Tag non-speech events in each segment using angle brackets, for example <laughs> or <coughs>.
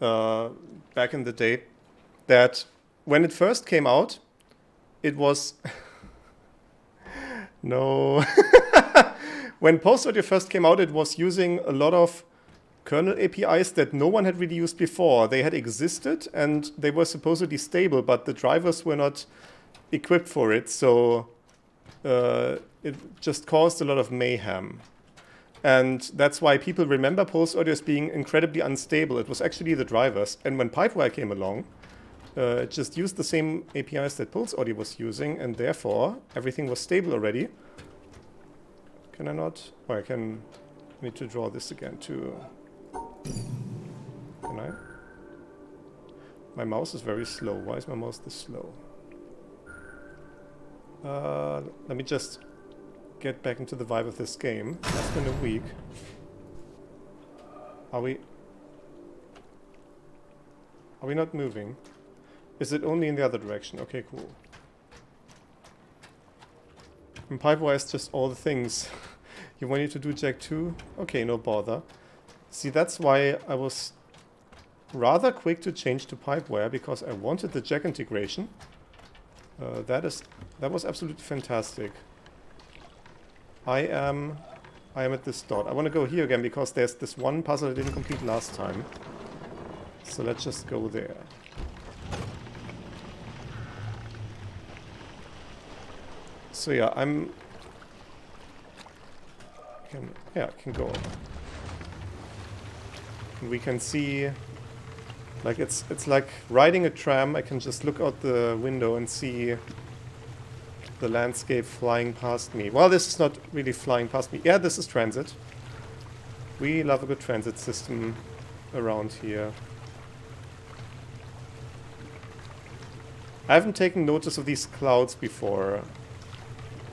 uh, back in the day that when it first came out, it was <laughs> no. <laughs> when Pulse Audio first came out, it was using a lot of kernel APIs that no one had really used before. They had existed and they were supposedly stable, but the drivers were not equipped for it. So uh, it just caused a lot of mayhem. And that's why people remember Pulse Audio as being incredibly unstable. It was actually the drivers. And when Pipewire came along, uh, it just used the same APIs that Pulse Audio was using, and therefore everything was stable already. Can I not? Oh, I can I need to draw this again too. Can I? My mouse is very slow. Why is my mouse this slow? Uh, let me just get back into the vibe of this game. It's been a week. Are we... Are we not moving? Is it only in the other direction? Okay, cool. And Pipewire is just all the things. <laughs> you want you to do Jack 2? Okay, no bother. See, that's why I was rather quick to change to Pipewire, because I wanted the jack integration. Uh, that is that was absolutely fantastic. I am I am at this dot. I want to go here again because there's this one puzzle I didn't complete last time. So let's just go there. So yeah, I'm can yeah, I can go we can see like it's it's like riding a tram I can just look out the window and see the landscape flying past me. Well this is not really flying past me yeah this is transit. We love a good transit system around here. I haven't taken notice of these clouds before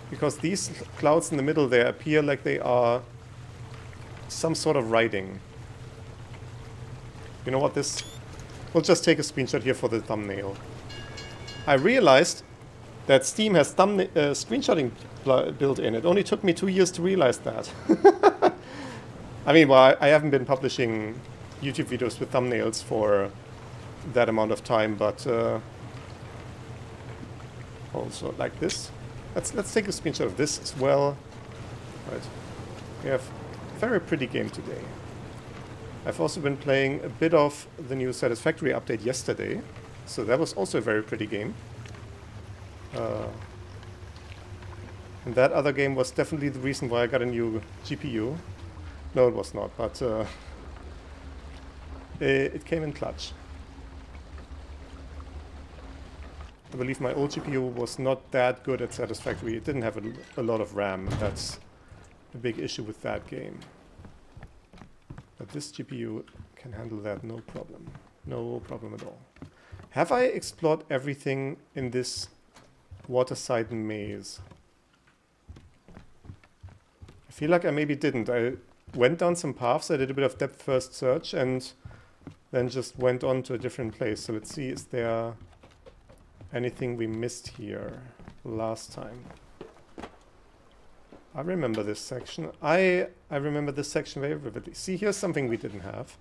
because these clouds in the middle there appear like they are some sort of writing. You know what, this... We'll just take a screenshot here for the thumbnail. I realized that Steam has thumb uh, screenshotting built in. It only took me two years to realize that. <laughs> I mean, well, I haven't been publishing YouTube videos with thumbnails for that amount of time, but uh, also like this. Let's let's take a screenshot of this as well. Right, we have a very pretty game today. I've also been playing a bit of the new Satisfactory update yesterday, so that was also a very pretty game. Uh, and that other game was definitely the reason why I got a new GPU. No, it was not, but uh, it, it came in clutch. I believe my old GPU was not that good at Satisfactory. It didn't have a, a lot of RAM. That's a big issue with that game. But this GPU can handle that no problem. No problem at all. Have I explored everything in this waterside maze? I feel like I maybe didn't. I went down some paths, I did a bit of depth first search and then just went on to a different place. So let's see, is there anything we missed here last time? I remember this section. I I remember this section very vividly. See, here's something we didn't have.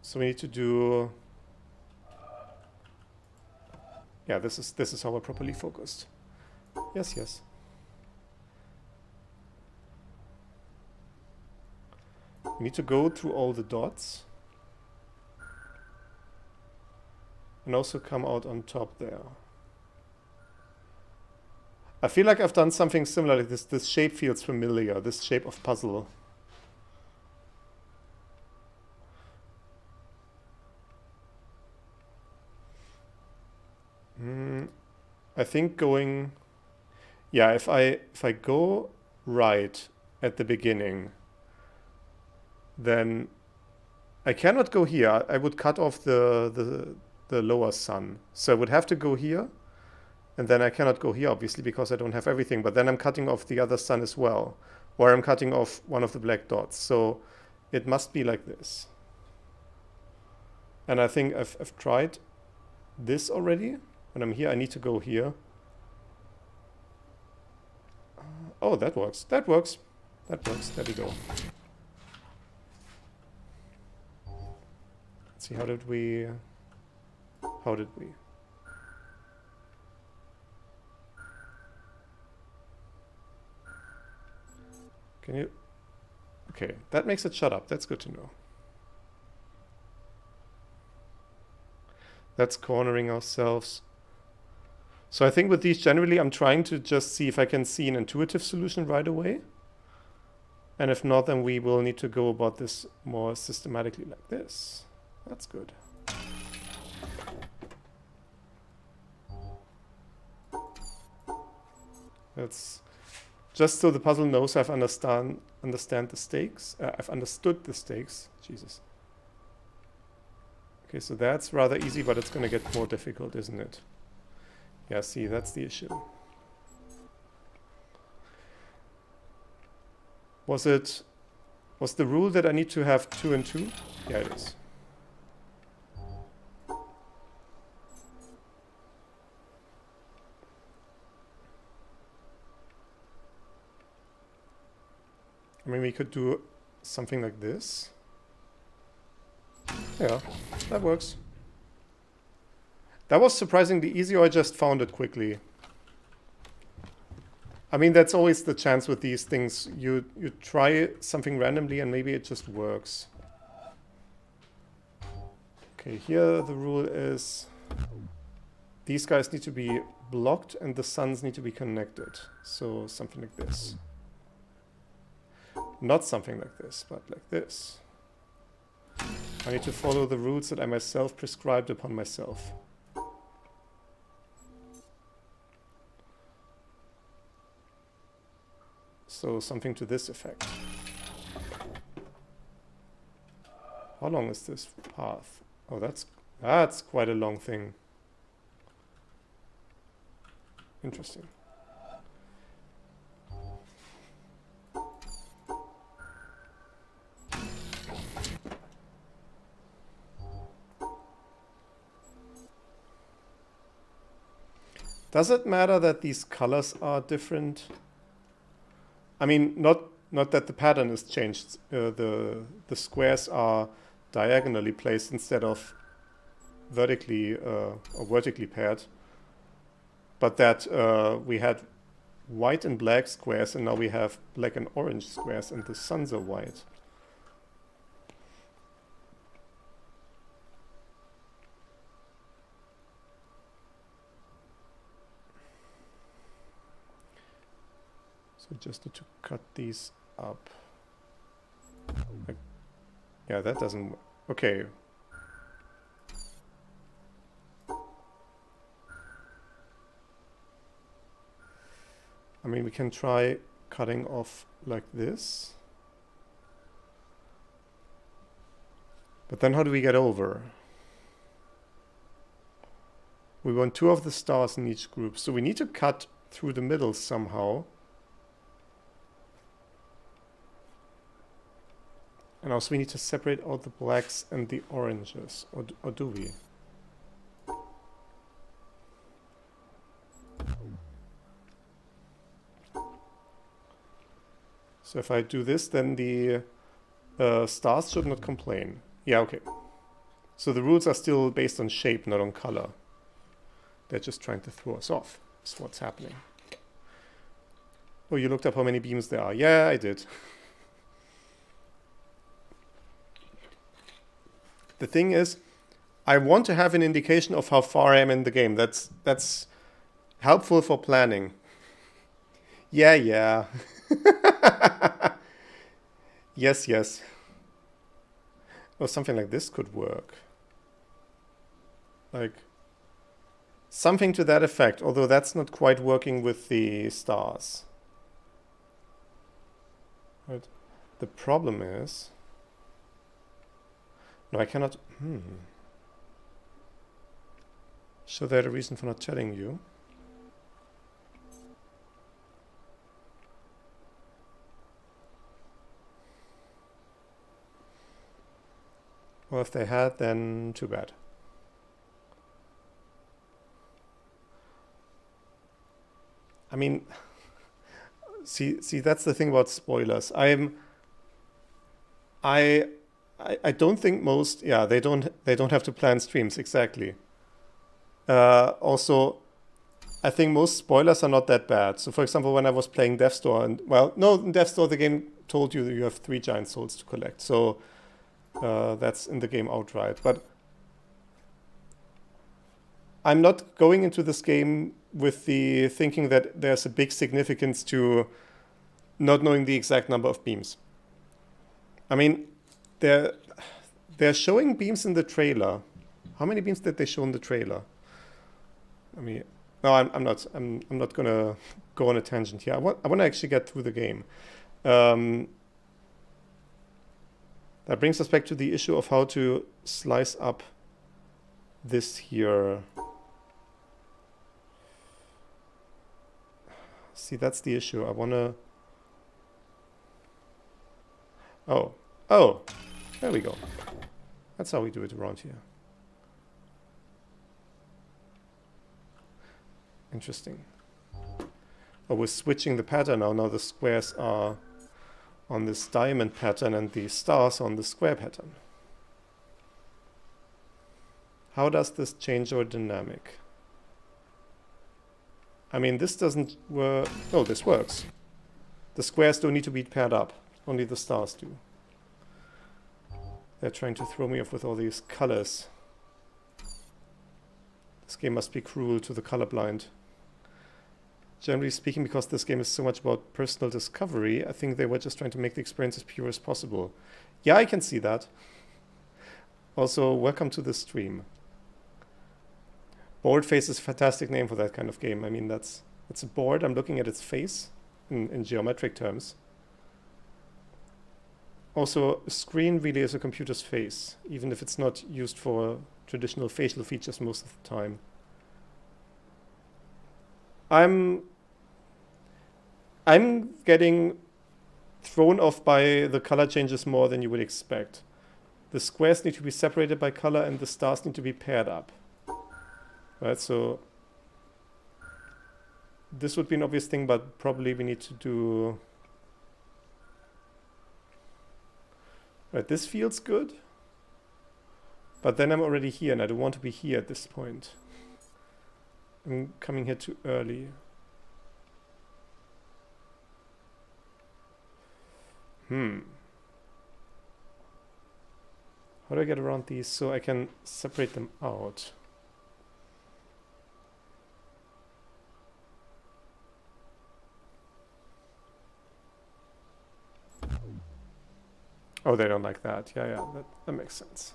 So we need to do... Yeah, this is this is how we're properly focused. Yes, yes. We need to go through all the dots. And also come out on top there. I feel like I've done something similar. Like this, this shape feels familiar. This shape of puzzle. Mm, I think going, yeah. If I if I go right at the beginning, then I cannot go here. I would cut off the the the lower sun. So I would have to go here and then I cannot go here, obviously, because I don't have everything. But then I'm cutting off the other sun as well. Or I'm cutting off one of the black dots. So it must be like this. And I think I've, I've tried this already. When I'm here, I need to go here. Uh, oh, that works. That works. that works. There we go. Let's see, how did we... How did we? Can you... Okay, that makes it shut up. That's good to know. That's cornering ourselves. So I think with these generally, I'm trying to just see if I can see an intuitive solution right away. And if not, then we will need to go about this more systematically like this. That's good. That's just so the puzzle knows I've understand understand the stakes. Uh, I've understood the stakes. Jesus. Okay, so that's rather easy, but it's going to get more difficult, isn't it? Yeah, see, that's the issue. Was it... Was the rule that I need to have two and two? Yeah, it is. I mean, we could do something like this. Yeah, that works. That was surprisingly easy, or I just found it quickly. I mean, that's always the chance with these things. You, you try something randomly and maybe it just works. Okay, here the rule is these guys need to be blocked and the suns need to be connected. So something like this. Not something like this, but like this. I need to follow the rules that I myself prescribed upon myself. So something to this effect. How long is this path? Oh, that's that's quite a long thing. Interesting. Does it matter that these colors are different? I mean, not not that the pattern is changed. Uh, the the squares are diagonally placed instead of vertically uh, or vertically paired. But that uh, we had white and black squares, and now we have black and orange squares, and the suns are white. We just need to cut these up. Like, yeah, that doesn't... Work. Okay. I mean, we can try cutting off like this. But then how do we get over? We want two of the stars in each group, so we need to cut through the middle somehow. And also we need to separate all the blacks and the oranges, or, or do we? So if I do this, then the uh, stars should not complain. Yeah, okay. So the rules are still based on shape, not on color. They're just trying to throw us off. That's what's happening. Oh, you looked up how many beams there are. Yeah, I did. <laughs> The thing is, I want to have an indication of how far I am in the game. That's that's helpful for planning. Yeah, yeah. <laughs> yes, yes. Or something like this could work. Like something to that effect, although that's not quite working with the stars. Right. The problem is no, I cannot... Hmm. So there a reason for not telling you. Well, if they had, then too bad. I mean, <laughs> see, see, that's the thing about spoilers. I'm, I, I, I don't think most, yeah, they don't, they don't have to plan streams exactly. Uh, also, I think most spoilers are not that bad. So, for example, when I was playing Death's Door, and well, no, in Death's Door the game told you that you have three giant souls to collect. So uh, that's in the game outright. But I'm not going into this game with the thinking that there's a big significance to not knowing the exact number of beams. I mean, they're they're showing beams in the trailer. How many beams did they show in the trailer? I mean, no, I'm, I'm not. I'm I'm not gonna go on a tangent here. I want I want to actually get through the game. Um, that brings us back to the issue of how to slice up this here. See, that's the issue. I want to... Oh. Oh! There we go. That's how we do it around here. Interesting. Oh, we're switching the pattern now. Now the squares are on this diamond pattern and the stars on the square pattern. How does this change our dynamic? I mean, this doesn't work. Oh, this works. The squares don't need to be paired up. Only the stars do. They're trying to throw me off with all these colors. This game must be cruel to the colorblind generally speaking, because this game is so much about personal discovery, I think they were just trying to make the experience as pure as possible. Yeah, I can see that. Also, welcome to the stream. Board face is a fantastic name for that kind of game. I mean, that's it's a board. I'm looking at its face in, in geometric terms. Also, a screen really is a computer's face, even if it's not used for traditional facial features most of the time. I'm I'm getting thrown off by the color changes more than you would expect. The squares need to be separated by color and the stars need to be paired up. Right, so this would be an obvious thing, but probably we need to do... Right, this feels good. But then I'm already here and I don't want to be here at this point. I'm coming here too early. Hmm. How do I get around these so I can separate them out? Oh, they don't like that. Yeah, yeah, that, that makes sense.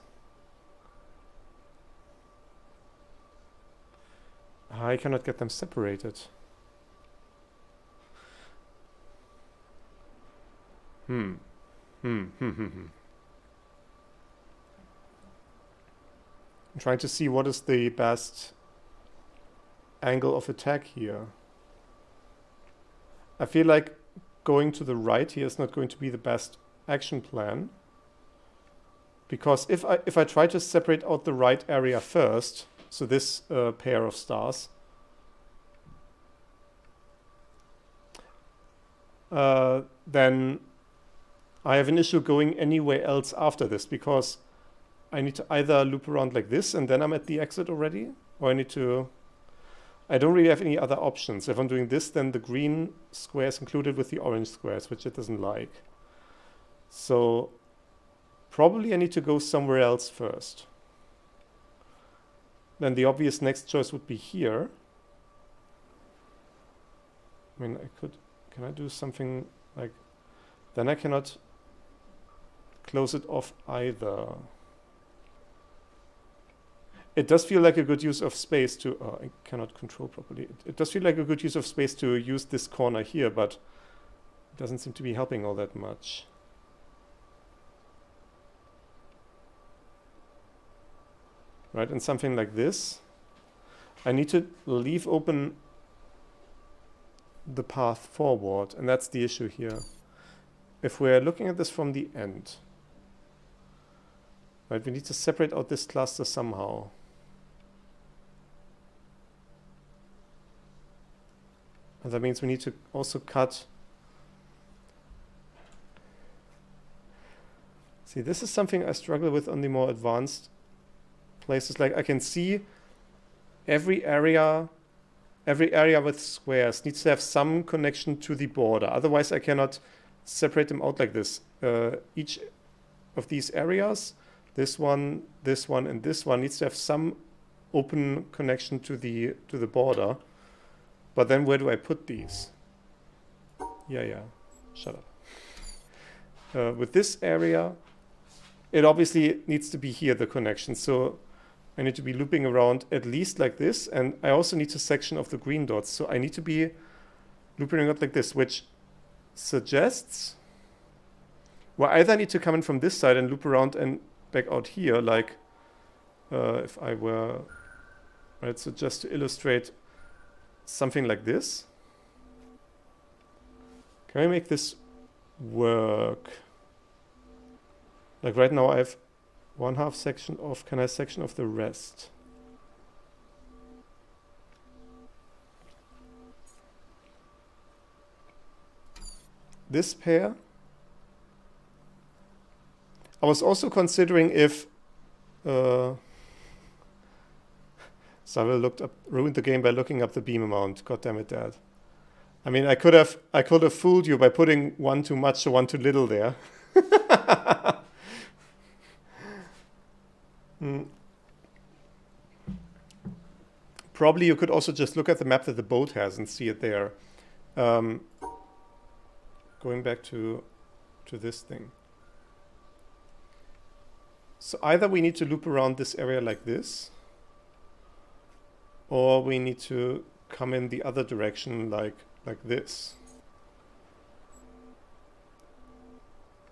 I cannot get them separated. Hmm. Hmm. Hmm. Hmm. hmm. I'm trying to see what is the best angle of attack here. I feel like going to the right here is not going to be the best action plan. Because if I, if I try to separate out the right area first, so this uh, pair of stars, uh, then I have an issue going anywhere else after this because I need to either loop around like this and then I'm at the exit already, or I need to... I don't really have any other options. If I'm doing this, then the green square is included with the orange squares, which it doesn't like. So probably I need to go somewhere else first. Then the obvious next choice would be here. I mean, I could... Can I do something like... Then I cannot close it off either. It does feel like a good use of space to, uh, I cannot control properly. It, it, does feel like a good use of space to use this corner here, but it doesn't seem to be helping all that much. right? And something like this, I need to leave open the path forward, and that's the issue here. If we're looking at this from the end, right, we need to separate out this cluster somehow. And that means we need to also cut See, this is something I struggle with on the more advanced places. Like I can see every area, every area with squares needs to have some connection to the border. Otherwise, I cannot separate them out like this. Uh, each of these areas, this one, this one, and this one needs to have some open connection to the to the border. But then where do I put these? Yeah, yeah. Shut up. Uh, with this area, it obviously needs to be here, the connection. So I need to be looping around at least like this. And I also need a section of the green dots. So I need to be looping around like this, which suggests, well, either I need to come in from this side and loop around and back out here, like uh, if I were, right, so just to illustrate something like this. Can I make this work? Like right now I have one half section of, can I section of the rest? This pair. I was also considering if uh, looked up, ruined the game by looking up the beam amount. God damn it, Dad. I mean, I could have, I could have fooled you by putting one too much or one too little there. <laughs> mm. Probably you could also just look at the map that the boat has and see it there. Um, going back to to this thing. So either we need to loop around this area like this, or we need to come in the other direction like, like this.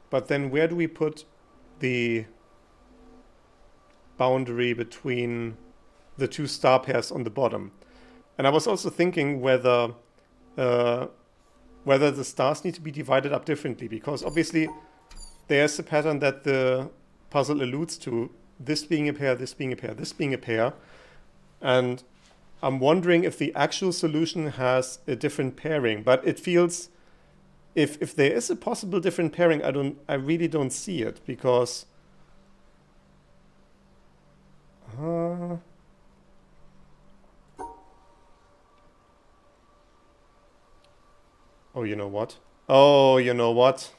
But then where do we put the boundary between the two star pairs on the bottom? And I was also thinking whether uh, whether the stars need to be divided up differently, because obviously there's a pattern that the puzzle alludes to, this being a pair, this being a pair, this being a pair, and I'm wondering if the actual solution has a different pairing, but it feels if if there is a possible different pairing, I don't I really don't see it because uh, Oh, you know what? Oh, you know what?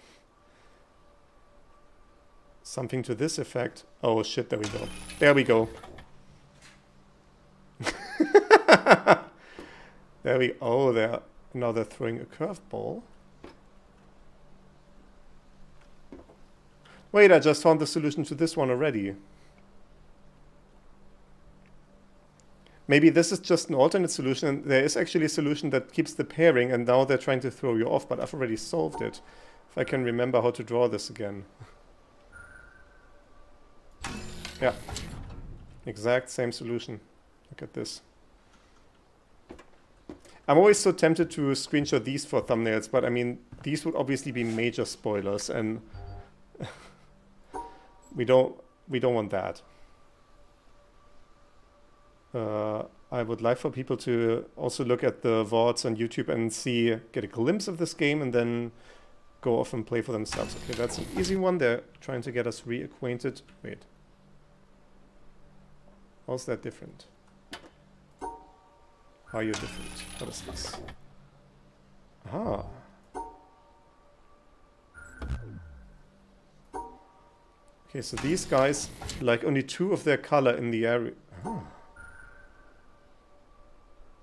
Something to this effect. Oh shit, there we go. There we go. <laughs> there we oh they're now they're throwing a curveball. Wait, I just found the solution to this one already. Maybe this is just an alternate solution there is actually a solution that keeps the pairing and now they're trying to throw you off, but I've already solved it. If I can remember how to draw this again. <laughs> yeah. Exact same solution. Look at this. I'm always so tempted to screenshot these for thumbnails, but I mean, these would obviously be major spoilers and <laughs> we don't we don't want that. Uh, I would like for people to also look at the VODs on YouTube and see, get a glimpse of this game and then go off and play for themselves. Okay, that's an easy one. They're trying to get us reacquainted. Wait. How's that different? How are you different? What is this? Ah. Okay, so these guys like only two of their color in the area. Ah.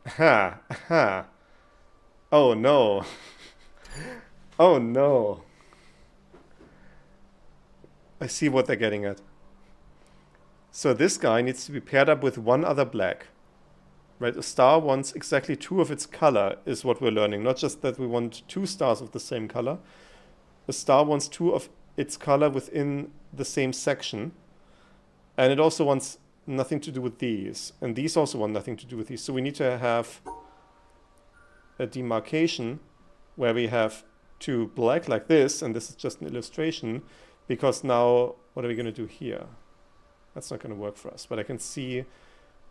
Ha, <laughs> ha. Oh no. <laughs> oh no. I see what they're getting at. So this guy needs to be paired up with one other black. Right, a star wants exactly two of its color is what we're learning. Not just that we want two stars of the same color. A star wants two of its color within the same section. And it also wants nothing to do with these. And these also want nothing to do with these. So we need to have a demarcation where we have two black like this, and this is just an illustration, because now what are we going to do here? That's not going to work for us, but I can see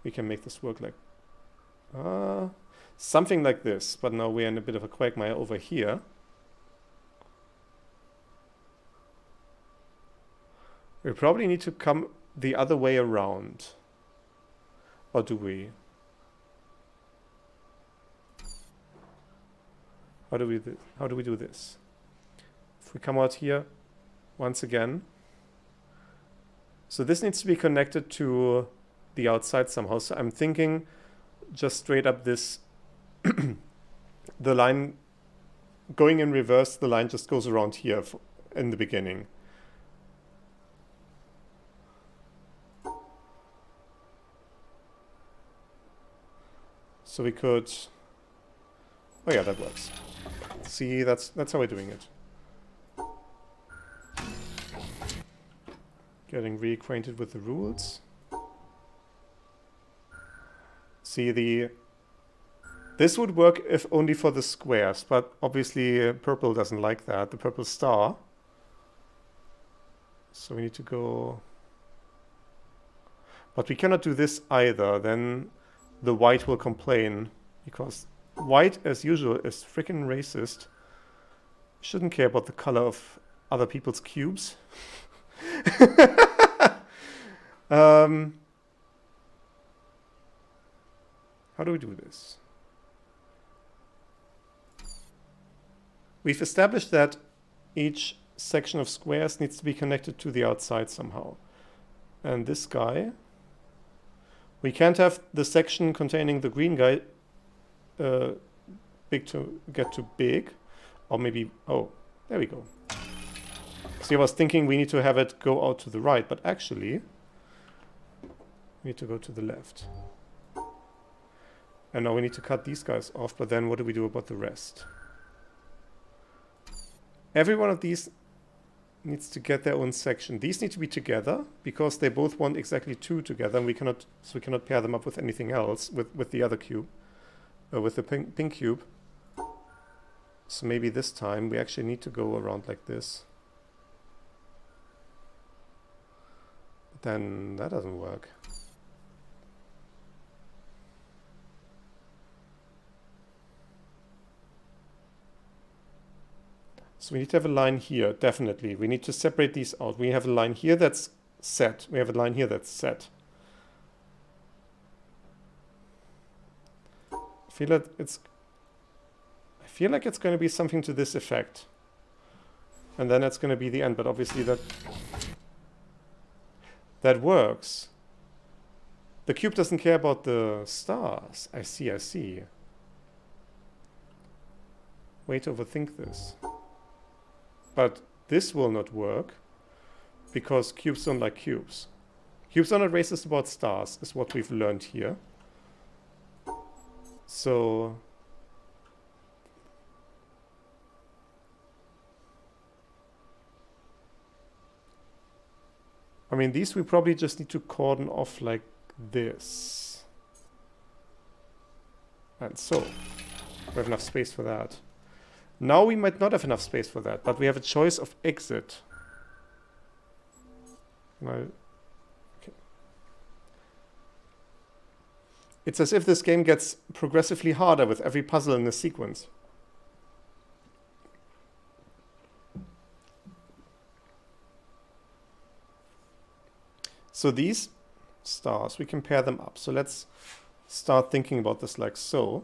we can make this work like uh, something like this, but now we're in a bit of a quagmire over here. We probably need to come the other way around. Or do we? How do we how do we do this? If we come out here once again. So this needs to be connected to the outside somehow. So I'm thinking just straight up this <coughs> the line going in reverse, the line just goes around here in the beginning. So we could... Oh yeah, that works. See, that's that's how we're doing it. Getting reacquainted with the rules. See, the this would work if only for the squares, but obviously uh, purple doesn't like that, the purple star. So we need to go... But we cannot do this either, then the white will complain, because white, as usual, is freaking racist. Shouldn't care about the color of other people's cubes. <laughs> um, how do we do this? We've established that each section of squares needs to be connected to the outside somehow. And this guy, we can't have the section containing the green guy uh, big to get too big. Or maybe, oh, there we go. See, I was thinking we need to have it go out to the right, but actually, we need to go to the left. And now we need to cut these guys off, but then what do we do about the rest? Every one of these needs to get their own section. These need to be together because they both want exactly two together, and we cannot so we cannot pair them up with anything else with with the other cube, uh, with the pink pink cube. So maybe this time we actually need to go around like this. But then that doesn't work. So we need to have a line here, definitely. We need to separate these out. We have a line here that's set. We have a line here that's set. I feel like it's I feel like it's going to be something to this effect. And then it's going to be the end, but obviously that that works. The cube doesn't care about the stars. I see, I see. Way to overthink this. But this will not work because cubes don't like cubes. Cubes are not racist about stars, is what we've learned here. So... I mean, these we probably just need to cordon off like this. And so, we have enough space for that. Now we might not have enough space for that, but we have a choice of exit. okay. It's as if this game gets progressively harder with every puzzle in the sequence. So these stars, we can pair them up. So let's start thinking about this like so.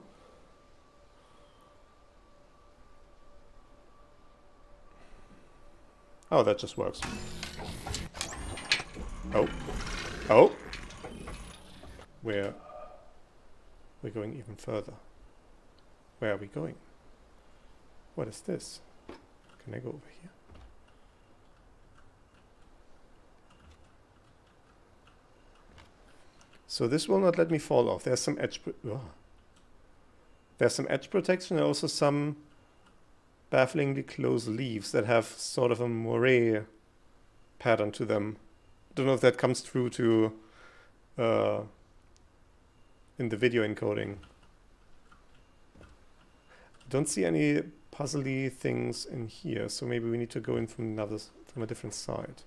Oh, that just works. Oh. Oh! Where? We're going even further. Where are we going? What is this? Can I go over here? So this will not let me fall off. There's some edge... Oh. There's some edge protection and also some bafflingly close leaves that have sort of a moire pattern to them. I Don't know if that comes through to uh, in the video encoding. Don't see any puzzly things in here, so maybe we need to go in from another from a different side.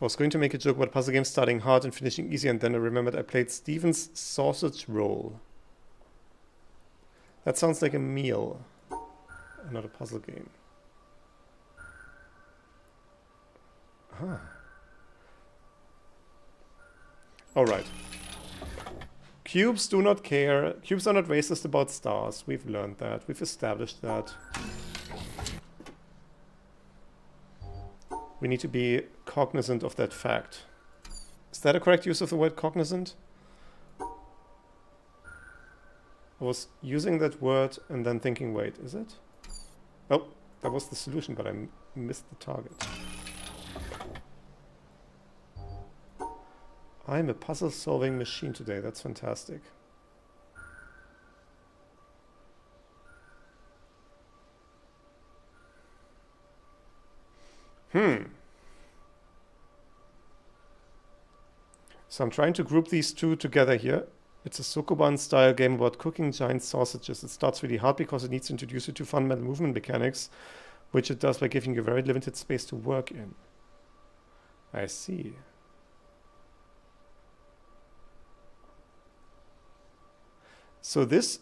I was going to make a joke about puzzle games starting hard and finishing easy, and then I remembered I played Stephen's Sausage Roll. That sounds like a meal not a puzzle game. Ah. Alright. Cubes do not care. Cubes are not racist about stars. We've learned that. We've established that. We need to be cognizant of that fact. Is that a correct use of the word cognizant? I was using that word and then thinking, wait, is it? Oh, that was the solution, but I missed the target. I'm a puzzle-solving machine today. That's fantastic. Hmm. So I'm trying to group these two together here. It's a Sokoban style game about cooking giant sausages. It starts really hard because it needs to introduce you to fundamental movement mechanics, which it does by giving you very limited space to work in. I see. So this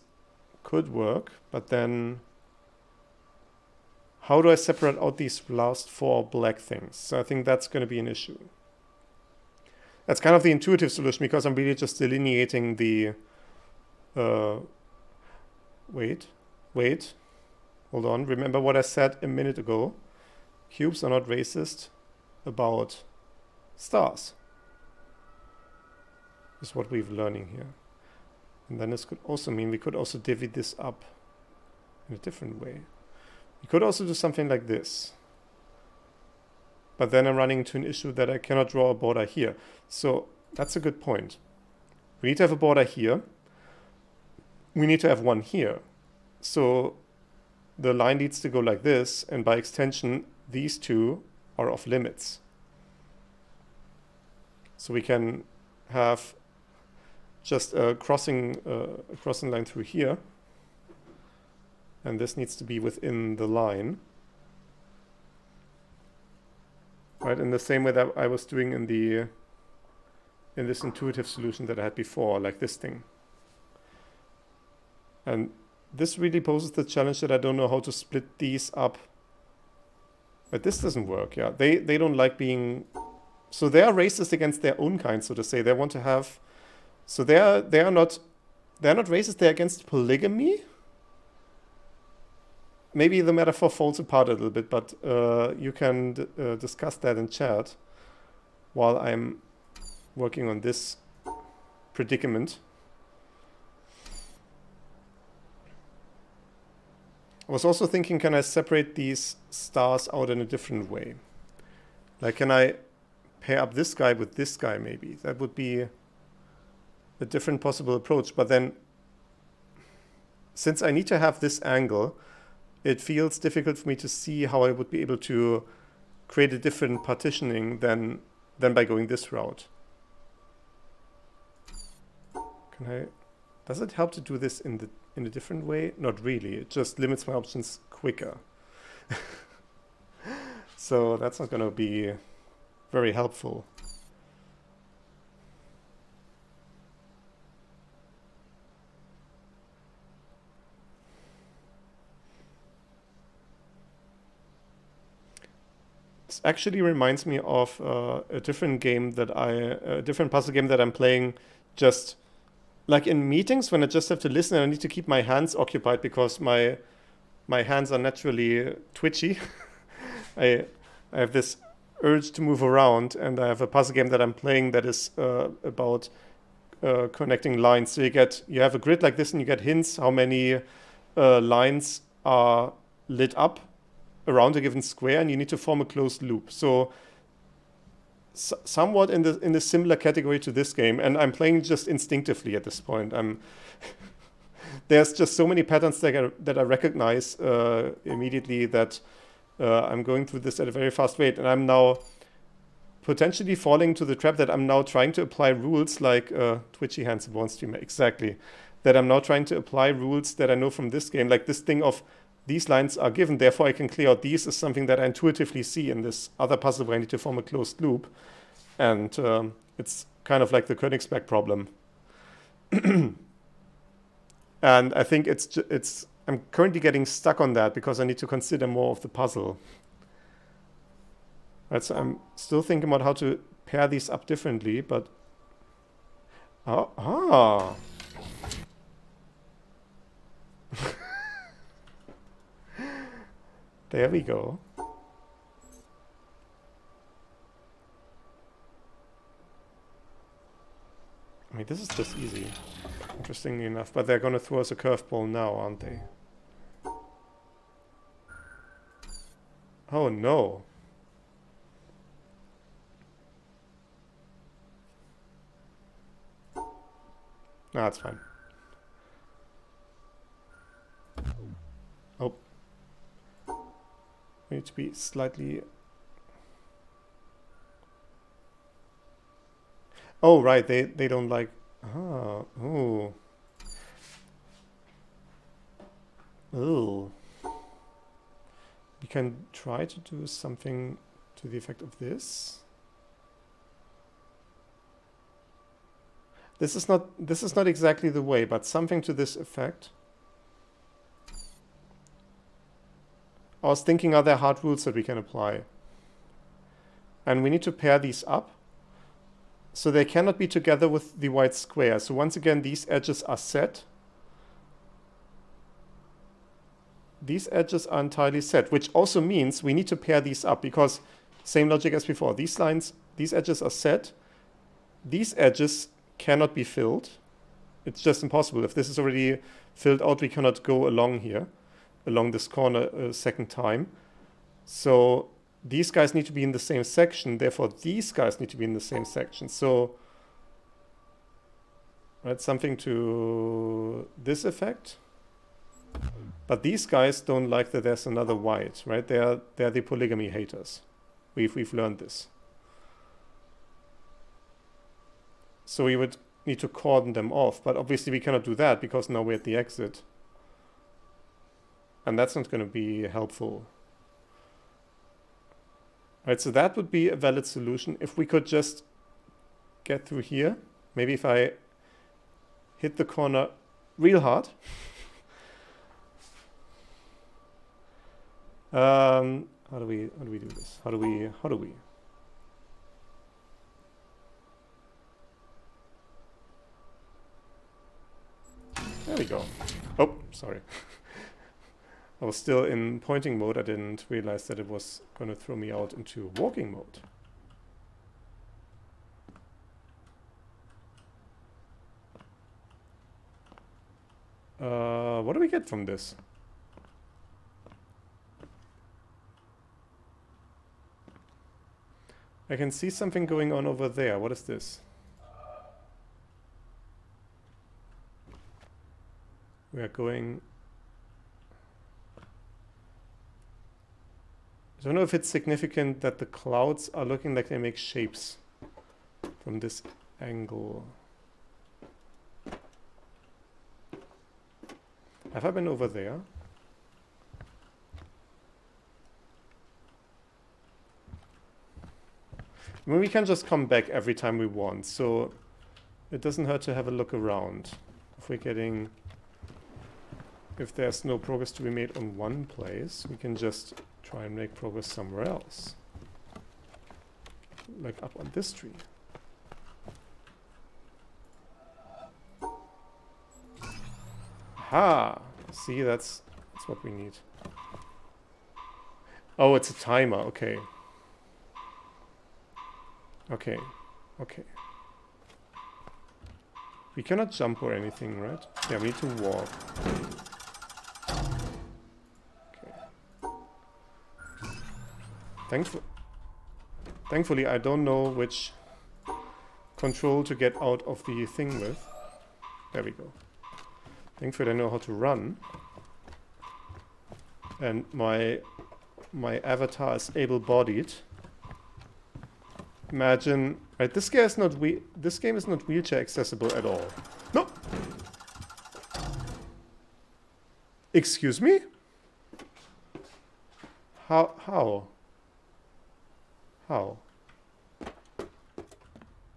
could work, but then how do I separate out these last four black things? So I think that's going to be an issue. That's kind of the intuitive solution because I'm really just delineating the... Uh, wait, wait, hold on. Remember what I said a minute ago. Cubes are not racist about stars. Is what we're learning here. And then this could also mean we could also divvy this up in a different way. We could also do something like this. But then I'm running into an issue that I cannot draw a border here. So that's a good point. We need to have a border here. We need to have one here. So the line needs to go like this, and by extension, these two are off limits. So we can have just a crossing, uh, a crossing line through here. And this needs to be within the line. Right, in the same way that I was doing in the in this intuitive solution that I had before, like this thing. And this really poses the challenge that I don't know how to split these up. But this doesn't work, yeah. They they don't like being so they are racist against their own kind, so to say. They want to have so they are they are not they're not racist. They're against polygamy. Maybe the metaphor falls apart a little bit, but uh, you can uh, discuss that in chat while I'm working on this predicament. I was also thinking, can I separate these stars out in a different way? Like, can I pair up this guy with this guy, maybe? That would be a different possible approach. But then, since I need to have this angle, it feels difficult for me to see how I would be able to create a different partitioning than than by going this route. Can I? Does it help to do this in the in a different way? Not really. It just limits my options quicker. <laughs> so that's not going to be very helpful. Actually reminds me of uh, a different game that I, a different puzzle game that I'm playing just like in meetings when I just have to listen and I need to keep my hands occupied because my my hands are naturally twitchy. <laughs> I I have this urge to move around and I have a puzzle game that I'm playing that is uh, about uh, connecting lines. So you get you have a grid like this and you get hints how many uh, lines are lit up around a given square and you need to form a closed loop. So somewhat in the in the similar category to this game and I'm playing just instinctively at this point. I'm <laughs> there's just so many patterns that I, that I recognize uh, immediately that uh, I'm going through this at a very fast rate and I'm now potentially falling to the trap that I'm now trying to apply rules like uh, Twitchy Hands and One Streamer exactly that I'm now trying to apply rules that I know from this game like this thing of these lines are given, therefore I can clear out these is something that I intuitively see in this other puzzle where I need to form a closed loop. And um, it's kind of like the Königsberg problem. <clears throat> and I think it's, it's, I'm currently getting stuck on that because I need to consider more of the puzzle. Right, so I'm still thinking about how to pair these up differently, but Oh, ah. <laughs> there we go. I mean, this is just easy, interestingly enough. But they're going to throw us a curveball now, aren't they? Oh, no. No, that's fine. Need to be slightly Oh, right. They they don't like. Oh. Oh. We can try to do something to the effect of this. This is not this is not exactly the way, but something to this effect. I was thinking, are there hard rules that we can apply? And we need to pair these up. So they cannot be together with the white square. So once again, these edges are set. These edges are entirely set, which also means we need to pair these up because same logic as before. These lines, these edges are set. These edges cannot be filled. It's just impossible. If this is already filled out, we cannot go along here, along this corner a second time. So these guys need to be in the same section, therefore these guys need to be in the same section. So, right, something to this effect. But these guys don't like that there's another white, right? They're, they're the polygamy haters. We've, we've learned this. So we would need to cordon them off, but obviously we cannot do that because now we're at the exit. And that's not going to be helpful. Right, so that would be a valid solution if we could just get through here. Maybe if I hit the corner real hard. <laughs> um, how do we how do we do this? How do we how do we? There we go. Oh, sorry. <laughs> I was still in pointing mode. I didn't realize that it was going to throw me out into walking mode. Uh, what do we get from this? I can see something going on over there. What is this? We are going I don't know if it's significant that the clouds are looking like they make shapes from this angle. Have I been over there? I mean, we can just come back every time we want, so it doesn't hurt to have a look around. If we're getting... If there's no progress to be made on one place, we can just try and make progress somewhere else. Like up on this tree. Ha! See, that's, that's what we need. Oh, it's a timer. Okay. Okay. Okay. We cannot jump or anything, right? Yeah, we need to walk. Thankful Thankfully, I don't know which control to get out of the thing with. There we go. Thankfully, I know how to run. And my my avatar is able-bodied. Imagine, right? This game is not we. This game is not wheelchair accessible at all. No. Excuse me. How? How? How?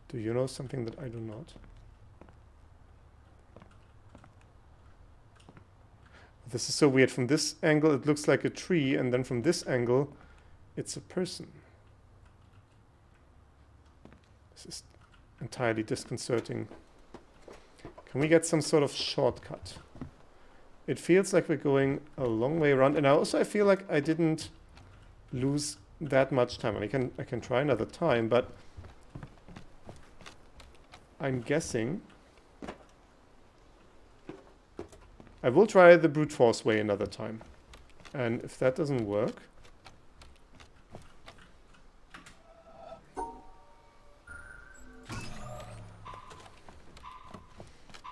Do you know something that I do not? This is so weird. From this angle, it looks like a tree, and then from this angle, it's a person. This is entirely disconcerting. Can we get some sort of shortcut? It feels like we're going a long way around. And I also I feel like I didn't lose that much time. I can I can try another time, but I'm guessing I will try the brute force way another time. And if that doesn't work,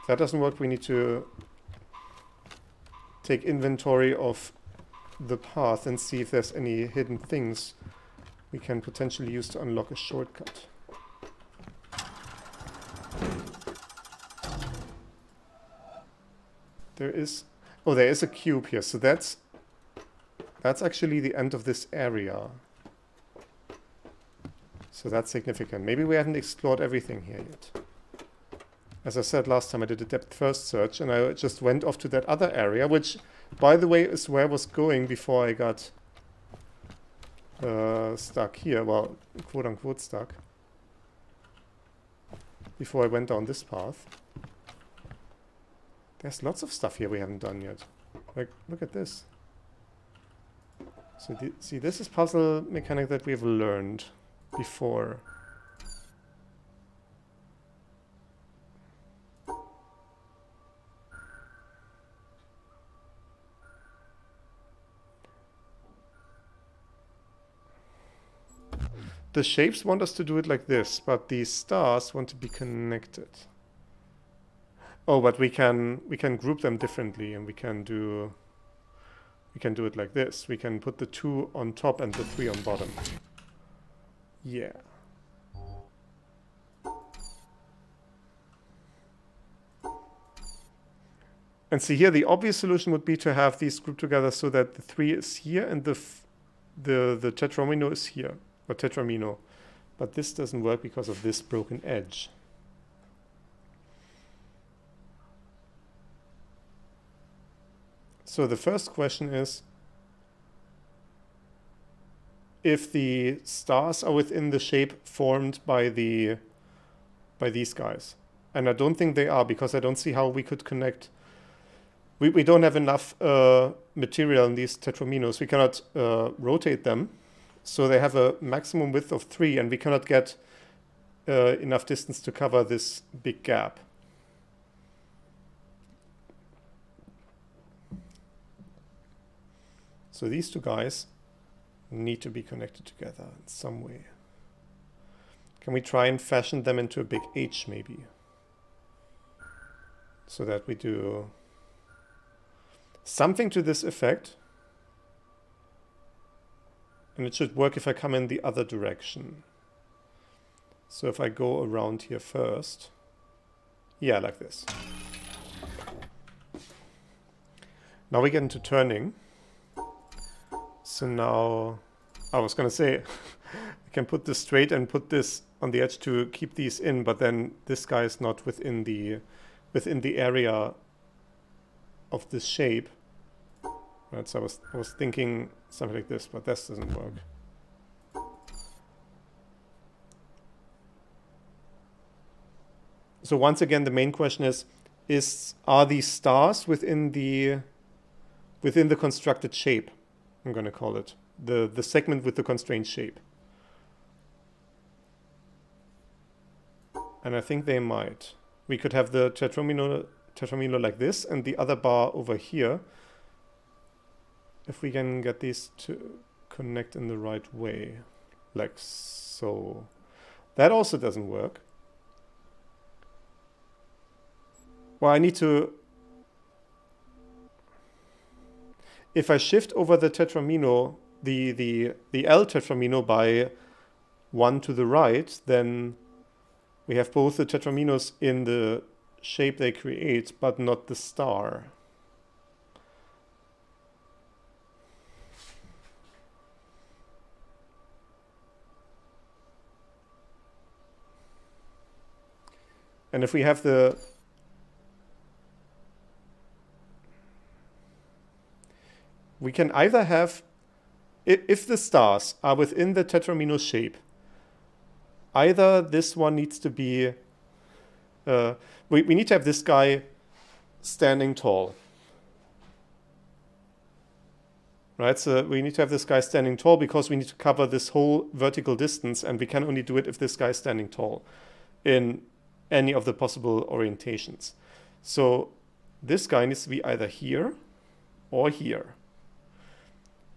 if that doesn't work, we need to take inventory of the path and see if there's any hidden things we can potentially use to unlock a shortcut. There is... Oh, there is a cube here. So that's... That's actually the end of this area. So that's significant. Maybe we haven't explored everything here yet. As I said last time, I did a depth first search and I just went off to that other area, which, by the way, is where I was going before I got uh, stuck here. Well, quote-unquote stuck. Before I went down this path. There's lots of stuff here we haven't done yet. Like, look at this. So, th see, this is puzzle mechanic that we've learned before. The shapes want us to do it like this, but the stars want to be connected. Oh, but we can we can group them differently, and we can do we can do it like this. We can put the two on top and the three on bottom. Yeah. And see here, the obvious solution would be to have these grouped together so that the three is here and the the the tetramino is here, or tetramino. But this doesn't work because of this broken edge. So the first question is, if the stars are within the shape formed by the by these guys. And I don't think they are because I don't see how we could connect. We, we don't have enough uh, material in these tetraminos. We cannot uh, rotate them. So they have a maximum width of three and we cannot get uh, enough distance to cover this big gap. So these two guys need to be connected together in some way. Can we try and fashion them into a big H maybe? So that we do something to this effect. And it should work if I come in the other direction. So if I go around here first. Yeah, like this. Now we get into turning. So now, I was to say, <laughs> I can put this straight and put this on the edge to keep these in, but then this guy is not within the within the area of this shape. So I was, I was thinking something like this, but this doesn't work. So once again, the main question is, is are these stars within the within the constructed shape? I'm going to call it, the, the segment with the constrained shape. And I think they might. We could have the tetromino, tetramino like this and the other bar over here. If we can get these to connect in the right way, like so. That also doesn't work. Well, I need to if I shift over the tetramino, the, the, the L tetramino by one to the right, then we have both the tetraminos in the shape they create, but not the star. And if we have the we can either have, if the stars are within the tetramino shape, either this one needs to be uh, we, we need to have this guy standing tall. Right, so we need to have this guy standing tall because we need to cover this whole vertical distance and we can only do it if this guy is standing tall in any of the possible orientations. So this guy needs to be either here or here.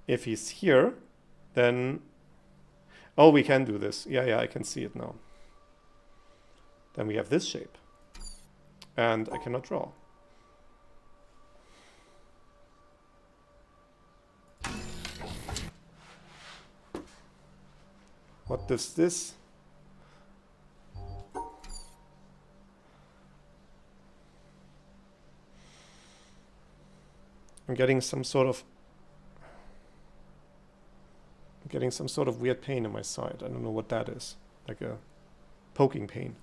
If he's here, then, oh, we can do this. Yeah, yeah, I can see it now. Then we have this shape. And I cannot draw. What does this? I'm getting some sort of I'm getting some sort of weird pain in my side. I don't know what that is. Like a poking pain.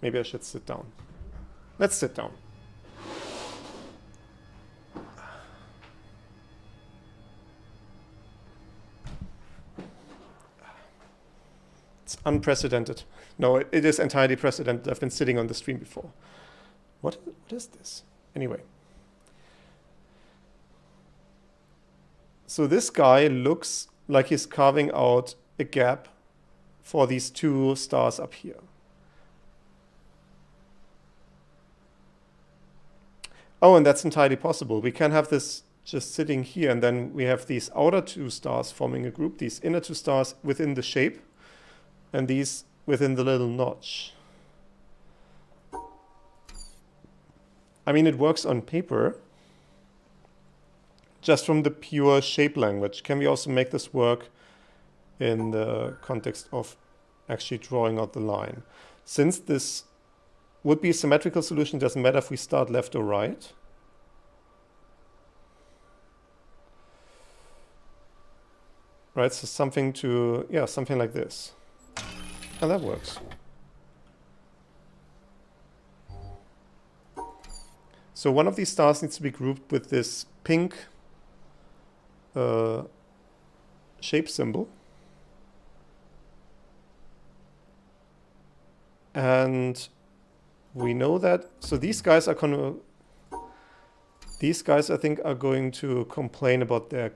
Maybe I should sit down. Let's sit down. It's unprecedented. No, it, it is entirely precedented. I've been sitting on the stream before. What, what is this? Anyway. So this guy looks like he's carving out a gap for these two stars up here. Oh, and that's entirely possible. We can have this just sitting here, and then we have these outer two stars forming a group, these inner two stars within the shape, and these within the little notch. I mean, it works on paper, just from the pure shape language. Can we also make this work in the context of actually drawing out the line? Since this would be a symmetrical solution, doesn't matter if we start left or right. Right, so something to, yeah, something like this. And that works. So one of these stars needs to be grouped with this pink uh, shape symbol. And we know that, so these guys are going these guys I think are going to complain about their,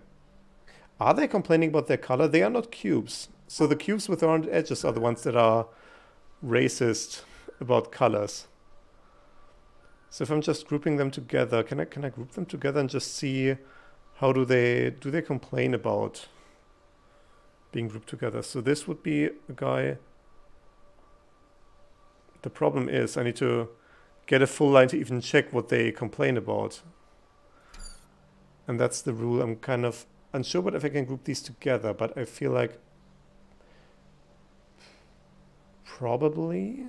are they complaining about their color? They are not cubes. So the cubes with rounded edges are the ones that are racist about colors. So if I'm just grouping them together, can I can I group them together and just see how do they do they complain about being grouped together? So this would be a guy the problem is I need to get a full line to even check what they complain about. And that's the rule. I'm kind of unsure but if I can group these together, but I feel like probably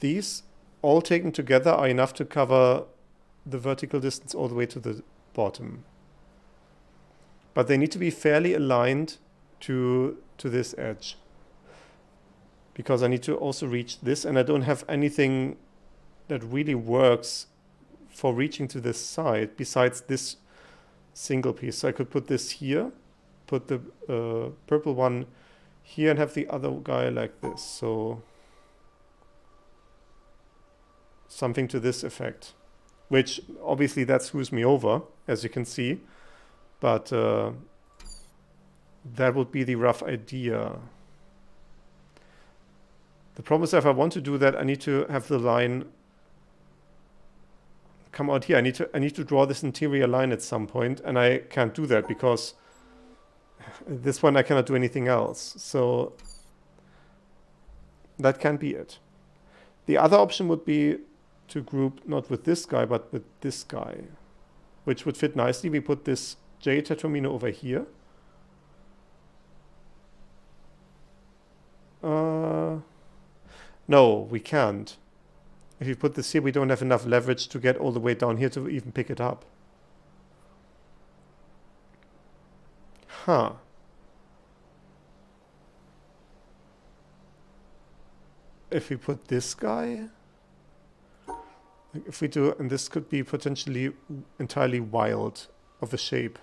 these all taken together are enough to cover the vertical distance all the way to the bottom but they need to be fairly aligned to, to this edge. Because I need to also reach this, and I don't have anything that really works for reaching to this side besides this single piece. So I could put this here, put the uh, purple one here, and have the other guy like this. So something to this effect, which obviously that screws me over, as you can see. But uh, that would be the rough idea. The problem is if I want to do that, I need to have the line come out here. I need to I need to draw this interior line at some point, and I can't do that because this one I cannot do anything else. So that can be it. The other option would be to group not with this guy, but with this guy, which would fit nicely. We put this J tetromino over here. Uh, no, we can't. If you put this here, we don't have enough leverage to get all the way down here to even pick it up. Huh. If we put this guy... If we do, and this could be potentially entirely wild of a shape.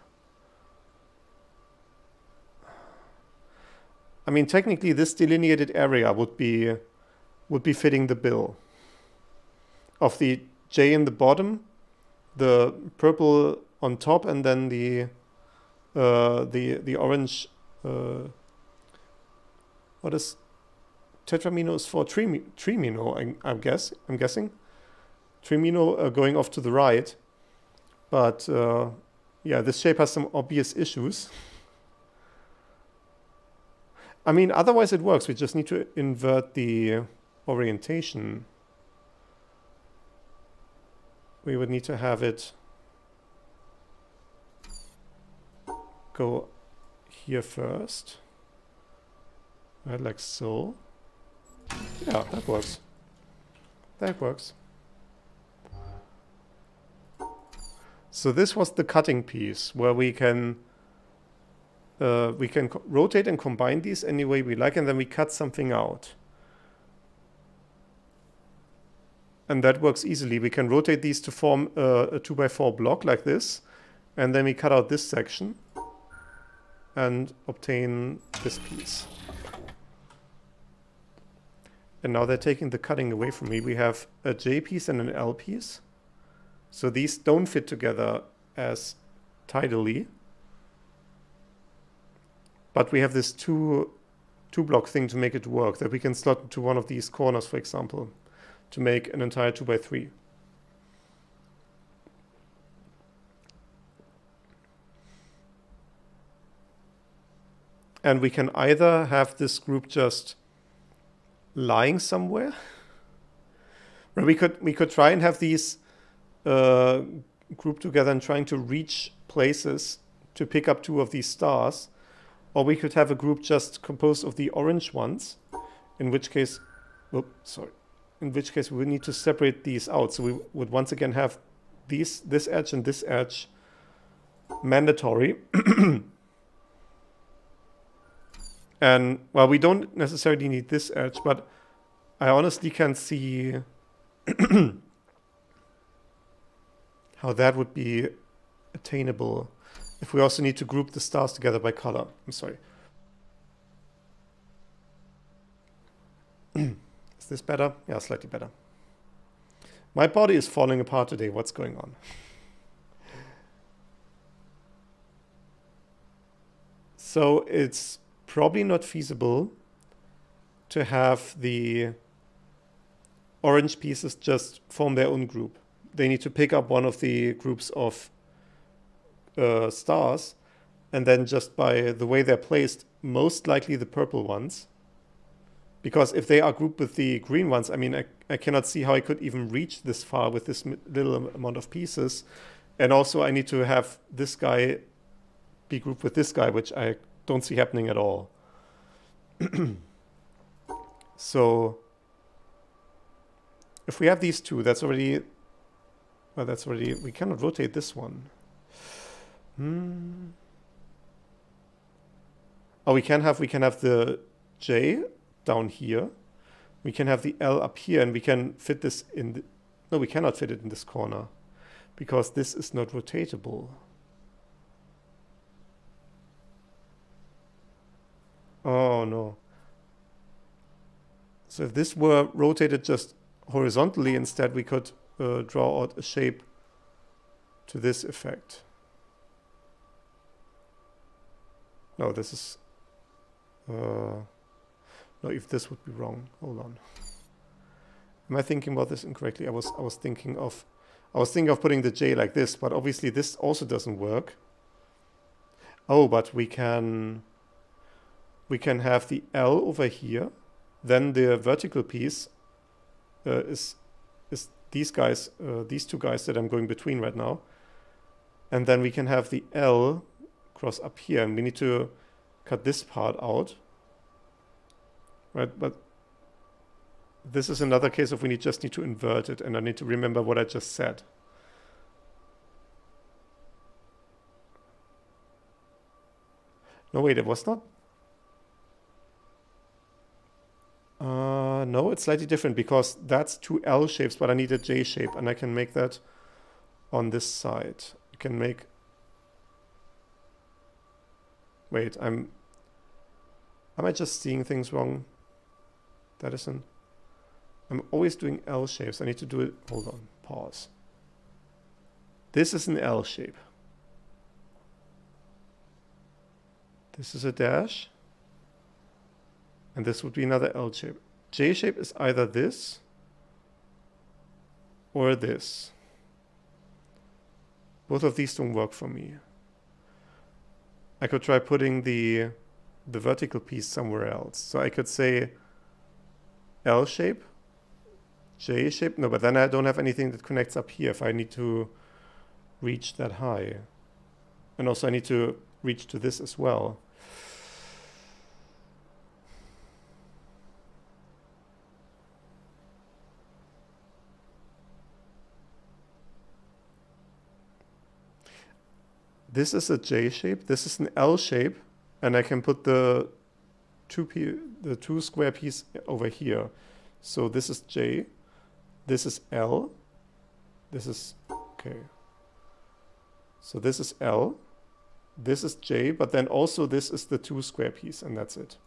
I mean, technically, this delineated area would be would be fitting the bill of the J in the bottom, the purple on top, and then the uh, the the orange. Uh, what is tetramino is for trimi, trimino? I, I guess I'm guessing trimino uh, going off to the right, but uh, yeah, this shape has some obvious issues. I mean, otherwise it works. We just need to invert the orientation. We would need to have it go here first. Right, like so. Yeah, that works. That works. So this was the cutting piece where we can uh, we can rotate and combine these any way we like, and then we cut something out. And that works easily. We can rotate these to form a 2x4 block like this, and then we cut out this section and obtain this piece. And now they're taking the cutting away from me. We have a J piece and an L piece. So these don't fit together as tidily. But we have this two, two block thing to make it work that we can slot into one of these corners, for example, to make an entire 2 by 3 And we can either have this group just lying somewhere, <laughs> or we could we could try and have these uh, grouped together and trying to reach places to pick up two of these stars or we could have a group just composed of the orange ones, in which case, whoop, sorry, in which case we need to separate these out. So we would once again have these, this edge and this edge mandatory. <coughs> and well, we don't necessarily need this edge, but I honestly can't see <clears throat> how that would be attainable if we also need to group the stars together by color. I'm sorry. <clears throat> is this better? Yeah, slightly better. My body is falling apart today. What's going on? So it's probably not feasible to have the orange pieces just form their own group. They need to pick up one of the groups of uh, stars, and then just by the way they're placed, most likely the purple ones. Because if they are grouped with the green ones, I mean, I, I cannot see how I could even reach this far with this little amount of pieces. And also I need to have this guy be grouped with this guy, which I don't see happening at all. <clears throat> so if we have these two, that's already, well, that's already, we cannot rotate this one. Hmm. Oh, we can have we can have the J down here. We can have the L up here, and we can fit this in. The, no, we cannot fit it in this corner because this is not rotatable. Oh no. So if this were rotated just horizontally instead, we could uh, draw out a shape to this effect. No, this is... Uh, no, if this would be wrong. Hold on. Am I thinking about this incorrectly? I was I was thinking of I was thinking of putting the J like this, but obviously this also doesn't work. Oh, but we can we can have the L over here. Then the vertical piece uh, is is these guys, uh, these two guys that I'm going between right now. And then we can have the L cross up here and we need to cut this part out. Right, but this is another case of we need, just need to invert it and I need to remember what I just said. No, wait, it was not. Uh, no, it's slightly different because that's two L shapes, but I need a J shape and I can make that on this side. You can make Wait, I'm... Am I just seeing things wrong? That isn't... I'm always doing L shapes. I need to do it... Hold on. Pause. This is an L shape. This is a dash. And this would be another L shape. J shape is either this or this. Both of these don't work for me. I could try putting the the vertical piece somewhere else. So I could say L shape, J shape. No, but then I don't have anything that connects up here if I need to reach that high. And also I need to reach to this as well. This is a J shape, this is an L shape, and I can put the two p the two square piece over here. So this is J, this is L, this is okay. So this is L, this is J, but then also this is the two square piece, and that's it.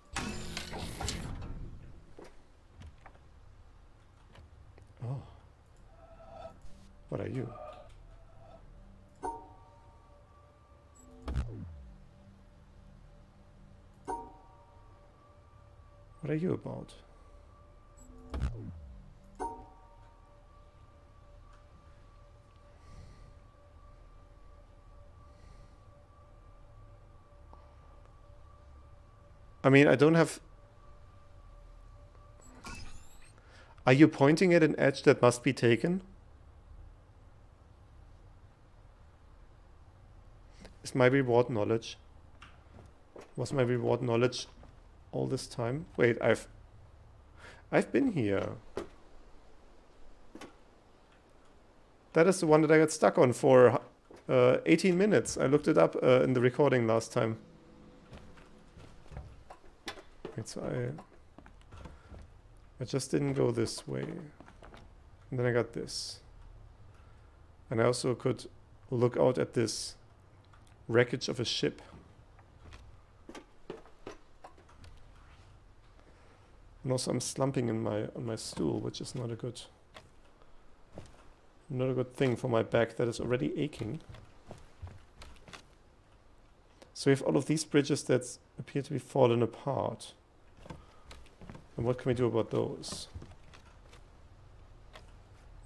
Oh. What are you? What are you about? I mean, I don't have... Are you pointing at an edge that must be taken? Is my reward knowledge? Was my reward knowledge all this time? Wait, I've... I've been here. That is the one that I got stuck on for uh, 18 minutes. I looked it up uh, in the recording last time. Wait, so I... I just didn't go this way. And then I got this. And I also could look out at this wreckage of a ship. And also I'm slumping in my on my stool, which is not a good not a good thing for my back that is already aching. So we have all of these bridges that appear to be fallen apart. And what can we do about those?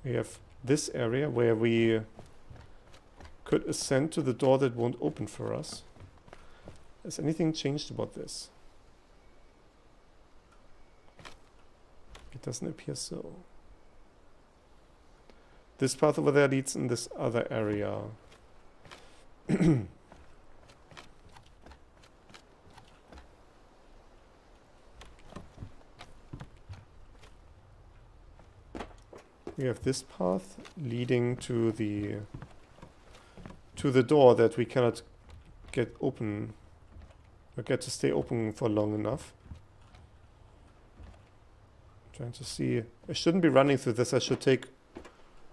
We have this area where we could ascend to the door that won't open for us. Has anything changed about this? Doesn't appear so. This path over there leads in this other area. <clears throat> we have this path leading to the to the door that we cannot get open or get to stay open for long enough. Trying to see. I shouldn't be running through this. I should take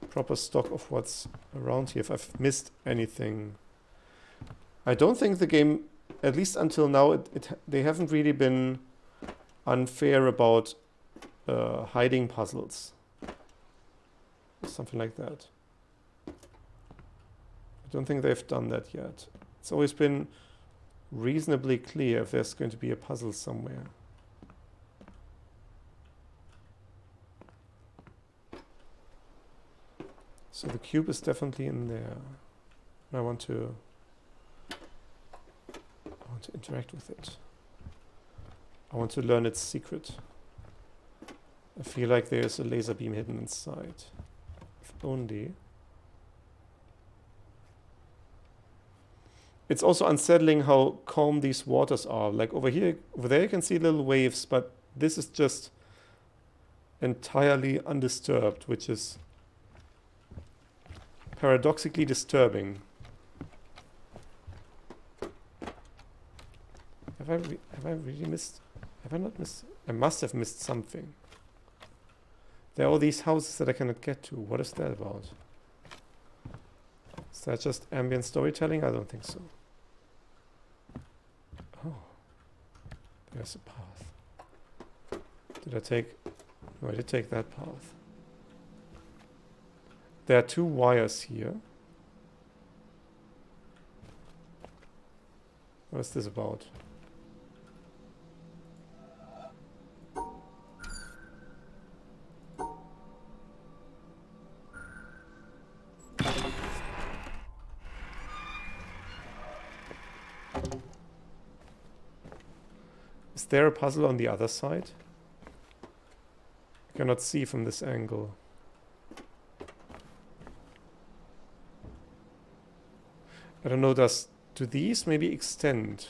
proper stock of what's around here if I've missed anything. I don't think the game, at least until now, it, it they haven't really been unfair about uh, hiding puzzles something like that. I don't think they've done that yet. It's always been reasonably clear if there's going to be a puzzle somewhere. So the cube is definitely in there. I want to I want to interact with it. I want to learn its secret. I feel like there's a laser beam hidden inside If only. It's also unsettling how calm these waters are. Like over here, over there you can see little waves, but this is just entirely undisturbed, which is paradoxically disturbing. Have I, have I really missed? Have I not missed? I must have missed something. There are all these houses that I cannot get to. What is that about? Is that just ambient storytelling? I don't think so. Oh. There's a path. Did I take... No, I did take that path. There are two wires here. What is this about? Is there a puzzle on the other side? I cannot see from this angle. I don't know, does do these maybe extend?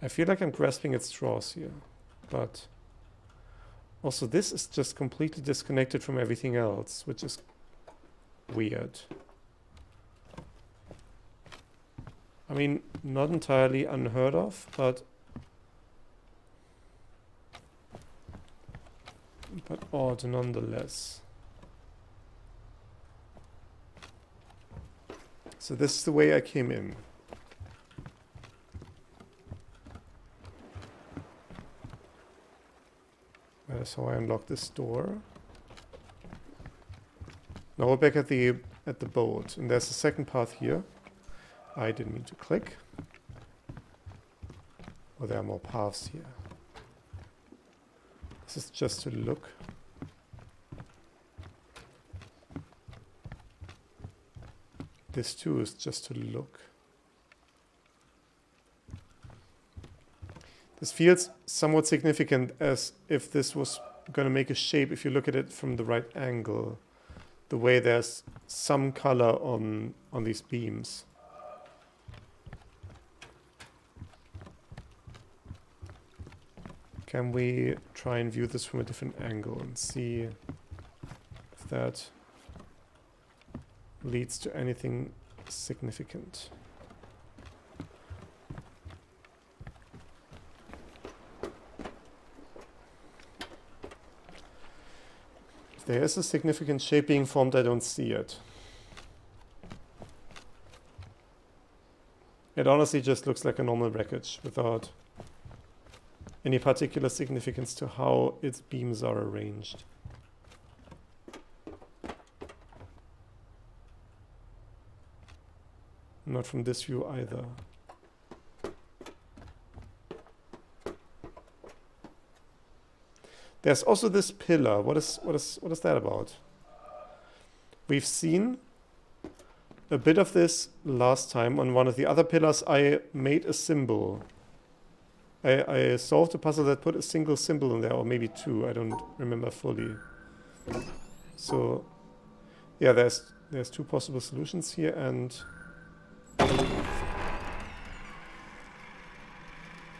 I feel like I'm grasping at straws here, but also this is just completely disconnected from everything else, which is weird. I mean, not entirely unheard of, but but odd nonetheless. So this is the way I came in. That's how I unlock this door. Now we're back at the at the boat, and there's a second path here. I didn't mean to click. Oh, there are more paths here. This is just to look. This too is just to look. This feels somewhat significant as if this was going to make a shape if you look at it from the right angle. The way there's some color on, on these beams. Can we try and view this from a different angle and see if that leads to anything significant? If there is a significant shape being formed, I don't see it. It honestly just looks like a normal wreckage without any particular significance to how its beams are arranged. Not from this view either. There's also this pillar. What is what is what is that about? We've seen a bit of this last time on one of the other pillars. I made a symbol I, I solved a puzzle that put a single symbol in there, or maybe two, I don't remember fully. So, yeah, there's there's two possible solutions here, and...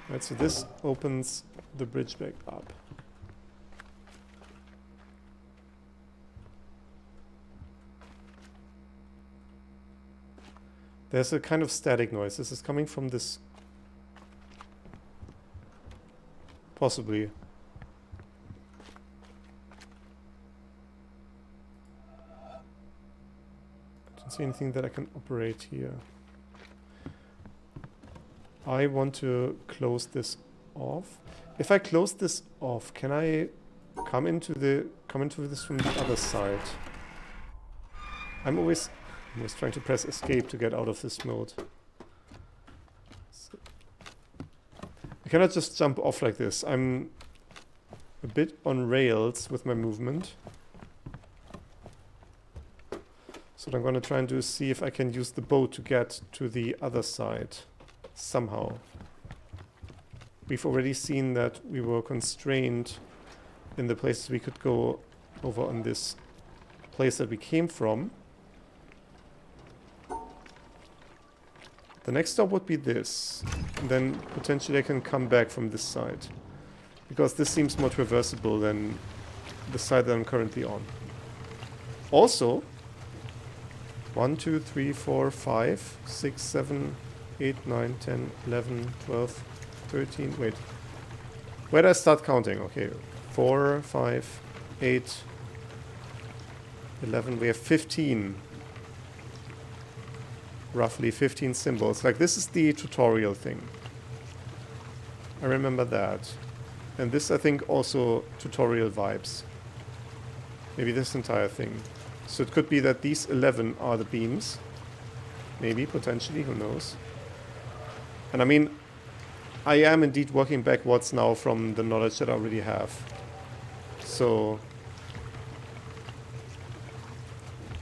Right, so this opens the bridge back up. There's a kind of static noise. This is coming from this Possibly. I don't see anything that I can operate here. I want to close this off. If I close this off, can I come into the come into this from the other side? I'm always I'm always trying to press escape to get out of this mode. I cannot just jump off like this. I'm a bit on rails with my movement. So what I'm going to try and do is see if I can use the boat to get to the other side somehow. We've already seen that we were constrained in the places we could go over on this place that we came from. The next stop would be this. And then potentially I can come back from this side. Because this seems more traversable than the side that I'm currently on. Also, 1, 2, 3, 4, 5, 6, 7, 8, 9, 10, 11, 12, 13, wait. Where do I start counting? Okay, 4, 5, 8, 11, we have 15 roughly 15 symbols. Like this is the tutorial thing. I remember that. And this, I think, also tutorial vibes. Maybe this entire thing. So it could be that these 11 are the beams. Maybe, potentially, who knows. And I mean, I am indeed working backwards now from the knowledge that I already have. So...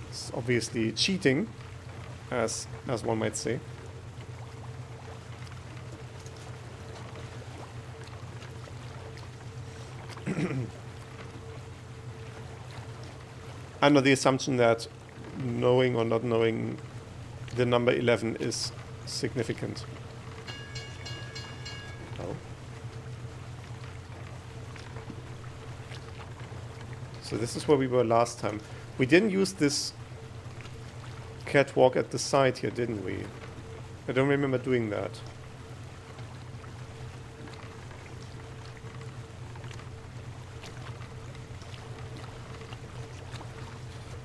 It's obviously cheating, as, as one might say. <clears throat> under the assumption that knowing or not knowing the number 11 is significant. So this is where we were last time. We didn't use this catwalk at the side here, didn't we? I don't remember doing that.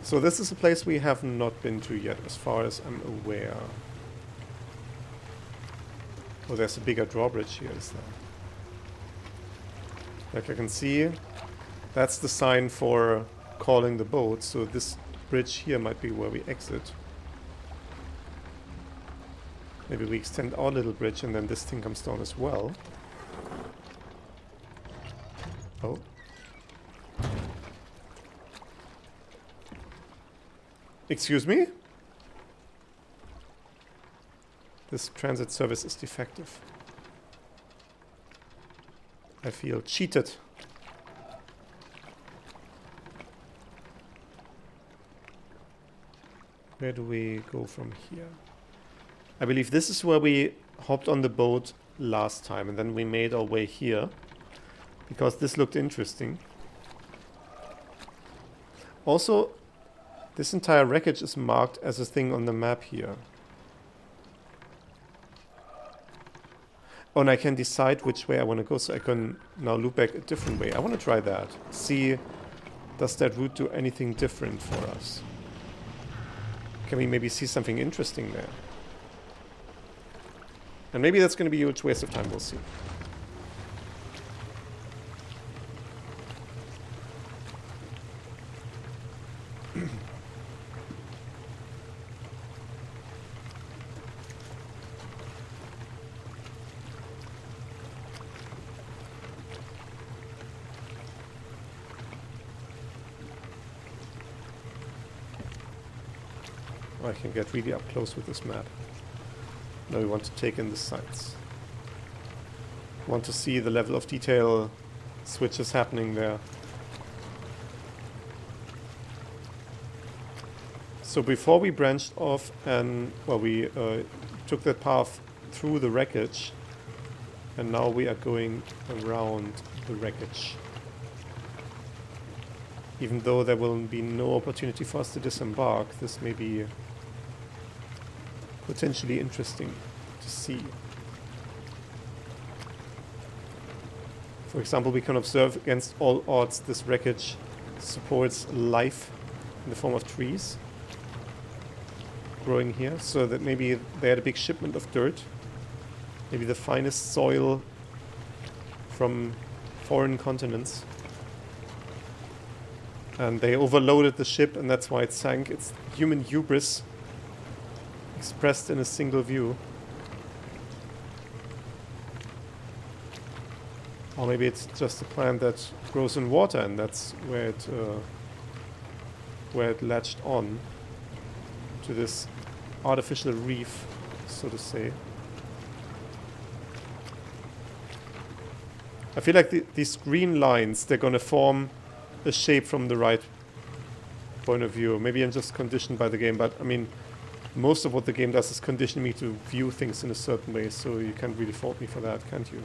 So this is a place we have not been to yet, as far as I'm aware. Oh, there's a bigger drawbridge here, is there? Like I can see, that's the sign for calling the boat, so this bridge here might be where we exit. Maybe we extend our little bridge and then this thing comes down as well. Oh. Excuse me? This transit service is defective. I feel cheated. Where do we go from here? I believe this is where we hopped on the boat last time and then we made our way here because this looked interesting. Also, this entire wreckage is marked as a thing on the map here. Oh, and I can decide which way I want to go, so I can now loop back a different way. I want to try that. See, does that route do anything different for us? Can we maybe see something interesting there? And maybe that's going to be a huge waste of time, we'll see. Can get really up close with this map. Now we want to take in the sights. Want to see the level of detail switches happening there. So before we branched off and, well, we uh, took that path through the wreckage and now we are going around the wreckage. Even though there will be no opportunity for us to disembark, this may be potentially interesting to see. For example, we can observe against all odds this wreckage supports life in the form of trees growing here, so that maybe they had a big shipment of dirt, maybe the finest soil from foreign continents. And they overloaded the ship and that's why it sank. It's human hubris expressed in a single view. Or maybe it's just a plant that grows in water and that's where it uh, where it latched on to this artificial reef, so to say. I feel like the, these green lines, they're going to form a shape from the right point of view. Maybe I'm just conditioned by the game, but I mean, most of what the game does is condition me to view things in a certain way, so you can't really fault me for that, can't you?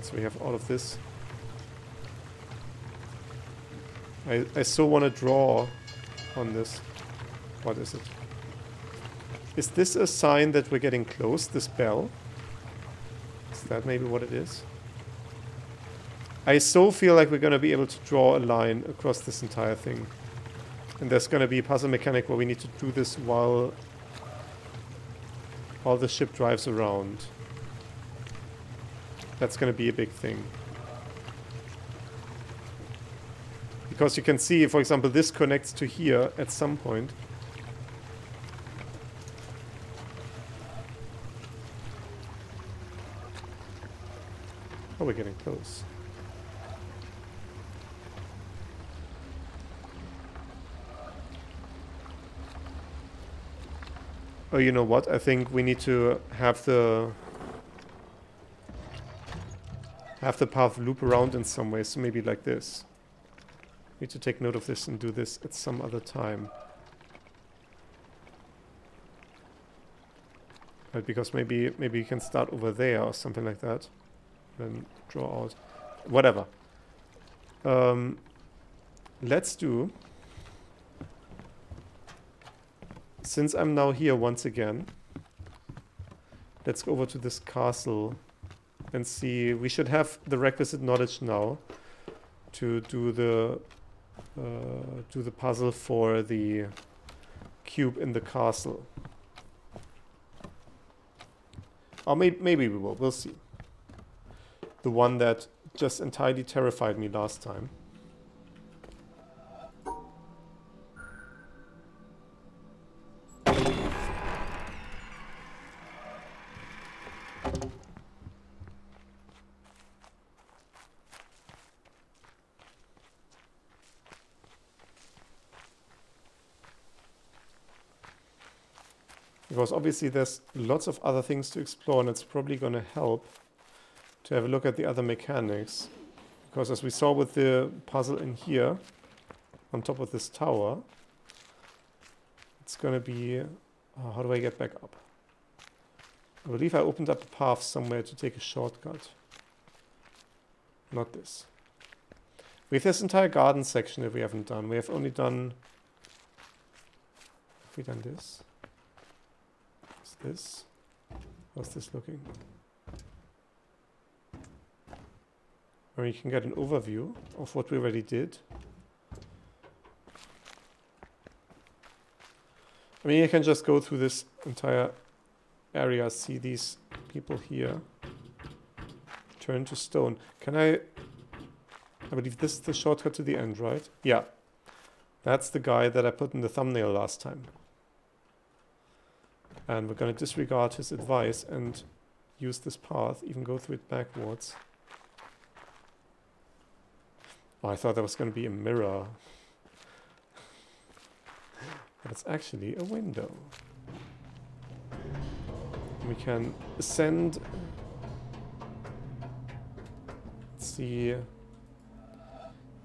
So we have all of this. I, I so want to draw on this. What is it? Is this a sign that we're getting close, this bell? Is that maybe what it is? I so feel like we're going to be able to draw a line across this entire thing. And there's going to be a puzzle mechanic where we need to do this while, while the ship drives around. That's going to be a big thing. Because you can see, for example, this connects to here at some point. Oh, we're getting close. Oh, you know what? I think we need to have the have the path loop around in some way, so maybe like this. Need to take note of this and do this at some other time. Right, because maybe maybe you can start over there or something like that. Then draw out. Whatever. Um, let's do... Since I'm now here once again, let's go over to this castle and see. We should have the requisite knowledge now to do the uh, do the puzzle for the cube in the castle. Or may maybe we will. We'll see. The one that just entirely terrified me last time. Because obviously there's lots of other things to explore and it's probably going to help to have a look at the other mechanics. Because as we saw with the puzzle in here, on top of this tower, it's going to be... Uh, how do I get back up? I believe I opened up a path somewhere to take a shortcut. Not this. We have this entire garden section that we haven't done. We have only done... Have we done this? This? How's this looking? Or you can get an overview of what we already did. I mean, you can just go through this entire area, see these people here. Turn to stone. Can I... I believe this is the shortcut to the end, right? Yeah. That's the guy that I put in the thumbnail last time. And we're going to disregard his advice and use this path, even go through it backwards. Oh, I thought that was going to be a mirror. <laughs> but it's actually a window. We can ascend. Let's see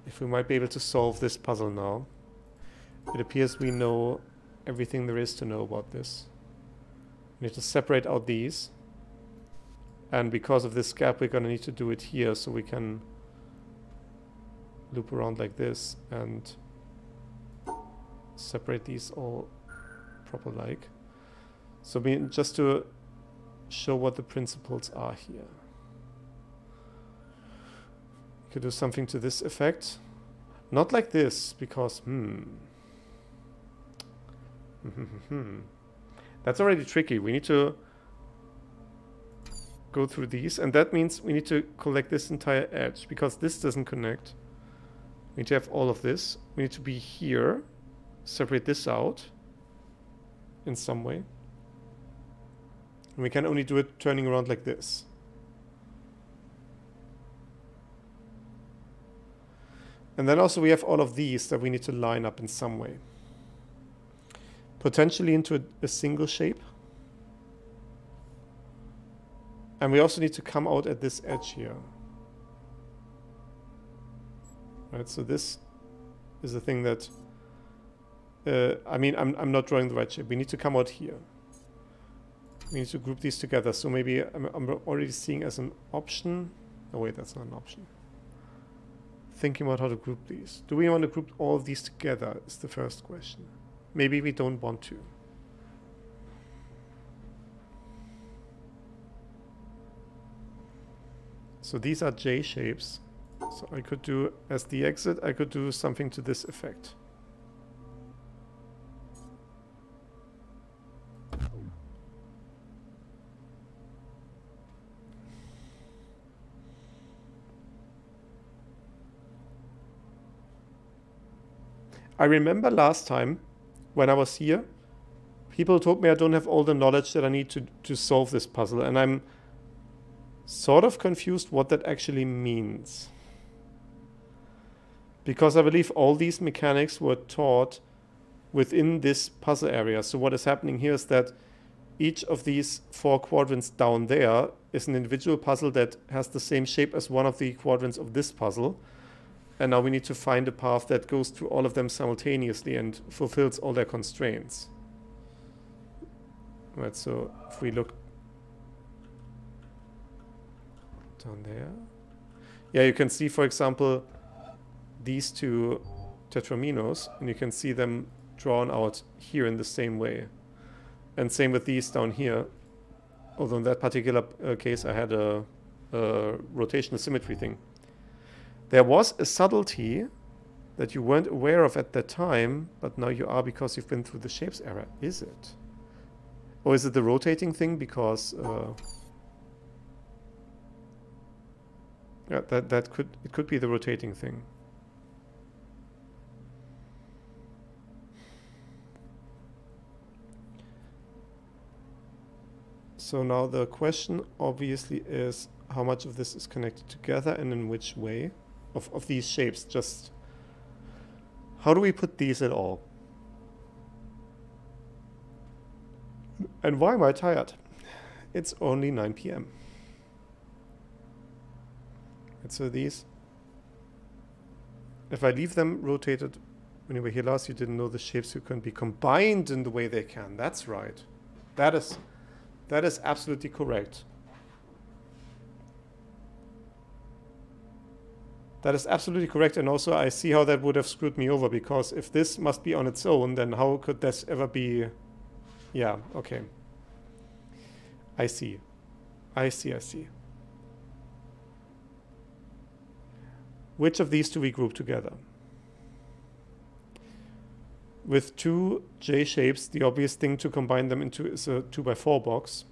if we might be able to solve this puzzle now. It appears we know everything there is to know about this. Need to separate out these. And because of this gap, we're going to need to do it here so we can loop around like this and separate these all proper like. So we, just to show what the principles are here. You could do something to this effect. Not like this, because, hmm. <laughs> hmm, hmm, hmm That's already tricky. We need to go through these. And that means we need to collect this entire edge because this doesn't connect. We need to have all of this. We need to be here. Separate this out in some way. And we can only do it turning around like this. And then also we have all of these that we need to line up in some way potentially into a, a single shape. And we also need to come out at this edge here. Right, so this is the thing that, uh, I mean, I'm, I'm not drawing the right shape. We need to come out here. We need to group these together. So maybe I'm, I'm already seeing as an option. Oh wait, that's not an option. Thinking about how to group these. Do we want to group all these together is the first question. Maybe we don't want to. So these are J shapes. So I could do, as the exit, I could do something to this effect. I remember last time when I was here, people told me I don't have all the knowledge that I need to, to solve this puzzle. And I'm sort of confused what that actually means. Because I believe all these mechanics were taught within this puzzle area. So what is happening here is that each of these four quadrants down there is an individual puzzle that has the same shape as one of the quadrants of this puzzle. And now we need to find a path that goes through all of them simultaneously and fulfills all their constraints. Right, so if we look down there. Yeah, you can see, for example, these two tetrominos, and you can see them drawn out here in the same way. And same with these down here. Although in that particular uh, case, I had a, a rotational symmetry thing. There was a subtlety that you weren't aware of at that time, but now you are because you've been through the shapes era. Is it? Or is it the rotating thing because... Uh, yeah, that, that could... It could be the rotating thing. So now the question obviously is how much of this is connected together and in which way of, of these shapes. Just how do we put these at all? And why am I tired? It's only 9 p.m. And so these, if I leave them rotated when you were here last, you didn't know the shapes you can be combined in the way they can. That's right. That is, that is absolutely correct. That is absolutely correct. And also I see how that would have screwed me over because if this must be on its own, then how could this ever be... Yeah, okay. I see. I see, I see. Which of these do we group together? With two J shapes, the obvious thing to combine them into is a 2x4 box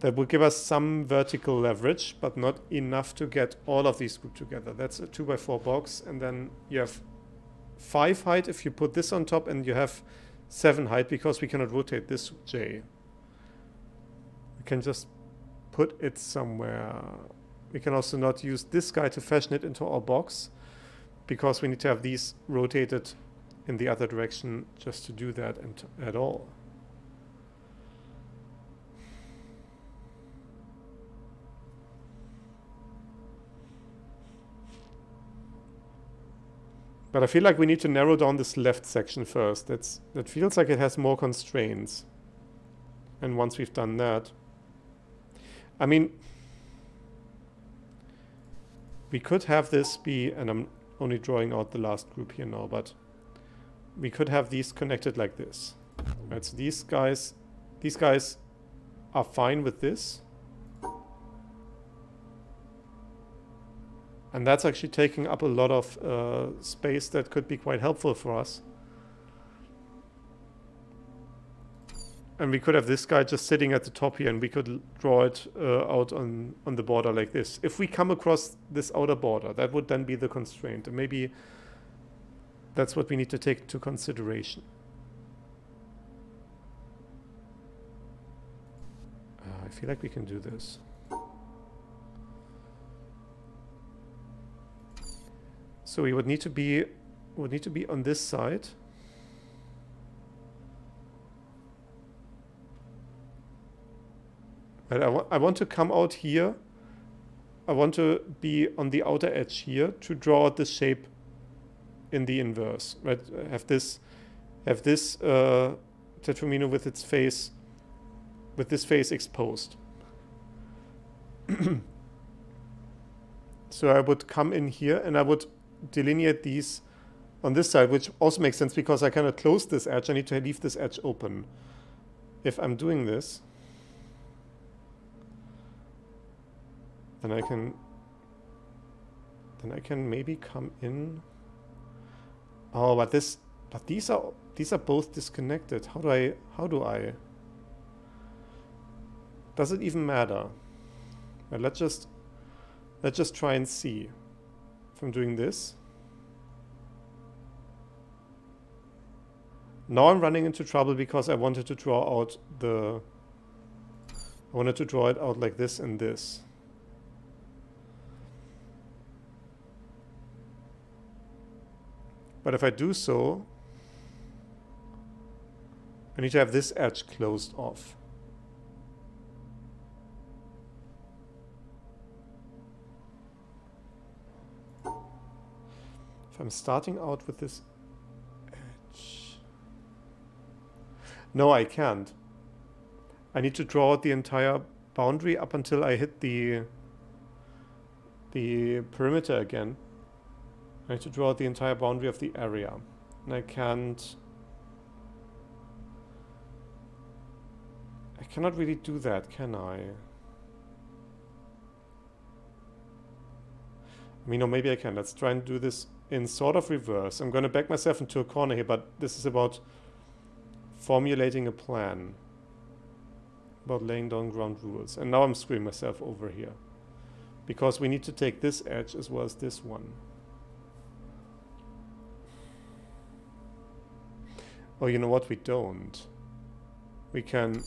that will give us some vertical leverage, but not enough to get all of these grouped together. That's a 2x4 box, and then you have 5 height if you put this on top, and you have 7 height because we cannot rotate this J. We can just put it somewhere. We can also not use this guy to fashion it into our box, because we need to have these rotated in the other direction just to do that and at all. But I feel like we need to narrow down this left section first. That's That feels like it has more constraints. And once we've done that... I mean... We could have this be... And I'm only drawing out the last group here now, but... We could have these connected like this. Right, so these guys... These guys are fine with this. And that's actually taking up a lot of uh, space that could be quite helpful for us. And we could have this guy just sitting at the top here and we could draw it uh, out on, on the border like this. If we come across this outer border, that would then be the constraint. And maybe that's what we need to take into consideration. Uh, I feel like we can do this. So we would need to be would need to be on this side. But I, wa I want to come out here. I want to be on the outer edge here to draw this shape in the inverse. Right? Have this have this uh, tetromino with its face with this face exposed. <clears throat> so I would come in here and I would delineate these on this side, which also makes sense because I cannot close this edge. I need to leave this edge open. If I'm doing this, then I can then I can maybe come in. Oh, but this, but these are these are both disconnected. How do I? How do I? Does it even matter? Let's just let's just try and see. I'm doing this. Now I'm running into trouble because I wanted to draw out the... I wanted to draw it out like this and this. But if I do so, I need to have this edge closed off. If I'm starting out with this edge... No, I can't. I need to draw out the entire boundary up until I hit the the perimeter again. I need to draw out the entire boundary of the area. And I can't... I cannot really do that, can I? I mean, or maybe I can. Let's try and do this in sort of reverse. I'm going to back myself into a corner here, but this is about formulating a plan. About laying down ground rules. And now I'm screwing myself over here. Because we need to take this edge as well as this one. Oh, you know what? We don't. We can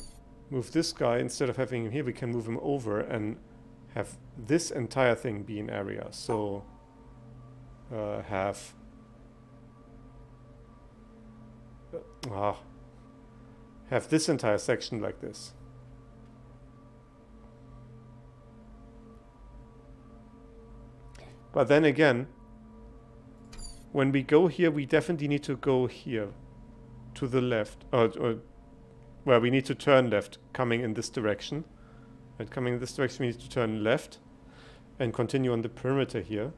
move this guy, instead of having him here, we can move him over and have this entire thing be an area. So uh, have uh, have this entire section like this. But then again, when we go here, we definitely need to go here to the left, or, or well, we need to turn left, coming in this direction. And coming in this direction, we need to turn left and continue on the perimeter here.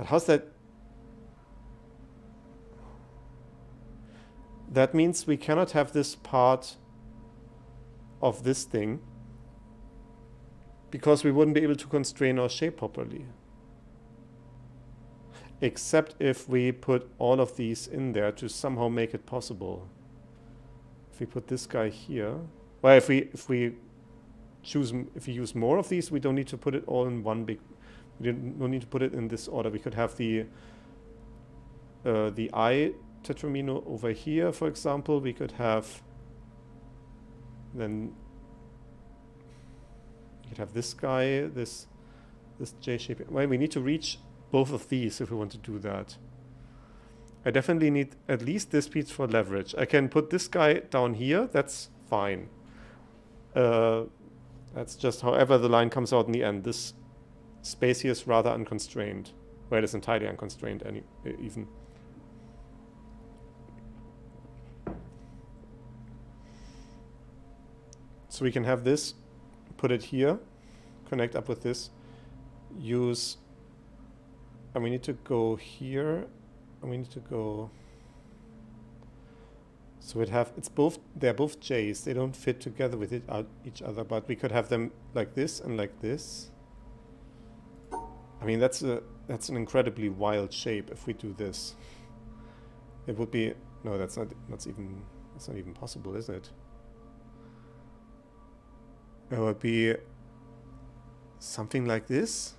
But how's that? That means we cannot have this part of this thing because we wouldn't be able to constrain our shape properly. Except if we put all of these in there to somehow make it possible. If we put this guy here, well, if we if we choose if we use more of these, we don't need to put it all in one big we don't need to put it in this order. We could have the uh, the I tetromino over here, for example. We could have then we could have this guy, this this J shape. Well, we need to reach both of these if we want to do that. I definitely need at least this piece for leverage. I can put this guy down here. That's fine. Uh, that's just however the line comes out in the end. This space here is rather unconstrained. Well, it is entirely unconstrained any, even. So we can have this, put it here, connect up with this, use, and we need to go here, and we need to go, so it have, it's both, they're both J's, they don't fit together with it, uh, each other, but we could have them like this and like this. I mean, that's a that's an incredibly wild shape if we do this. It would be no, that's not that's even that's not even possible, is it? It would be something like this.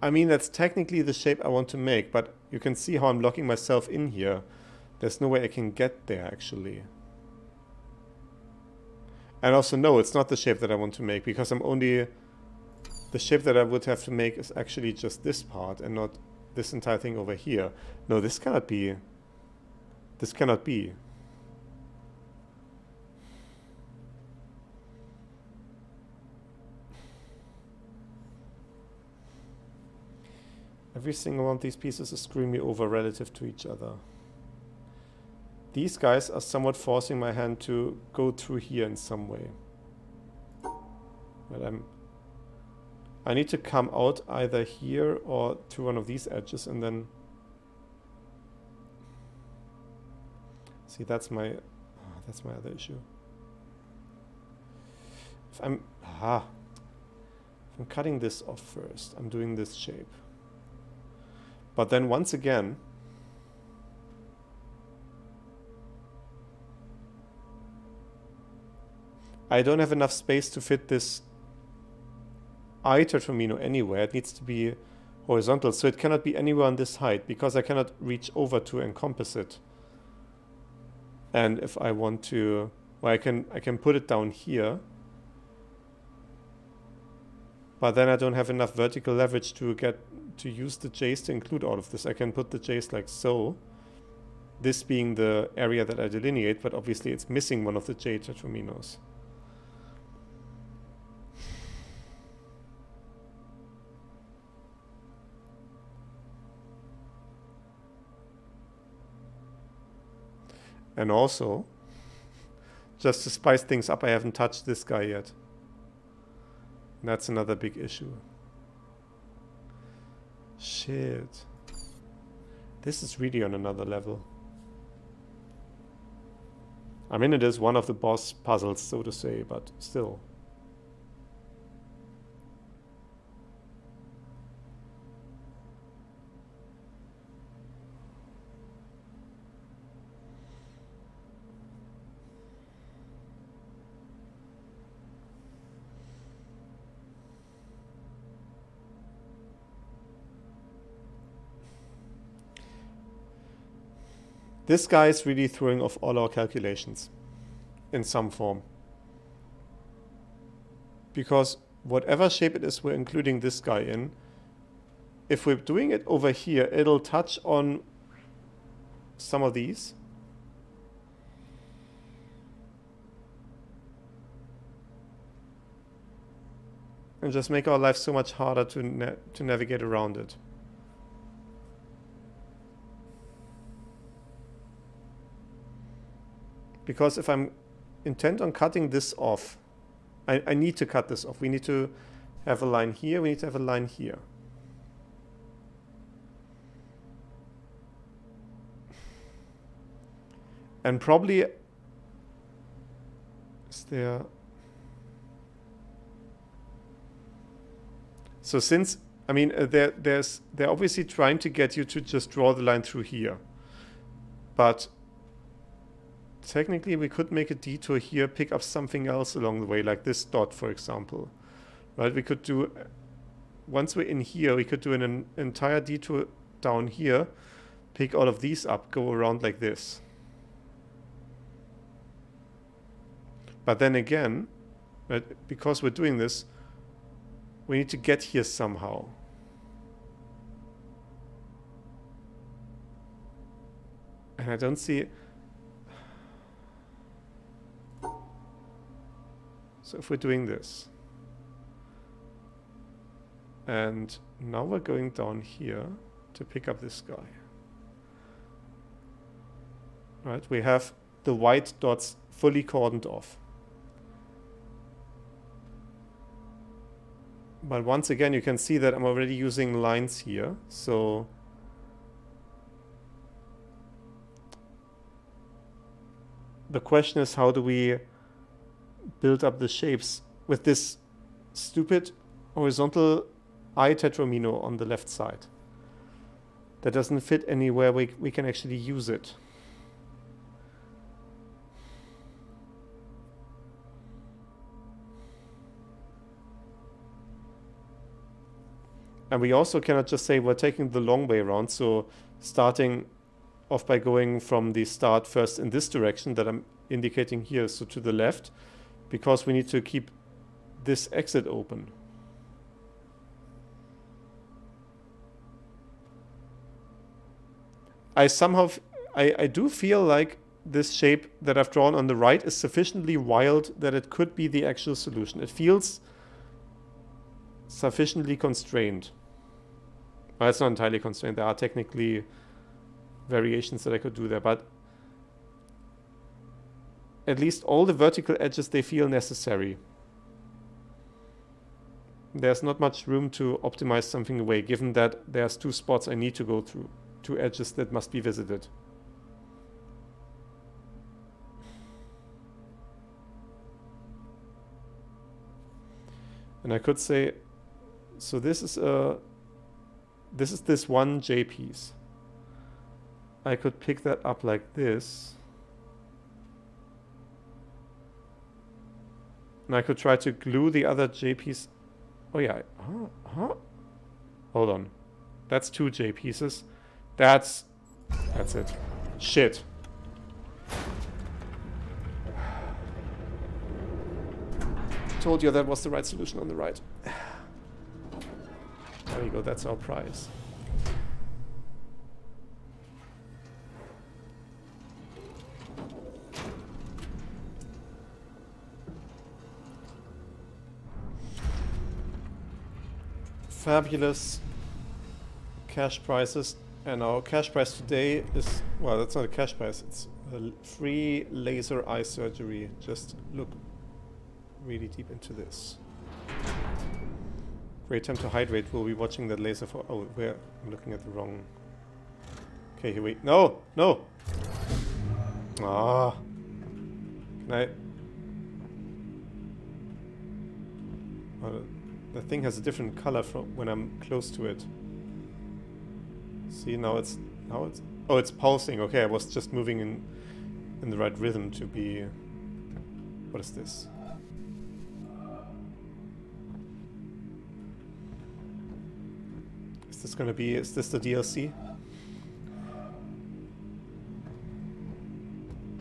I mean, that's technically the shape I want to make, but you can see how I'm locking myself in here. There's no way I can get there, actually. And also, no, it's not the shape that I want to make because I'm only... The shape that I would have to make is actually just this part and not this entire thing over here. No, this cannot be... This cannot be. Every single one of these pieces is screwing me over relative to each other these guys are somewhat forcing my hand to go through here in some way. But I'm I need to come out either here or to one of these edges and then See, that's my, oh, that's my other issue. If I'm, ah, if I'm cutting this off first, I'm doing this shape. But then once again, I don't have enough space to fit this I tetromino anywhere. It needs to be horizontal, so it cannot be anywhere on this height because I cannot reach over to encompass it. And if I want to, well, I can I can put it down here, but then I don't have enough vertical leverage to get to use the J's to include all of this. I can put the J's like so, this being the area that I delineate, but obviously it's missing one of the J tetrominos. And also, just to spice things up, I haven't touched this guy yet. And That's another big issue. Shit. This is really on another level. I mean, it is one of the boss puzzles, so to say, but still. This guy is really throwing off all our calculations in some form. Because whatever shape it is we're including this guy in, if we're doing it over here, it'll touch on some of these. And just make our life so much harder to, na to navigate around it. Because if I'm intent on cutting this off, I, I need to cut this off. We need to have a line here, we need to have a line here. And probably is there so since I mean uh, there there's they're obviously trying to get you to just draw the line through here but technically we could make a detour here, pick up something else along the way, like this dot, for example. Right? We could do, once we're in here, we could do an, an entire detour down here, pick all of these up, go around like this. But then again, right, because we're doing this, we need to get here somehow. And I don't see So if we're doing this, and now we're going down here to pick up this guy. Right, we have the white dots fully cordoned off. But once again, you can see that I'm already using lines here. So the question is how do we build up the shapes with this stupid horizontal I tetromino on the left side. That doesn't fit anywhere we, we can actually use it. And we also cannot just say we're taking the long way around. So starting off by going from the start first in this direction that I'm indicating here, so to the left, because we need to keep this exit open. I somehow, I, I do feel like this shape that I've drawn on the right is sufficiently wild that it could be the actual solution. It feels sufficiently constrained. Well, it's not entirely constrained. There are technically variations that I could do there, but at least all the vertical edges they feel necessary. There's not much room to optimize something away, given that there's two spots I need to go through, two edges that must be visited. And I could say, so this is a, this is this one J piece. I could pick that up like this. And I could try to glue the other J piece. Oh yeah, huh? huh? Hold on. That's two J pieces. That's, that's it. Shit. <sighs> Told you that was the right solution on the right. <sighs> There you go, that's our prize. Fabulous cash prices and our cash price today is well that's not a cash price it's a free laser eye surgery just look really deep into this. Great time to hydrate. We'll be watching that laser for... Oh, we're looking at the wrong... Okay, here we... No! No! Ah! Can I... Oh, the thing has a different color from when I'm close to it. See, now it's... Now it's... Oh, it's pulsing. Okay, I was just moving in in the right rhythm to be... What is this? Is this gonna be, is this the DLC?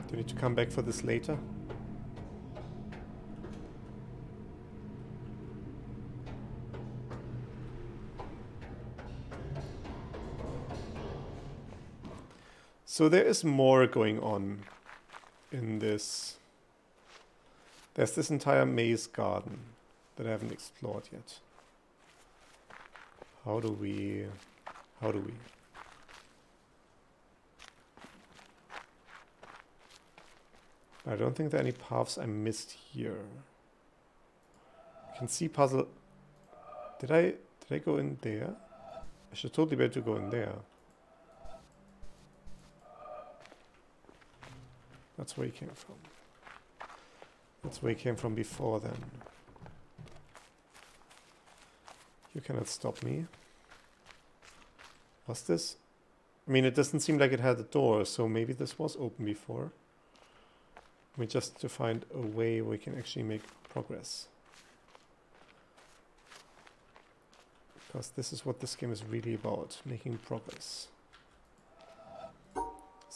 Do you need to come back for this later? So there is more going on in this. There's this entire maze garden that I haven't explored yet. How do we... How do we... I don't think there are any paths I missed here. I can see puzzle... Did I... Did I go in there? I should totally be able to go in there. That's where he came from. That's where he came from before then. You cannot stop me. Was this? I mean, it doesn't seem like it had a door, so maybe this was open before. We just to find a way we can actually make progress. Because this is what this game is really about, making progress.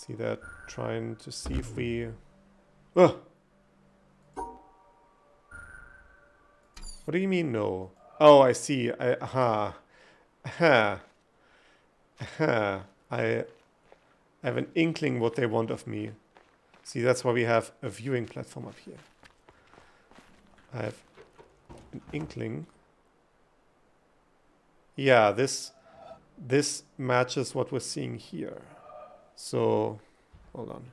See that? Trying to see if we... What do you mean no? Oh, I see. I, aha. Aha. Aha. I have an inkling what they want of me. See, that's why we have a viewing platform up here. I have an inkling. Yeah, this this matches what we're seeing here. So, hold on.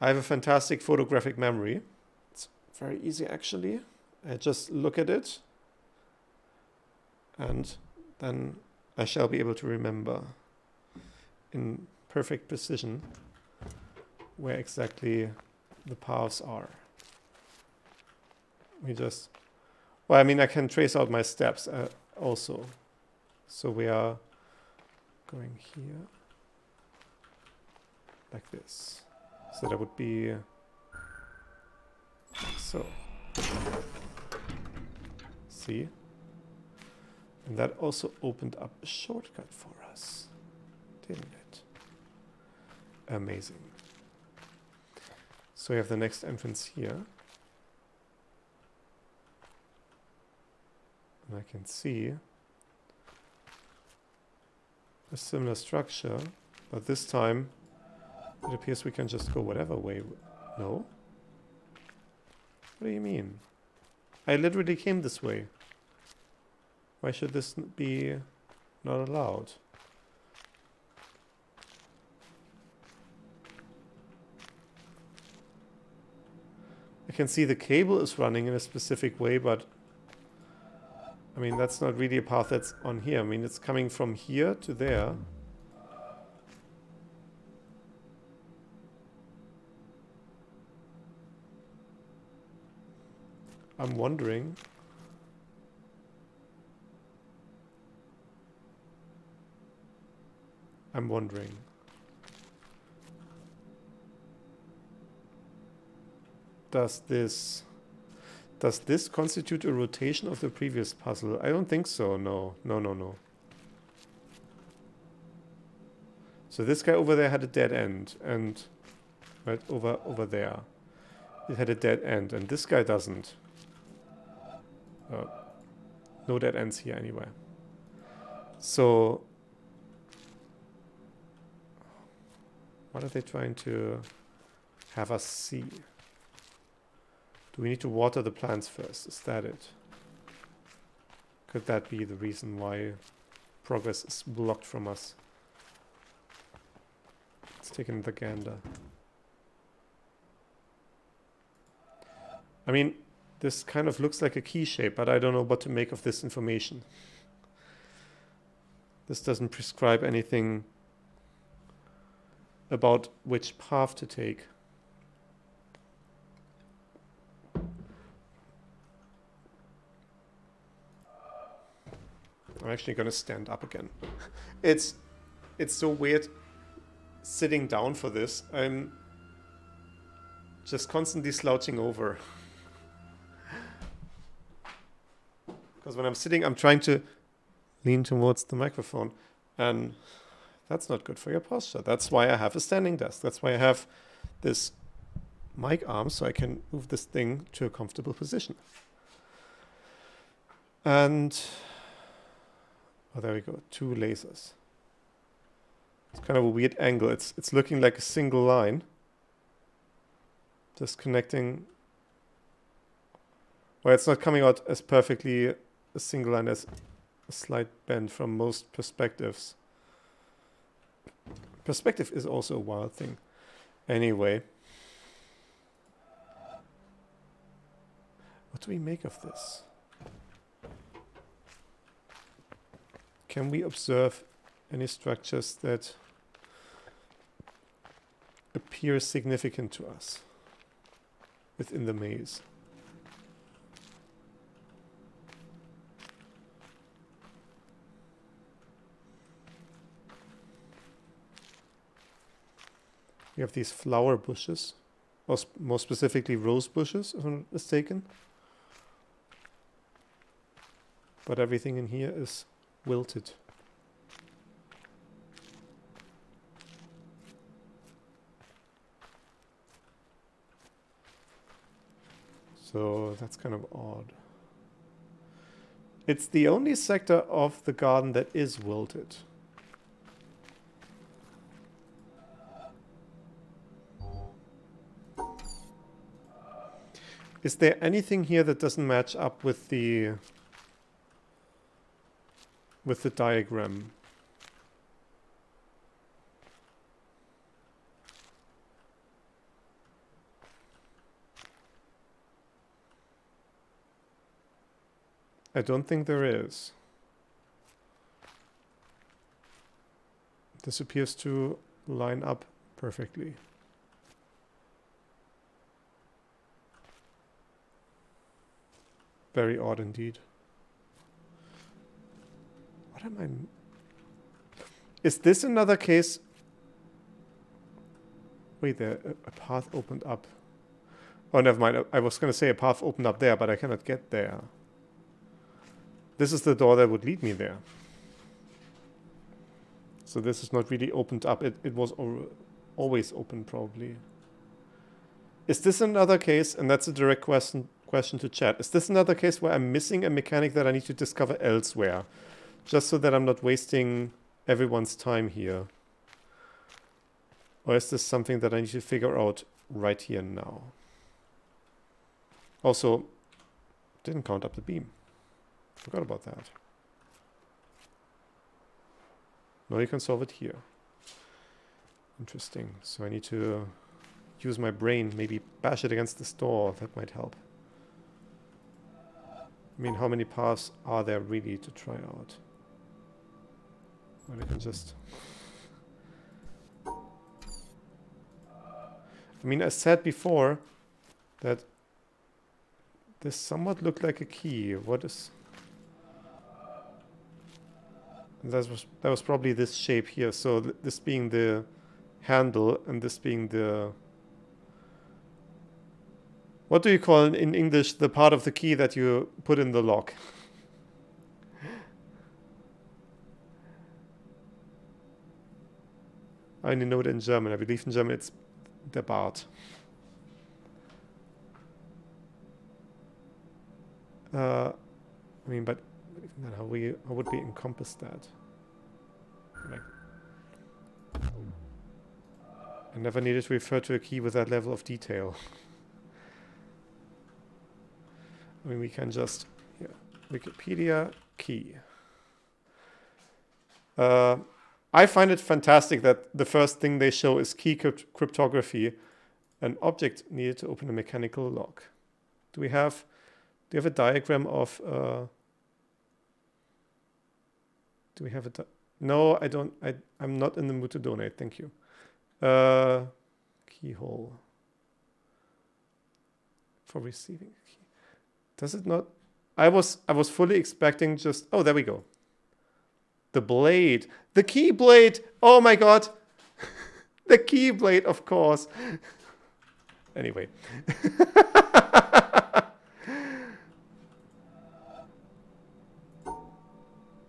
I have a fantastic photographic memory. It's very easy actually. I just look at it and then I shall be able to remember in perfect precision where exactly the paths are. We just, well, I mean, I can trace out my steps uh, also. So we are going here, like this. So that would be, like so. See? And that also opened up a shortcut for us, didn't it? Amazing. So we have the next entrance here. And I can see a similar structure, but this time it appears we can just go whatever way. No? What do you mean? I literally came this way. Why should this be not allowed? I can see the cable is running in a specific way, but I mean, that's not really a path that's on here. I mean, it's coming from here to there. I'm wondering. I'm wondering. Does this does this constitute a rotation of the previous puzzle? I don't think so. No, no, no, no. So this guy over there had a dead end, and right over over there, it had a dead end, and this guy doesn't. Uh, no dead ends here anywhere. So... What are they trying to have us see? Do we need to water the plants first? Is that it? Could that be the reason why progress is blocked from us? Let's take another gander. I mean, this kind of looks like a key shape, but I don't know what to make of this information. This doesn't prescribe anything about which path to take. I'm actually going to stand up again. <laughs> it's it's so weird sitting down for this. I'm just constantly slouching over. Because when I'm sitting, I'm trying to lean towards the microphone. And that's not good for your posture. That's why I have a standing desk. That's why I have this mic arm so I can move this thing to a comfortable position. And Oh, there we go. Two lasers. It's kind of a weird angle. It's it's looking like a single line. Just connecting. Well, it's not coming out as perfectly a single line as a slight bend from most perspectives. Perspective is also a wild thing. Anyway. What do we make of this? Can we observe any structures that appear significant to us within the maze? We have these flower bushes, or sp more specifically rose bushes, if I'm not mistaken. But everything in here is wilted. So that's kind of odd. It's the only sector of the garden that is wilted. Is there anything here that doesn't match up with the with the diagram. I don't think there is. This appears to line up perfectly. Very odd indeed What am I... Is this another case... Wait, there, a, path opened up. Oh, never mind. I was going to say a path opened up there, but I cannot get there. This is the door that would lead me there. So this is not really opened up. It, it was always open, probably. Is this another case, and that's a direct question, question to chat, is this another case where I'm missing a mechanic that I need to discover elsewhere? Just so that I'm not wasting everyone's time here. Or is this something that I need to figure out right here now? Also, didn't count up the beam. Forgot about that. Now you can solve it here. Interesting. So I need to use my brain, maybe bash it against this door. That might help. I mean, how many paths are there really to try out? Or I can just... I mean, I said before that this somewhat looked like a key. What is... That was that was probably this shape here. So th this being the handle and this being the what do you call in English the part of the key that you put in the lock? I only know it in German. I believe in German it's der Bart. Uh, I mean, but how we how would we encompass that? Like, I never needed to refer to a key with that level of detail. I mean, we can just yeah, Wikipedia key. Uh, I find it fantastic that the first thing they show is key crypt cryptography, an object needed to open a mechanical lock. Do we have, do you have a diagram of, uh, do we have a, no, I don't, I, I'm not in the mood to donate, thank you. Uh, keyhole for receiving. Does it not? I was, I was fully expecting just, oh, there we go. The blade. The key blade. Oh my god. <laughs> the key blade, of course. anyway. <laughs>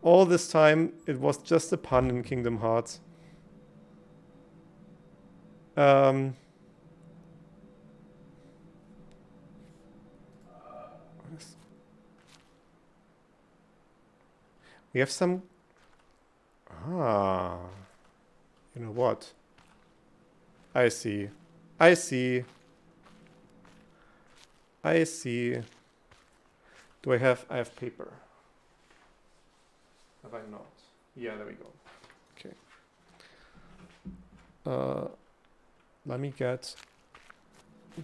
All this time, it was just a pun in Kingdom Hearts. Um, we have some Ah. You know what? I see. I see. I see. Do I have... I have paper. Have I not? Yeah, there we go. Okay. Uh, let me get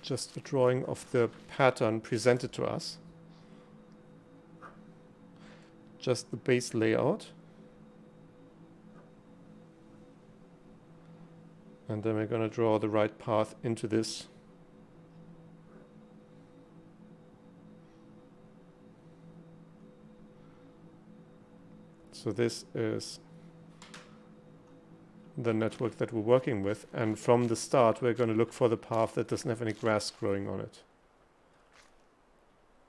just a drawing of the pattern presented to us. Just the base layout. And then we're going to draw the right path into this. So this is the network that we're working with. And from the start, we're going to look for the path that doesn't have any grass growing on it.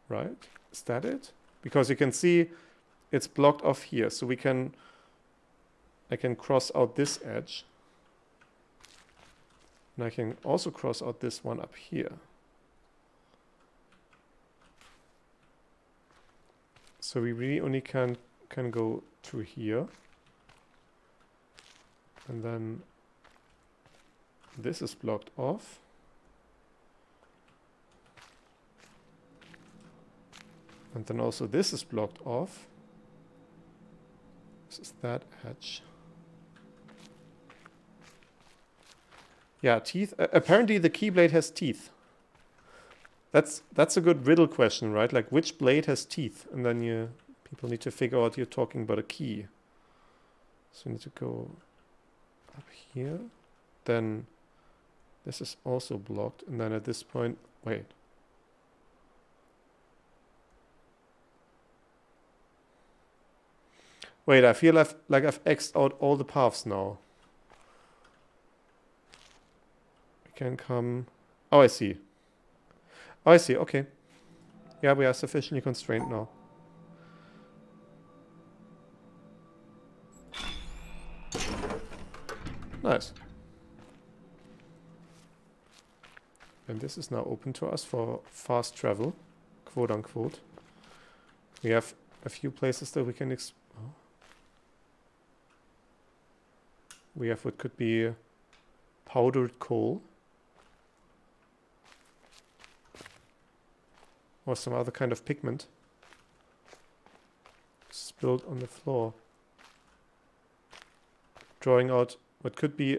Right? Is that it? Because you can see it's blocked off here. So we can, I can cross out this edge. And I can also cross out this one up here. So we really only can can go to here. And then this is blocked off. And then also this is blocked off. Is that edge. Yeah, teeth. Uh, apparently the keyblade has teeth. That's that's a good riddle question, right? Like which blade has teeth? And then you people need to figure out you're talking about a key. So you need to go up here. Then this is also blocked. And then at this point, wait. Wait, I feel I've, like I've X'd out all the paths now. We can come... Oh, I see. Oh, I see. Okay. Yeah, we are sufficiently constrained now. Nice. And this is now open to us for fast travel, quote unquote. We have a few places that we can... Oh. We have what could be powdered coal. or some other kind of pigment spilled on the floor. Drawing out what could be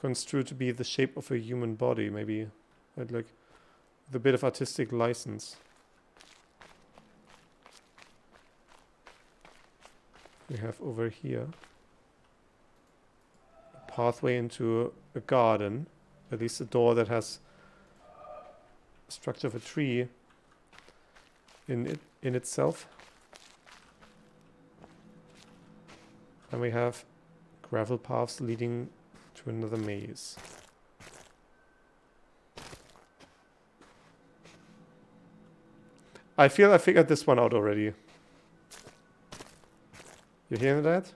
construed to be the shape of a human body, maybe like with a bit of artistic license. We have over here pathway into a garden, at least a door that has structure of a tree in it in itself. And we have gravel paths leading to another maze. I feel I figured this one out already. You hearing that?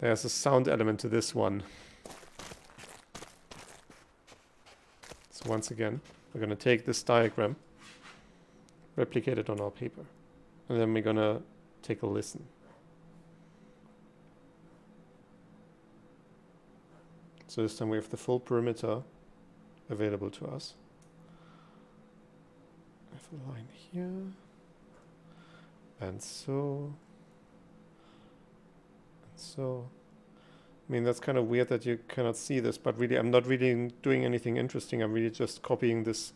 There's a sound element to this one. So once again, we're going to take this diagram, replicate it on our paper, and then we're going to take a listen. So this time we have the full perimeter available to us. I have a line here, and so, so. I mean, that's kind of weird that you cannot see this, but really, I'm not really doing anything interesting. I'm really just copying this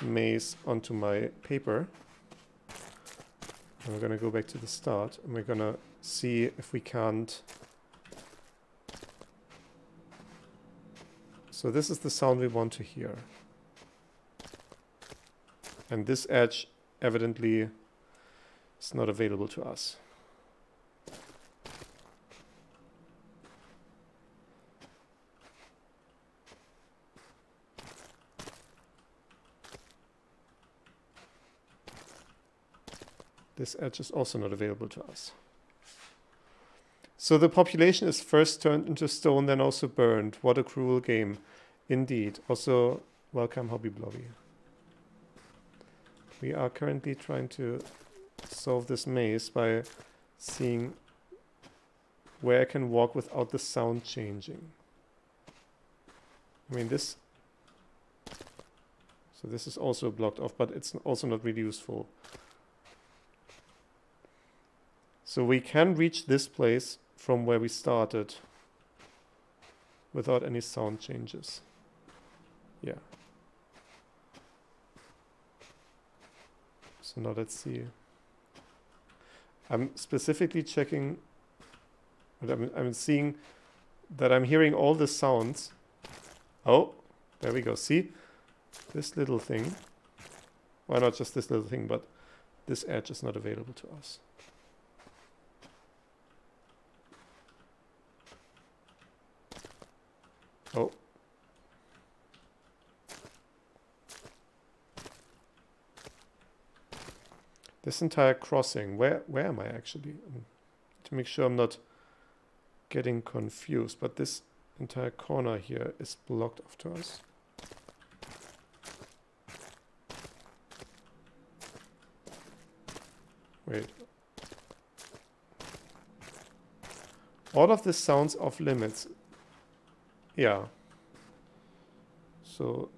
maze onto my paper. And we're going to go back to the start, and we're going to see if we can't... So this is the sound we want to hear. And this edge evidently is not available to us. This edge is also not available to us. So the population is first turned into stone, then also burned. What a cruel game. Indeed. Also, welcome Hobby Blobby. We are currently trying to solve this maze by seeing where I can walk without the sound changing. I mean, this... So this is also blocked off, but it's also not really useful. So we can reach this place from where we started without any sound changes. Yeah. So now let's see. I'm specifically checking, I'm, I'm seeing that I'm hearing all the sounds. Oh, there we go. See this little thing. Why not just this little thing, but this edge is not available to us. Oh. This entire crossing, where where am I actually? Um, to make sure I'm not getting confused, but this entire corner here is blocked off to us. Wait. All of this sounds off limits. Yeah. So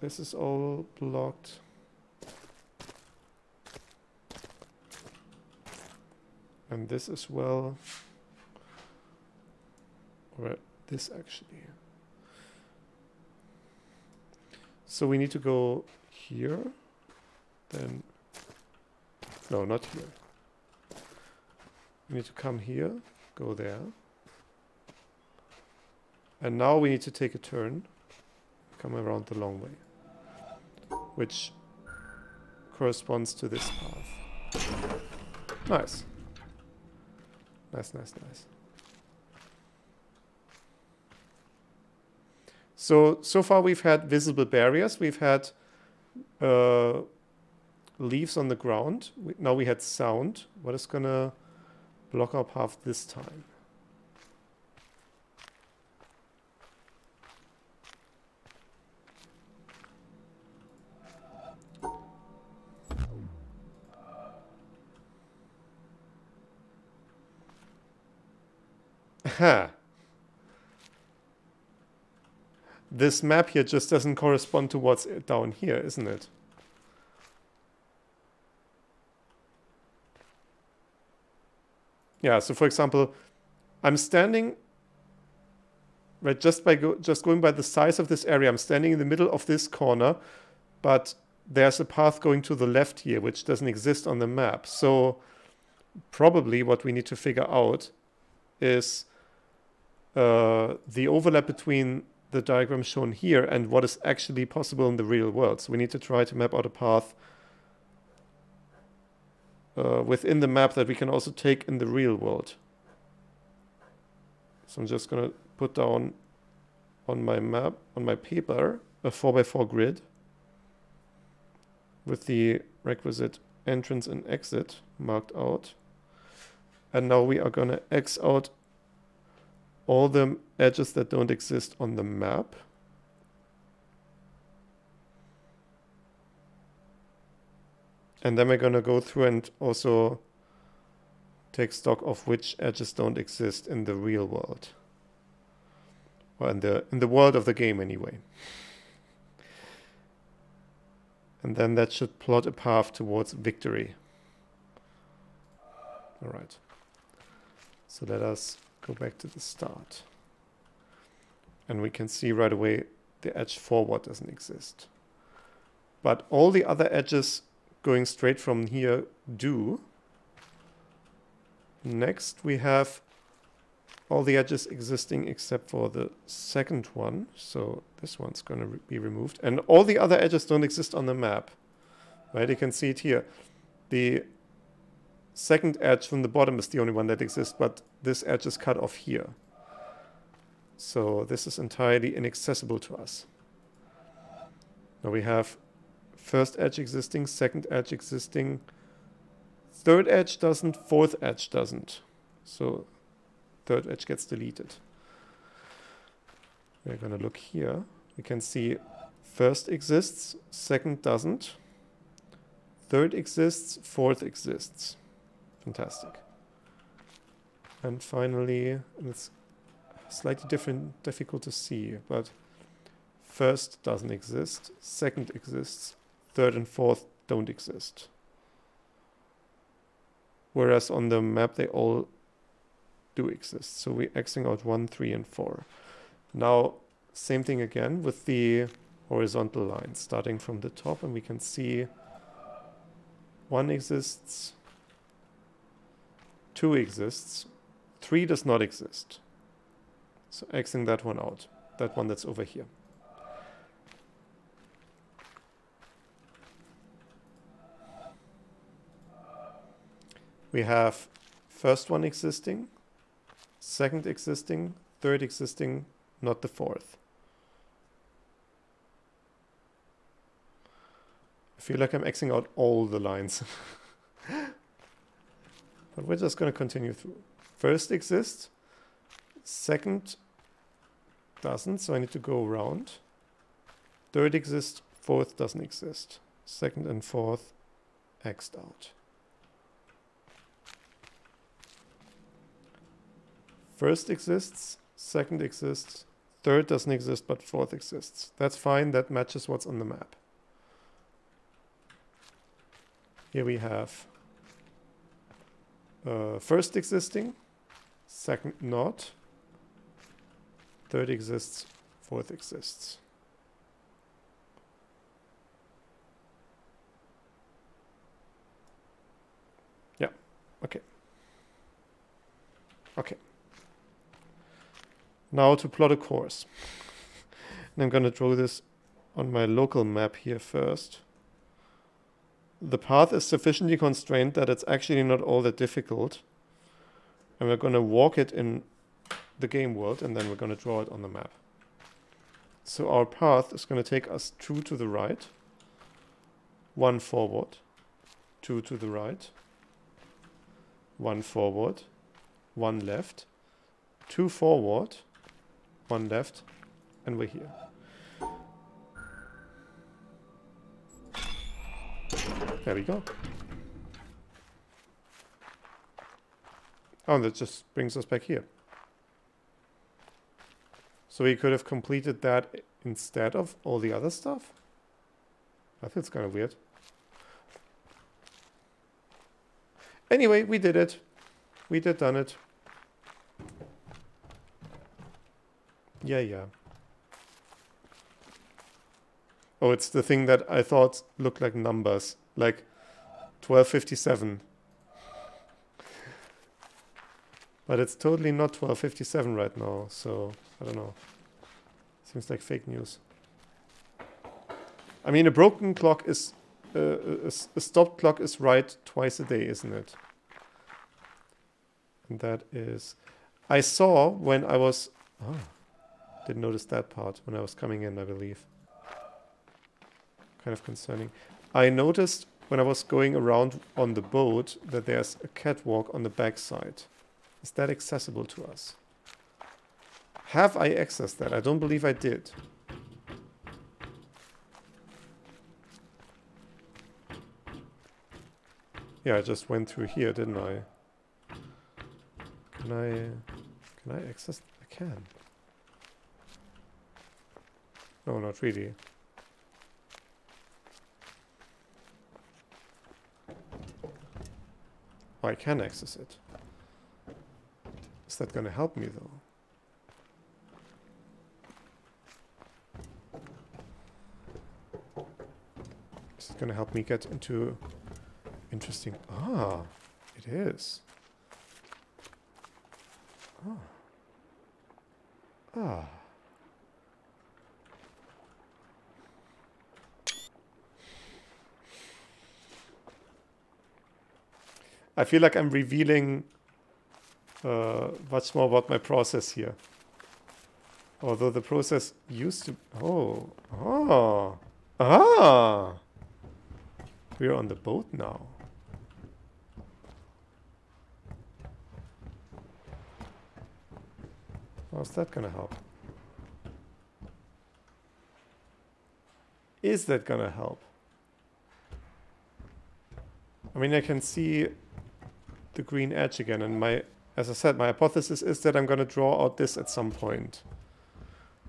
this is all blocked. And this as well. Or this actually. So we need to go here. Then, no, not here. We need to come here, go there. And now we need to take a turn, come around the long way, which corresponds to this path. Nice. Nice, nice, nice. So, so far we've had visible barriers, we've had uh, leaves on the ground, we, now we had sound. What is gonna block our path this time? Huh. This map here just doesn't correspond to what's down here, isn't it? Yeah, so for example, I'm standing right just by go, just going by the size of this area. I'm standing in the middle of this corner, but there's a path going to the left here, which doesn't exist on the map. So probably what we need to figure out is uh, the overlap between the diagram shown here and what is actually possible in the real world. So we need to try to map out a path uh, within the map that we can also take in the real world. So I'm just going to put down on my map, on my paper, a 4x4 grid with the requisite entrance and exit marked out. And now we are going to X out all the edges that don't exist on the map. And then we're going to go through and also take stock of which edges don't exist in the real world. Or in the, in the world of the game anyway. And then that should plot a path towards victory. All right. So let us go back to the start. And we can see right away the edge forward doesn't exist. But all the other edges going straight from here do. Next we have all the edges existing except for the second one. So this one's going to re be removed. And all the other edges don't exist on the map. Right, you can see it here. The second edge from the bottom is the only one that exists, but this edge is cut off here. So this is entirely inaccessible to us. Now we have first edge existing, second edge existing, third edge doesn't, fourth edge doesn't. So third edge gets deleted. We're going to look here. We can see first exists, second doesn't, third exists, fourth exists. Fantastic. And finally, it's slightly different, difficult to see, but first doesn't exist, second exists, third and fourth don't exist. Whereas on the map they all do exist. So we're Xing out 1, 3, and 4. Now, same thing again with the horizontal line, starting from the top, and we can see 1 exists, 2 exists, 3 does not exist. So Xing that one out, that one that's over here. We have first one existing, second existing, third existing, not the fourth. I feel like I'm Xing out all the lines. <laughs> but we're just going to continue through. First exists, second doesn't, so I need to go around. Third exists, fourth doesn't exist. Second and fourth X'd out. First exists, second exists, third doesn't exist, but fourth exists. That's fine, that matches what's on the map. Here we have uh, first existing, second not, third exists, fourth exists. Yeah, okay. Okay. Now to plot a course. <laughs> and I'm going to draw this on my local map here first. The path is sufficiently constrained that it's actually not all that difficult. And we're going to walk it in the game world and then we're going to draw it on the map. So our path is going to take us two to the right, one forward, two to the right, one forward, one left, two forward, one left, and we're here. There we go. Oh, that just brings us back here. So we could have completed that instead of all the other stuff? That feels kind of weird. Anyway, we did it. We did done it. Yeah, yeah. Oh, it's the thing that I thought looked like numbers. Like 1257. But it's totally not 1257 right now, so I don't know. Seems like fake news. I mean, a broken clock is uh, a, a stopped clock is right twice a day, isn't it? And that is... I saw when I was... Oh, didn't notice that part when I was coming in, I believe. Kind of concerning. I noticed when I was going around on the boat that there's a catwalk on the backside. Is that accessible to us? Have I accessed that? I don't believe I did. Yeah, I just went through here, didn't I? Can I... Can I access... I can. No, not really. Oh, I can access it. Is that gonna help me, though? Is it gonna help me get into interesting... Ah, it is. Ah. Ah. I feel like I'm revealing uh, much more about my process here. Although the process used to... Oh. Oh. Ah. We're on the boat now. How's that gonna help? Is that gonna help? I mean, I can see the green edge again, and my, as I said, my hypothesis is that I'm gonna draw out this at some point.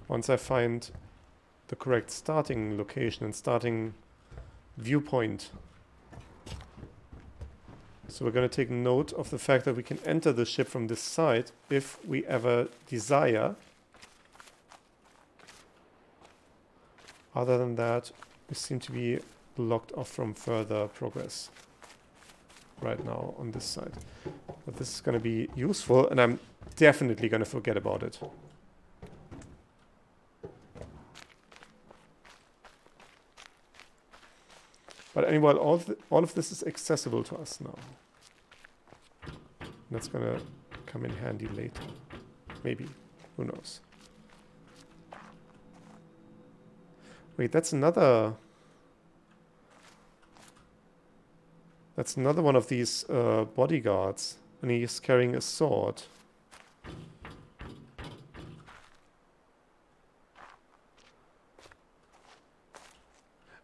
Once I find the correct starting location and starting viewpoint. So we're going to take note of the fact that we can enter the ship from this side if we ever desire. Other than that, we seem to be blocked off from further progress right now on this side. But this is going to be useful, and I'm definitely going to forget about it. But anyway, all, all of this is accessible to us now. That's gonna come in handy later. Maybe. Who knows? Wait, that's another... That's another one of these uh, bodyguards. And he's carrying a sword.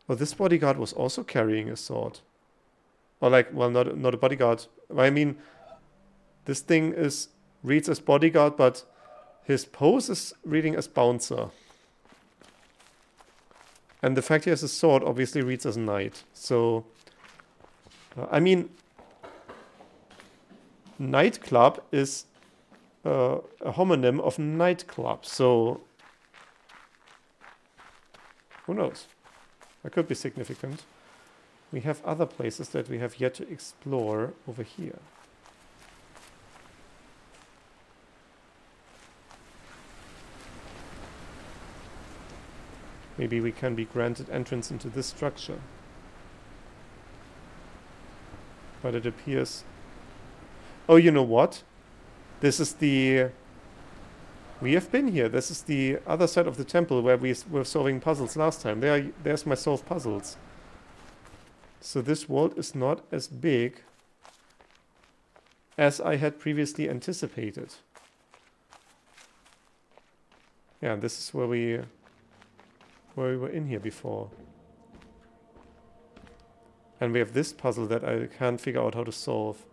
Well, this bodyguard was also carrying a sword. Or like, well, not, not a bodyguard. I mean, this thing is reads as bodyguard, but his pose is reading as bouncer. And the fact he has a sword obviously reads as knight. So, I mean, nightclub is uh, a homonym of nightclub. So, who knows? That could be significant. We have other places that we have yet to explore over here. Maybe we can be granted entrance into this structure. But it appears... Oh, you know what? This is the... We have been here. This is the other side of the temple where we were solving puzzles last time. There, there's my solved puzzles. So this world is not as big as I had previously anticipated. Yeah, this is where we where we were in here before. And we have this puzzle that I can't figure out how to solve.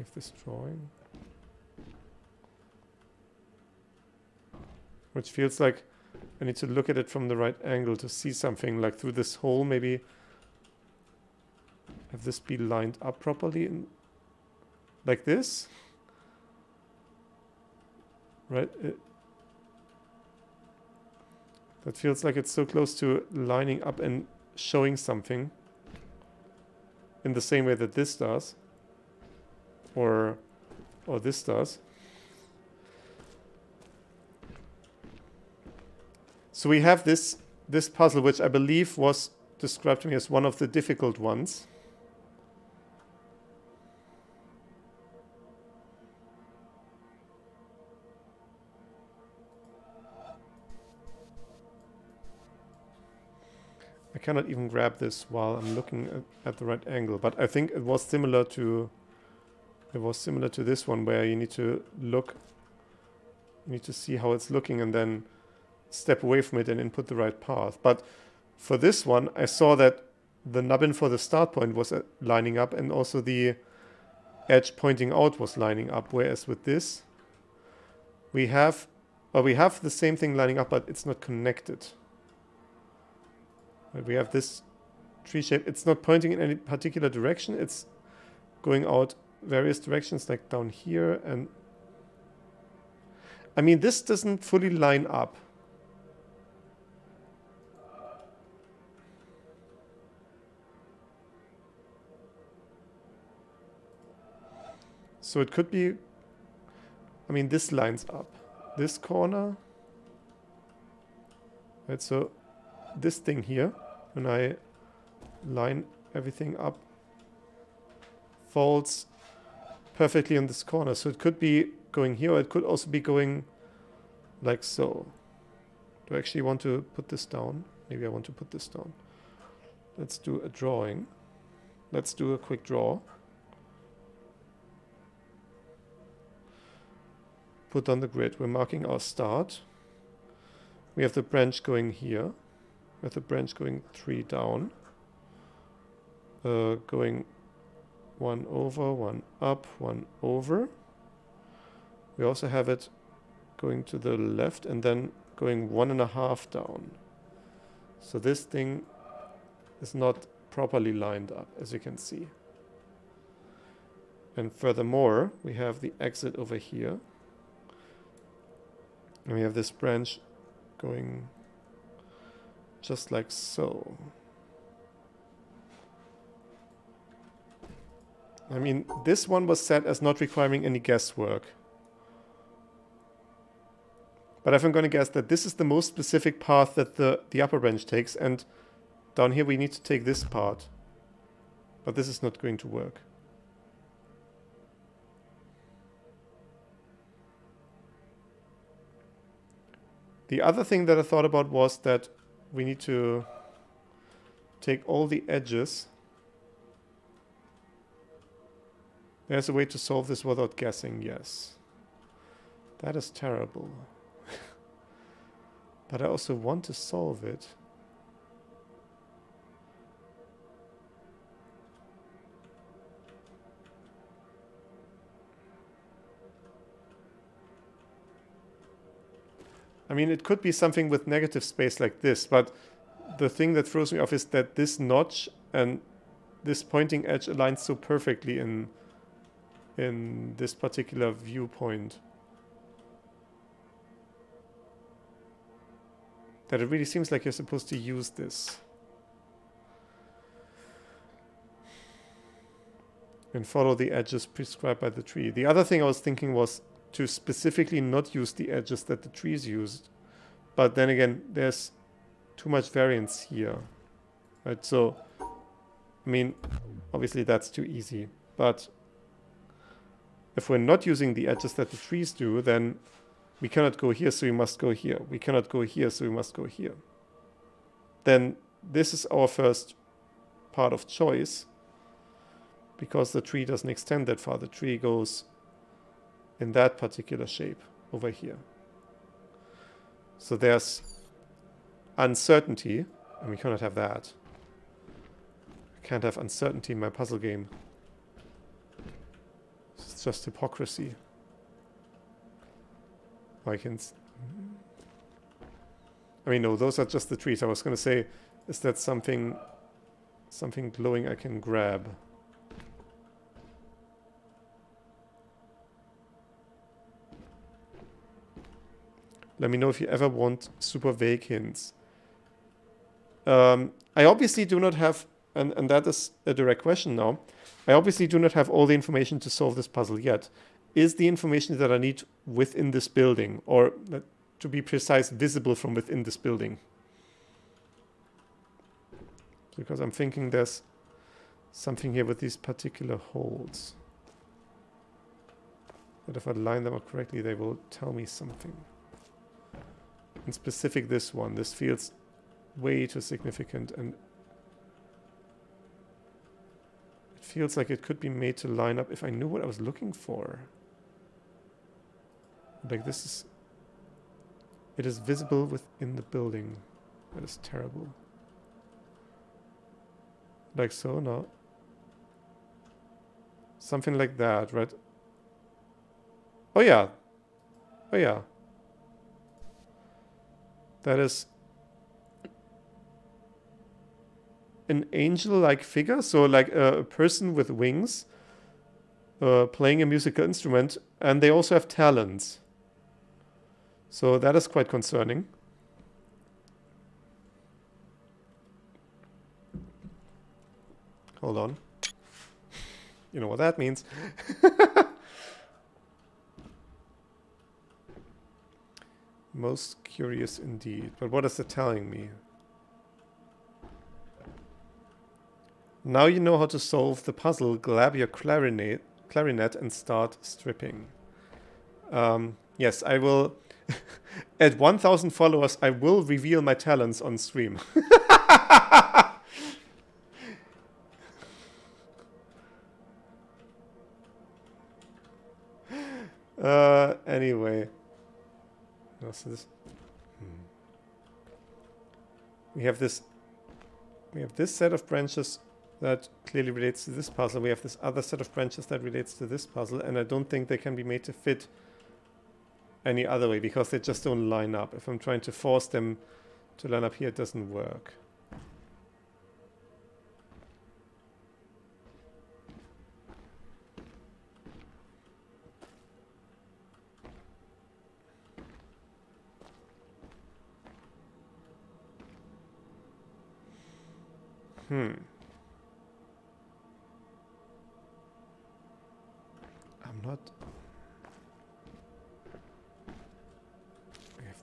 If this drawing. Which feels like I need to look at it from the right angle to see something, like through this hole maybe. Have this be lined up properly, in, like this right? It, that feels like it's so close to lining up and showing something in the same way that this does or or this does. So we have this this puzzle which I believe was described to me as one of the difficult ones. Cannot even grab this while I'm looking at, at, the right angle, but I think it was similar to it was similar to this one where you need to look you need to see how it's looking and then step away from it and input the right path. But for this one, I saw that the nubbin for the start point was uh, lining up and also the edge pointing out was lining up. Whereas with this, we have, well, we have the same thing lining up, but it's not connected. We have this tree shape. It's not pointing in any particular direction. It's going out various directions like down here. And I mean, this doesn't fully line up. So it could be, I mean, this lines up. This corner, right, so this thing here, when I line everything up, falls perfectly in this corner. So it could be going here, it could also be going like so. Do I actually want to put this down? Maybe I want to put this down. Let's do a drawing. Let's do a quick draw. put on the grid. We're marking our start. We have the branch going here. Have the branch going three down. Uh, going one over, one up, one over. We also have it going to the left and then going one and a half down. So this thing is not properly lined up, as you can see. And furthermore, we have the exit over here. And we have this branch going just like so. I mean, this one was set as not requiring any guesswork. But if I'm going to guess that this is the most specific path that the, the upper branch takes, and down here we need to take this part. But this is not going to work. The other thing that I thought about was that we need to take all the edges. There's a way to solve this without guessing, yes. That is terrible. <laughs> but I also want to solve it. I mean, it could be something with negative space like this, but the thing that throws me off is that this notch and this pointing edge aligns so perfectly in in this particular viewpoint. That it really seems like you're supposed to use this. And follow the edges prescribed by the tree. The other thing I was thinking was to specifically not use the edges that the trees used. But then again, there's too much variance here. Right, so, I mean, obviously that's too easy. But if we're not using the edges that the trees do, then we cannot go here, so we must go here. We cannot go here, so we must go here. Then this is our first part of choice because the tree doesn't extend that far. The tree goes in that particular shape over here. So there's uncertainty, and we cannot have that. I can't have uncertainty in my puzzle game. It's just hypocrisy. I can... I mean, no, those are just the trees. I was going to say, is that something, something glowing I can grab? Let me know if you ever want super vague hints. Um, I obviously do not have, and, and that is a direct question now, I obviously do not have all the information to solve this puzzle yet. Is the information that I need within this building, or to be precise, visible from within this building. Because I'm thinking there's something here with these particular holes. That if I line them up correctly, they will tell me something. In specific, this one. This feels way too significant and it feels like it could be made to line up if I knew what I was looking for. Like this is... It is visible within the building. That is terrible. Like so, no. Something like that, right? Oh yeah. Oh yeah. That is an angel-like figure, so like a, a, person with wings uh, playing a musical instrument, and they also have talons. So that is quite concerning. Hold on. You know what that means. <laughs> Most curious indeed. But what is it telling me? Now you know how to solve the puzzle. Grab your clarinet, clarinet and start stripping. Um, yes, I will... <laughs> At 1,000 followers, I will reveal my talents on stream. <laughs> uh, anyway. So this, hmm. We have this... We have this set of branches that clearly relates to this puzzle. We have this other set of branches that relates to this puzzle, and I don't think they can be made to fit any other way because they just don't line up. If I'm trying to force them to line up here, it doesn't work.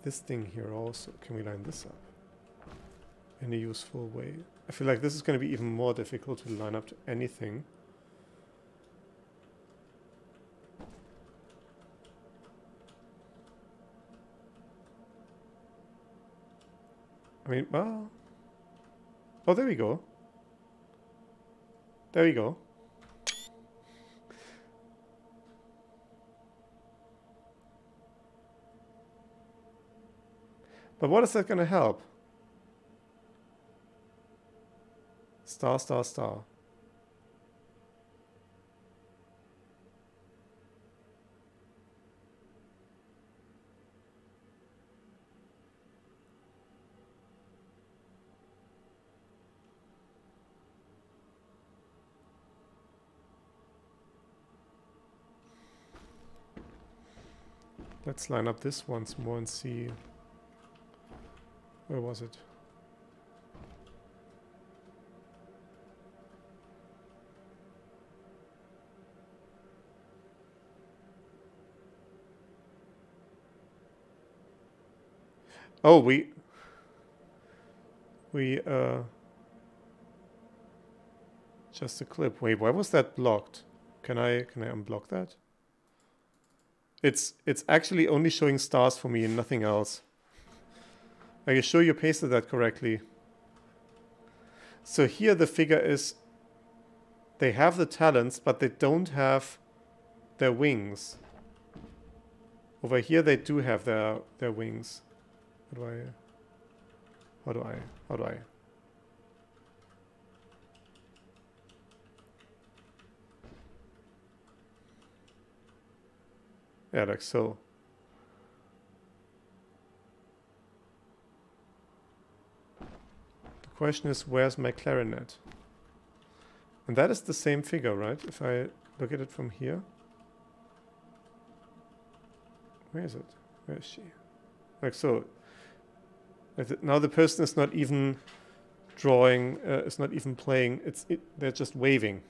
This thing here also. Can we line this up? In a useful way. I feel like this is going to be even more difficult to line up to anything. I mean, well... Oh, there we go. There we go. But what is that going to help? Star, star, star. Let's line up this once more and see where was it? Oh, we... We, uh... Just a clip. Wait, why was that blocked? Can I, can I unblock that? It's, it's actually only showing stars for me and nothing else. Are you sure you pasted that correctly? So here the figure is, they have the talents, but they don't have their wings. Over here they do have their, their wings. How do I, how do I, how do I? Yeah, like so. Question is, where's my clarinet? And that is the same figure, right? If I look at it from here. Where is it? Where is she? Like so. Now the person is not even drawing, uh, is not even playing. It's it, They're just waving.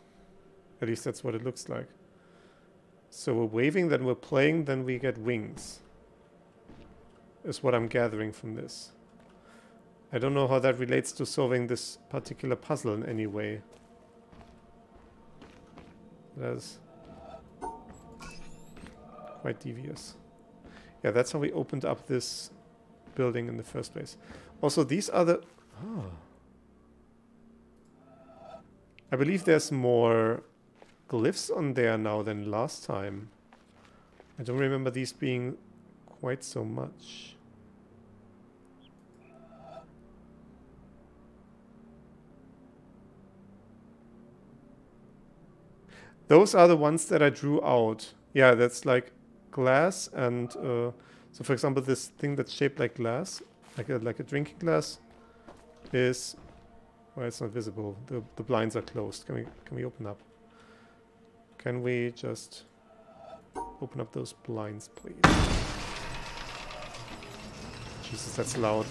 At least that's what it looks like. So we're waving, then we're playing, then we get wings. is what I'm gathering from this. I don't know how that relates to solving this particular puzzle in any way. That's quite devious. Yeah, that's how we opened up this building in the first place. Also, these are the... Oh. I believe there's more glyphs on there now than last time. I don't remember these being quite so much. Those are the ones that I drew out. Yeah, that's like glass and uh, so for example this thing that's shaped like glass, like a, like a drinking glass is well it's not visible. The the blinds are closed. Can we can we open up? Can we just open up those blinds please? Jesus, that's loud.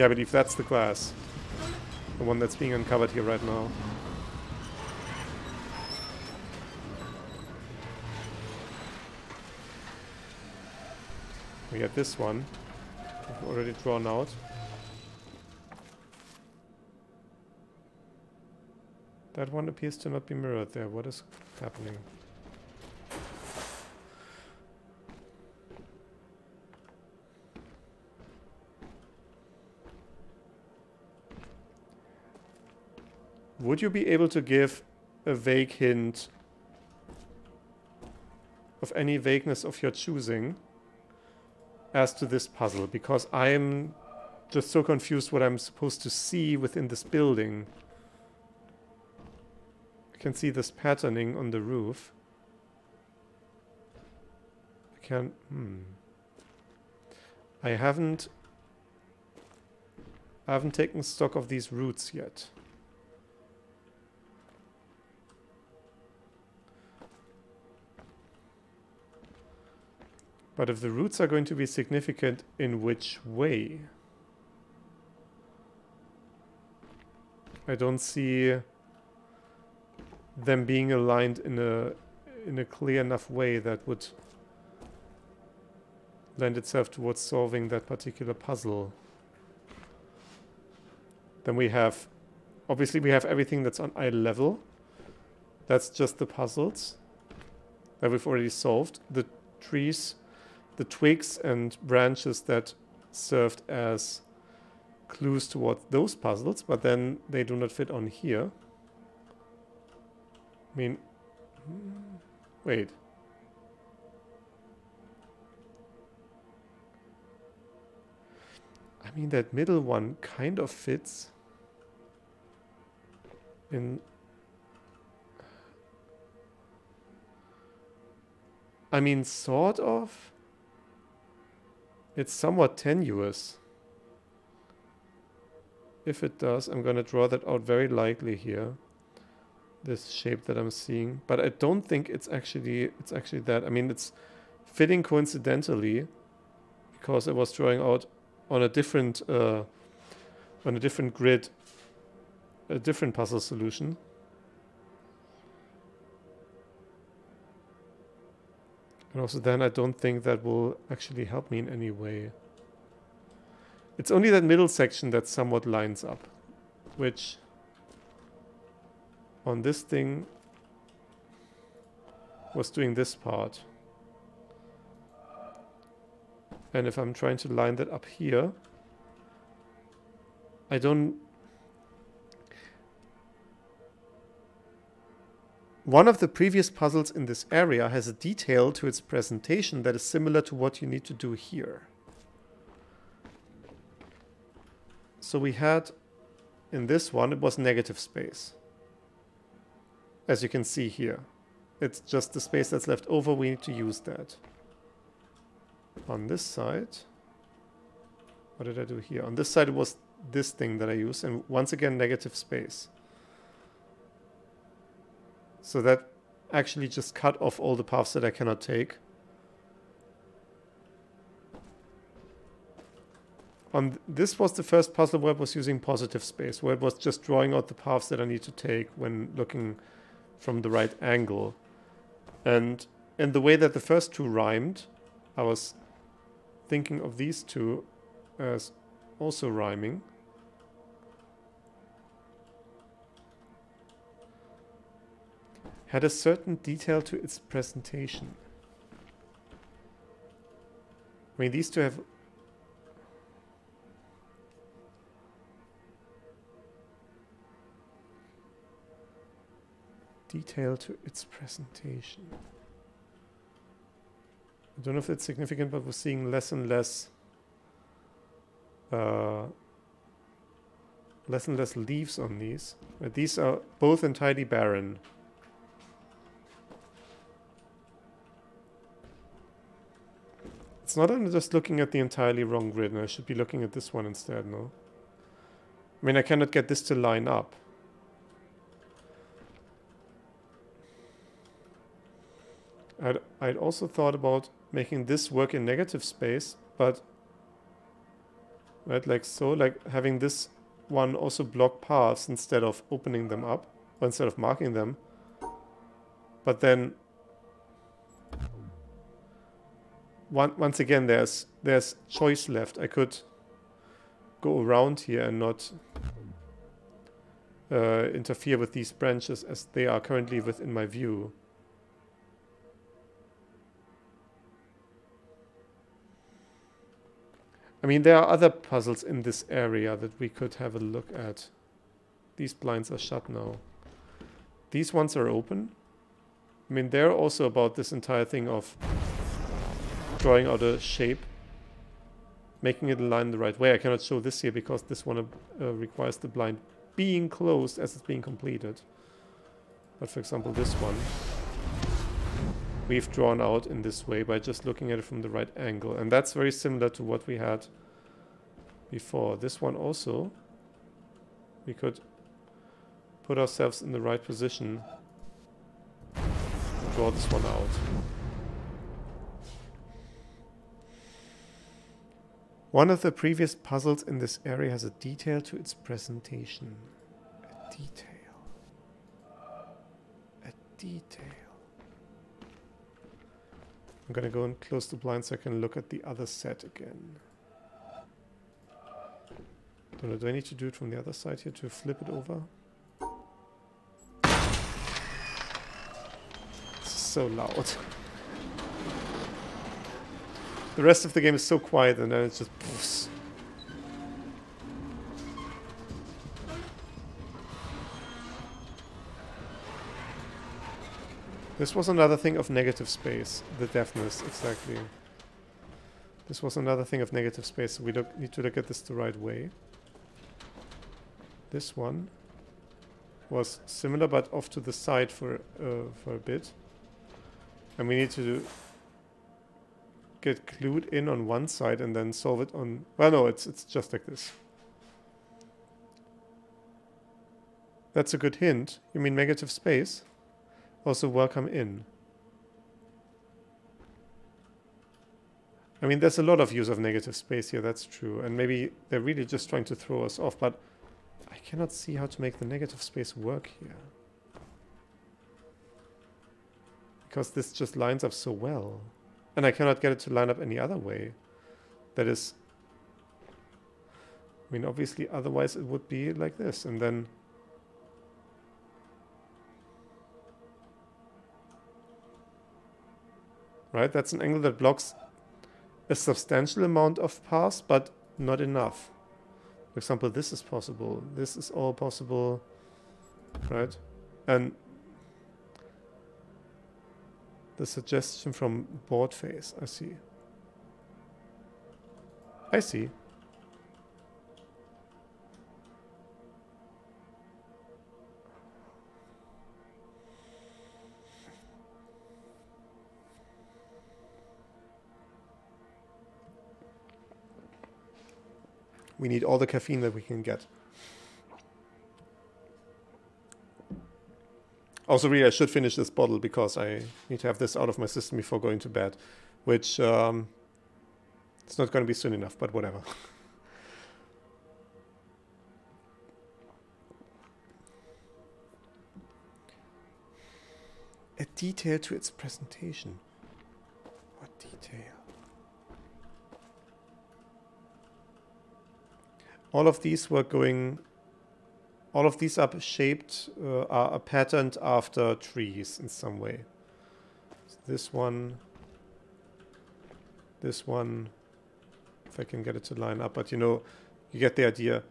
Yeah, but if that's the glass, the one that's being uncovered here right now. We get this one. Already drawn out. That one appears to not be mirrored there. What is happening? Would you be able to give a vague hint of any vagueness of your choosing as to this puzzle? Because I'm just so confused what I'm supposed to see within this building. I can see this patterning on the roof. I can't... Hmm. I haven't... I haven't taken stock of these roots yet. But if the roots are going to be significant, in which way? I don't see them being aligned in a in a clear enough way that would lend itself towards solving that particular puzzle. Then we have, obviously we have everything that's on eye level. That's just the puzzles that we've already solved. The trees the twigs and branches that served as clues toward those puzzles, but then they do not fit on here. I mean, wait. I mean, that middle one kind of fits in... I mean, sort of. It's somewhat tenuous. If it does, I'm going to draw that out very lightly here. This shape that I'm seeing. But I don't think it's actually it's actually that. I mean, it's fitting coincidentally because I was drawing out on a different uh, on a different grid a different puzzle solution. And also then I don't think that will actually help me in any way. It's only that middle section that somewhat lines up, which on this thing was doing this part. And if I'm trying to line that up here, I don't One of the previous puzzles in this area has a detail to its presentation that is similar to what you need to do here. So we had, in this one, it was negative space. As you can see here. It's just the space that's left over, we need to use that. On this side, what did I do here? On this side it was this thing that I used, and once again negative space. So that actually just cut off all the paths that I cannot take. On th this was the first puzzle where I was using positive space, where it was just drawing out the paths that I need to take when looking from the right angle. And in the way that the first two rhymed, I was thinking of these two as also rhyming. Had a certain detail to its presentation. I mean, these two have detail to its presentation. I don't know if it's significant, but we're seeing less and less uh, less and less leaves on these. But these are both entirely barren. It's not I'm just looking at the entirely wrong grid, and I should be looking at this one instead, no? I mean, I cannot get this to line up. I'd, I'd also thought about making this work in negative space, but right, like so, like having this one also block paths instead of opening them up, or instead of marking them. But then, one, once again, there's there's choice left. I could go around here and not uh, interfere with these branches as they are currently within my view. I mean, there are other puzzles in this area that we could have a look at. These blinds are shut now. These ones are open. I mean, they're also about this entire thing of drawing out a shape, making it align the right way. I cannot show this here because this one uh, requires the blind being closed as it's being completed. But for example, this one we've drawn out in this way by just looking at it from the right angle. And that's very similar to what we had before. This one also, we could put ourselves in the right position draw this one out. One of the previous puzzles in this area has a detail to its presentation. A detail. A detail. I'm gonna go and close the blind so I can look at the other set again. Don't know, do I need to do it from the other side here to flip it over? It's so loud. The rest of the game is so quiet and then it's just... This was another thing of negative space, the deafness, exactly. This was another thing of negative space, so we look, need to look at this the right way. This one was similar, but off to the side for, uh, for a bit. And we need to get glued in on one side and then solve it on... Well, no, it's, it's just like this. That's a good hint. You mean negative space? also welcome in. I mean, there's a lot of use of negative space here, that's true. And maybe they're really just trying to throw us off, but I cannot see how to make the negative space work here. Because this just lines up so well. And I cannot get it to line up any other way. That is... I mean, obviously, otherwise it would be like this. And then right? That's an angle that blocks a substantial amount of paths, but not enough. For example, this is possible. This is all possible, right? And the suggestion from board face, I see. I see. We need all the caffeine that we can get. Also, really, I should finish this bottle because I need to have this out of my system before going to bed, which um, it's not going to be soon enough, but whatever. A detail to its presentation. What detail? All of these were going... All of these are shaped, uh, are patterned after trees in some way. So this one... This one... If I can get it to line up, but you know, you get the idea.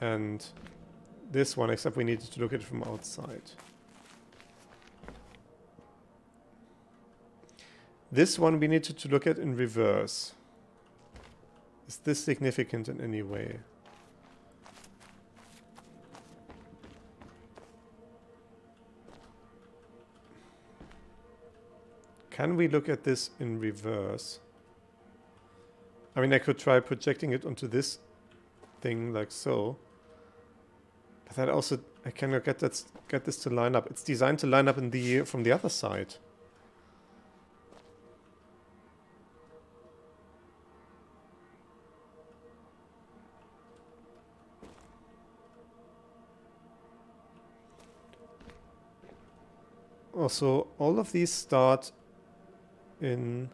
And this one, except we needed to look at it from outside. This one we needed to look at in reverse. Is this significant in any way? Can we look at this in reverse? I mean, I could try projecting it onto this thing like so. But that also, I cannot get that get this to line up. It's designed to line up in the from the other side. Also, all of these start in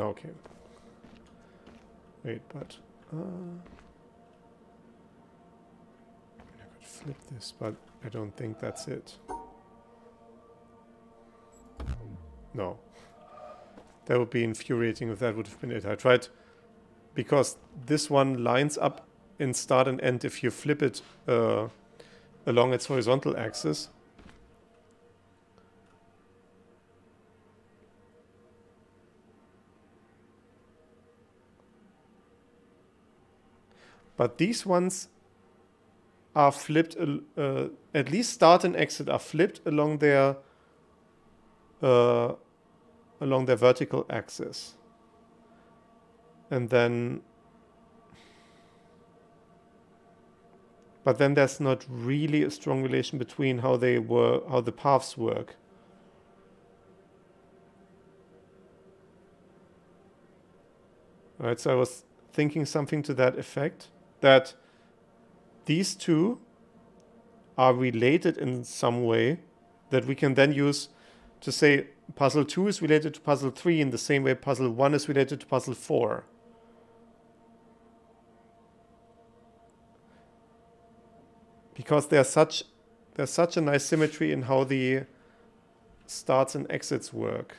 Okay. Wait, but... Uh, I could flip this, but I don't think that's it. No. That would be infuriating if that would have been it. I tried... Because this one lines up in start and end if you flip it uh, along its horizontal axis. But these ones are flipped, uh, at least start and exit are flipped along their uh, along their vertical axis. And then but then there's not really a strong relation between how they were how the paths work. Right, so I was thinking something to that effect that these two are related in some way that we can then use to say puzzle 2 is related to puzzle 3 in the same way puzzle 1 is related to puzzle 4. Because there's such there's such a nice symmetry in how the starts and exits work.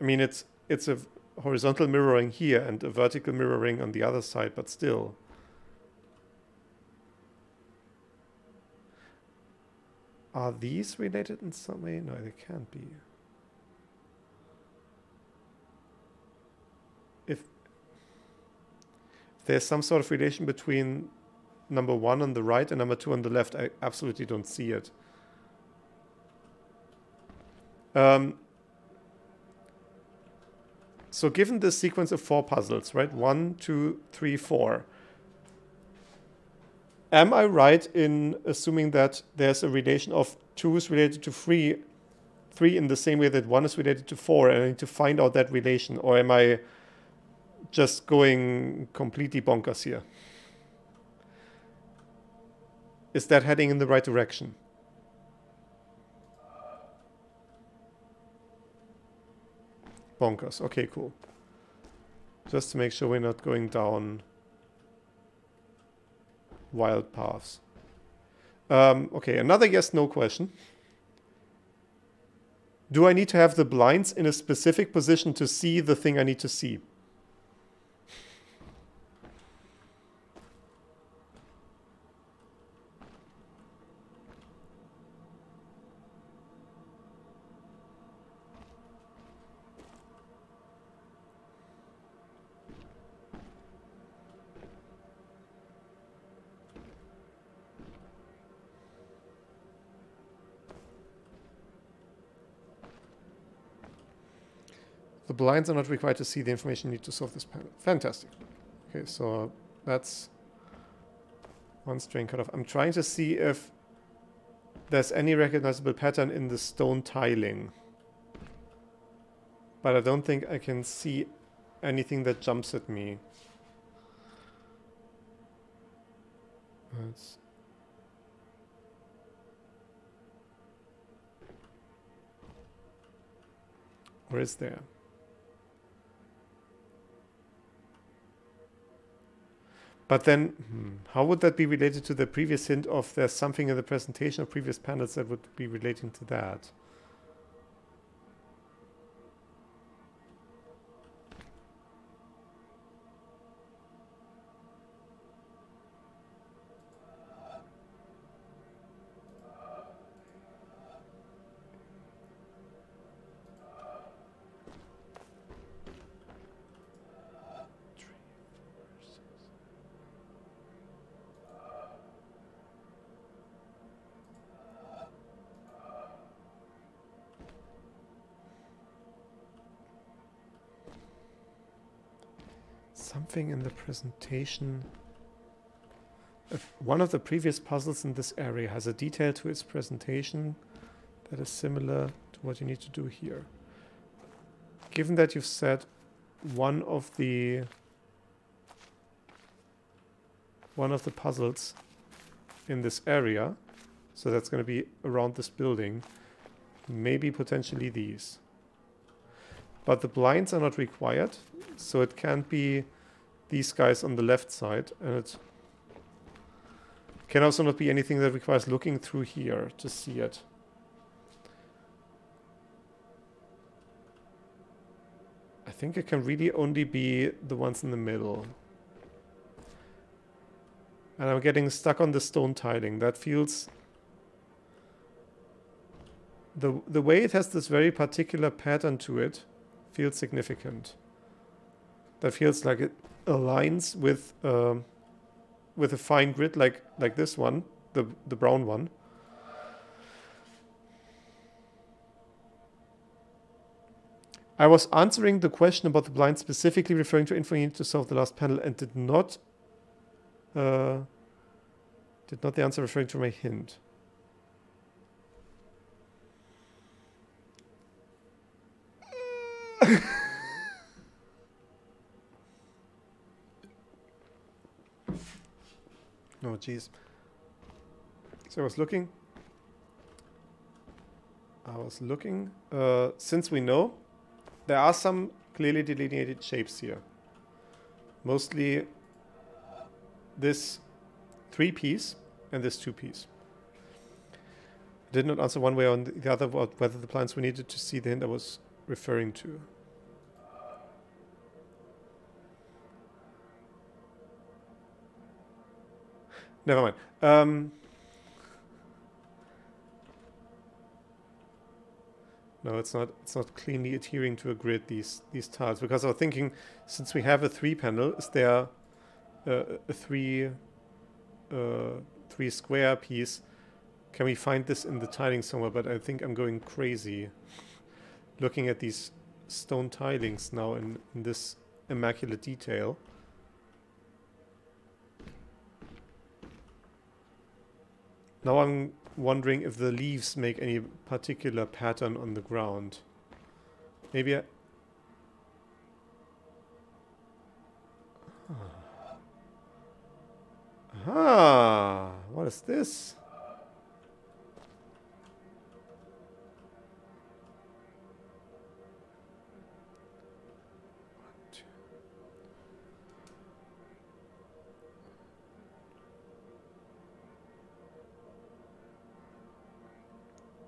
I mean it's it's a horizontal mirroring here and a vertical mirroring on the other side, but still. Are these related in some way? No, they can't be. If, if there's some sort of relation between number one on the right and number two on the left, I absolutely don't see it. Um, so given this sequence of four puzzles, right? One, two, three, four am I right in assuming that there's a relation of 2 is related to 3, 3 in the same way that 1 is related to 4, and I need to find out that relation, or am I just going completely bonkers here? Is that heading in the right direction? Bonkers. Okay, cool. Just to make sure we're not going down wild paths. Um, okay, another yes-no question. Do I need to have the blinds in a specific position to see the thing I need to see? Blinds are not required to see the information you need to solve this panel. Fantastic. Okay, so that's one string cut off. I'm trying to see if there's any recognizable pattern in the stone tiling. But I don't think I can see anything that jumps at me. Let's Or is there? But then, hmm, how would that be related to the previous hint of there's something in the presentation of previous panels that would be relating to that? In the presentation. One of the previous puzzles in this area has a detail to its presentation that is similar to what you need to do here. Given that you've said one of the one of the puzzles in this area, so that's going to be around this building, maybe potentially these. But the blinds are not required, so it can't be these guys on the left side, and it can also not be anything that requires looking through here to see it. I think it can really only be the ones in the middle. And I'm getting stuck on the stone tiling. That feels... The, the way it has this very particular pattern to it feels significant. That feels like it aligns with uh, with a fine grid like like this one, the the brown one. I was answering the question about the blind specifically referring to info you need to solve the last panel and did not uh, did not the answer referring to my hint. <laughs> Oh, jeez. So I was looking. I was looking. Uh, since we know, there are some clearly delineated shapes here. Mostly this three piece and this two piece. I did not answer one way or the other about whether the plants we needed to see the hint I was referring to. Never mind. Um, no, it's not. It's not cleanly adhering to a grid. These these tiles, because I was thinking, since we have a three panel, is there uh, a three uh, three square piece? Can we find this in the tiling somewhere? But I think I'm going crazy looking at these stone tilings now in, in this immaculate detail. Now I'm wondering if the leaves make any particular pattern on the ground. Maybe I... Ah, what is this?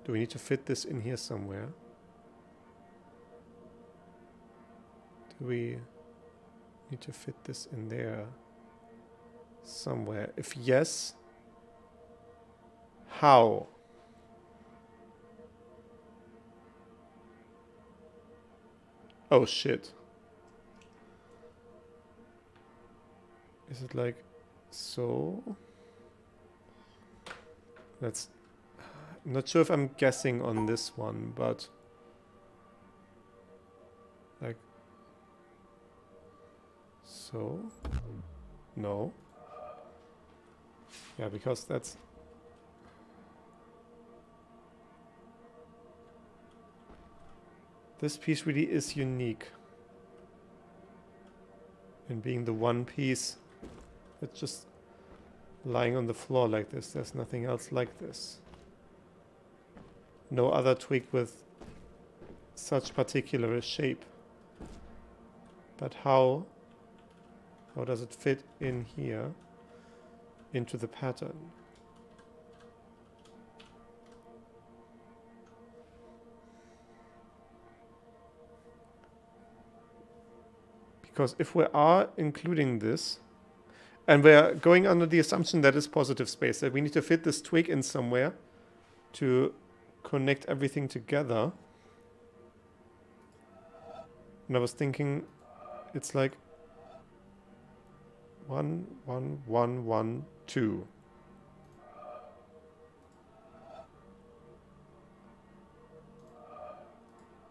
Do we need to fit this in here somewhere? Do we need to fit this in there somewhere? If yes, how? Oh shit. Is it like so? Let's I'm not sure if I'm guessing on this one, but like so no yeah because that's This piece really is unique in being the one piece that's just lying on the floor like this. There's nothing else like this. No other twig with such particular shape. But how, how does it fit in here into the pattern? Because if we are including this, and we're going under the assumption that it's positive space, that we need to fit this twig in somewhere to connect everything together. And I was thinking, it's like one, one, one, one, two.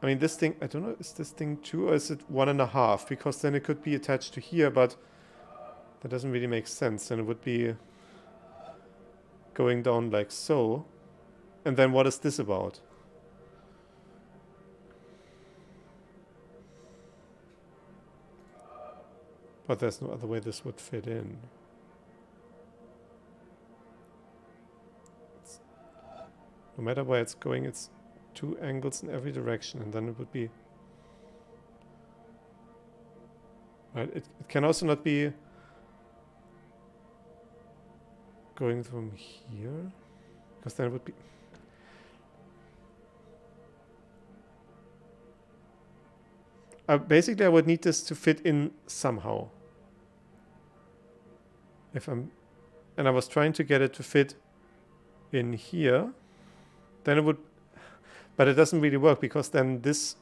I mean, this thing, I don't know, is this thing two or is it one and a half? Because then it could be attached to here, but that doesn't really make sense. And it would be going down like so. And then what is this about? But there's no other way this would fit in. It's, no matter where it's going, it's two angles in every direction and then it would be right it, it can also not be going from here because then it would be uh, basically I would need this to fit in somehow if I'm and I was trying to get it to fit in here then it would but it doesn't really work because then this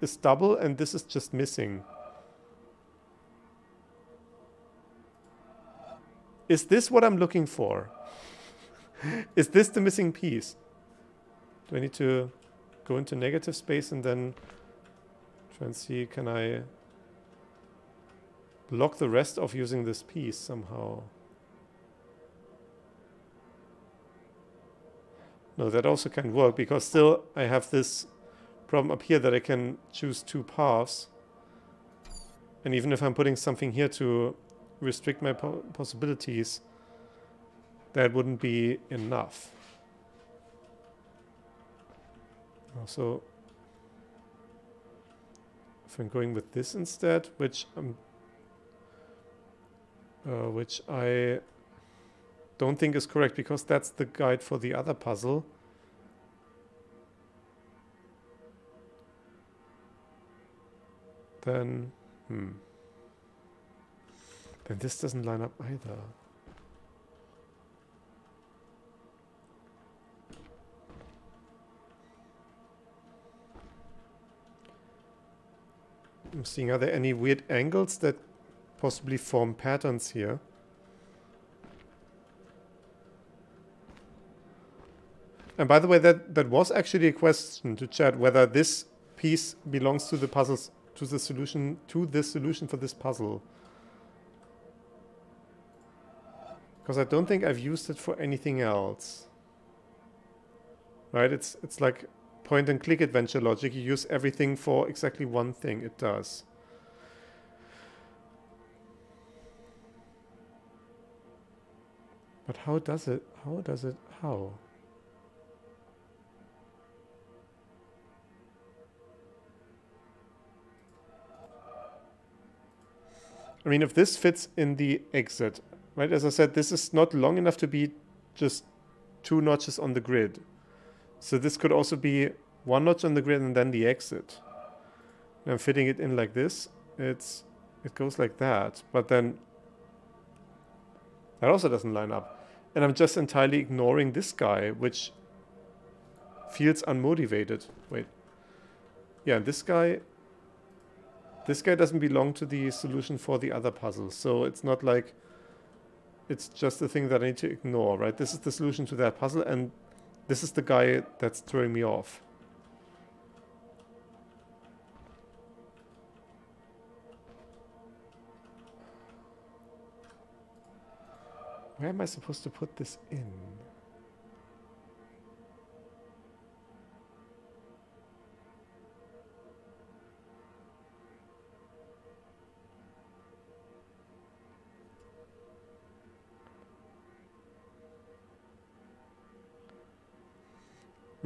is double and this is just missing. Is this what I'm looking for? <laughs> is this the missing piece? Do I need to go into negative space and then try and see can I block the rest of using this piece somehow? No, that also can work because still I have this problem up here that I can choose two paths. And even if I'm putting something here to restrict my po possibilities, that wouldn't be enough. Also, I'm going with this instead, which um, uh, which I don't think is correct because that's the guide for the other puzzle. Then, hmm. Then this doesn't line up either. I'm seeing, are there any weird angles that possibly form patterns here? And by the way, that, that was actually a question to chat whether this piece belongs to the puzzles to the solution to this solution for this puzzle. Because I don't think I've used it for anything else. Right? It's it's like point and click adventure logic. You use everything for exactly one thing it does. But how does it? How does it? How? I mean, if this fits in the exit, right? As I said, this is not long enough to be just two notches on the grid. So this could also be one notch on the grid and then the exit. And I'm fitting it in like this. It's it goes like that, but then that also doesn't line up. And I'm just entirely ignoring this guy, which feels unmotivated. Wait. Yeah, this guy this guy doesn't belong to the solution for the other puzzle. So it's not like it's just a thing that I need to ignore, right? This is the solution to that puzzle and this is the guy that's throwing me off. Where am I supposed to put this in?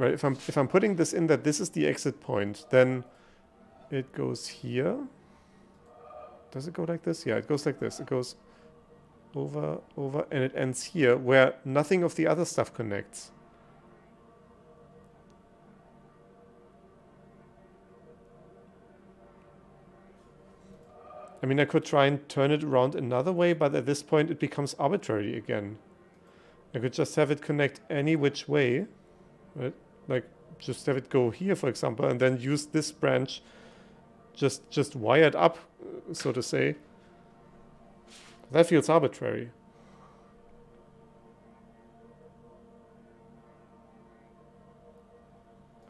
Right, if I'm if I'm putting this in that this is the exit point, then it goes here. Does it go like this? Yeah, it goes like this. It goes over, over, and it ends here, where nothing of the other stuff connects. I mean, I could try and turn it around another way, but at this point it becomes arbitrary again. I could just have it connect any which way, right? Like, just have it go here, for example, and then use this branch just just wired up, so to say. That feels arbitrary.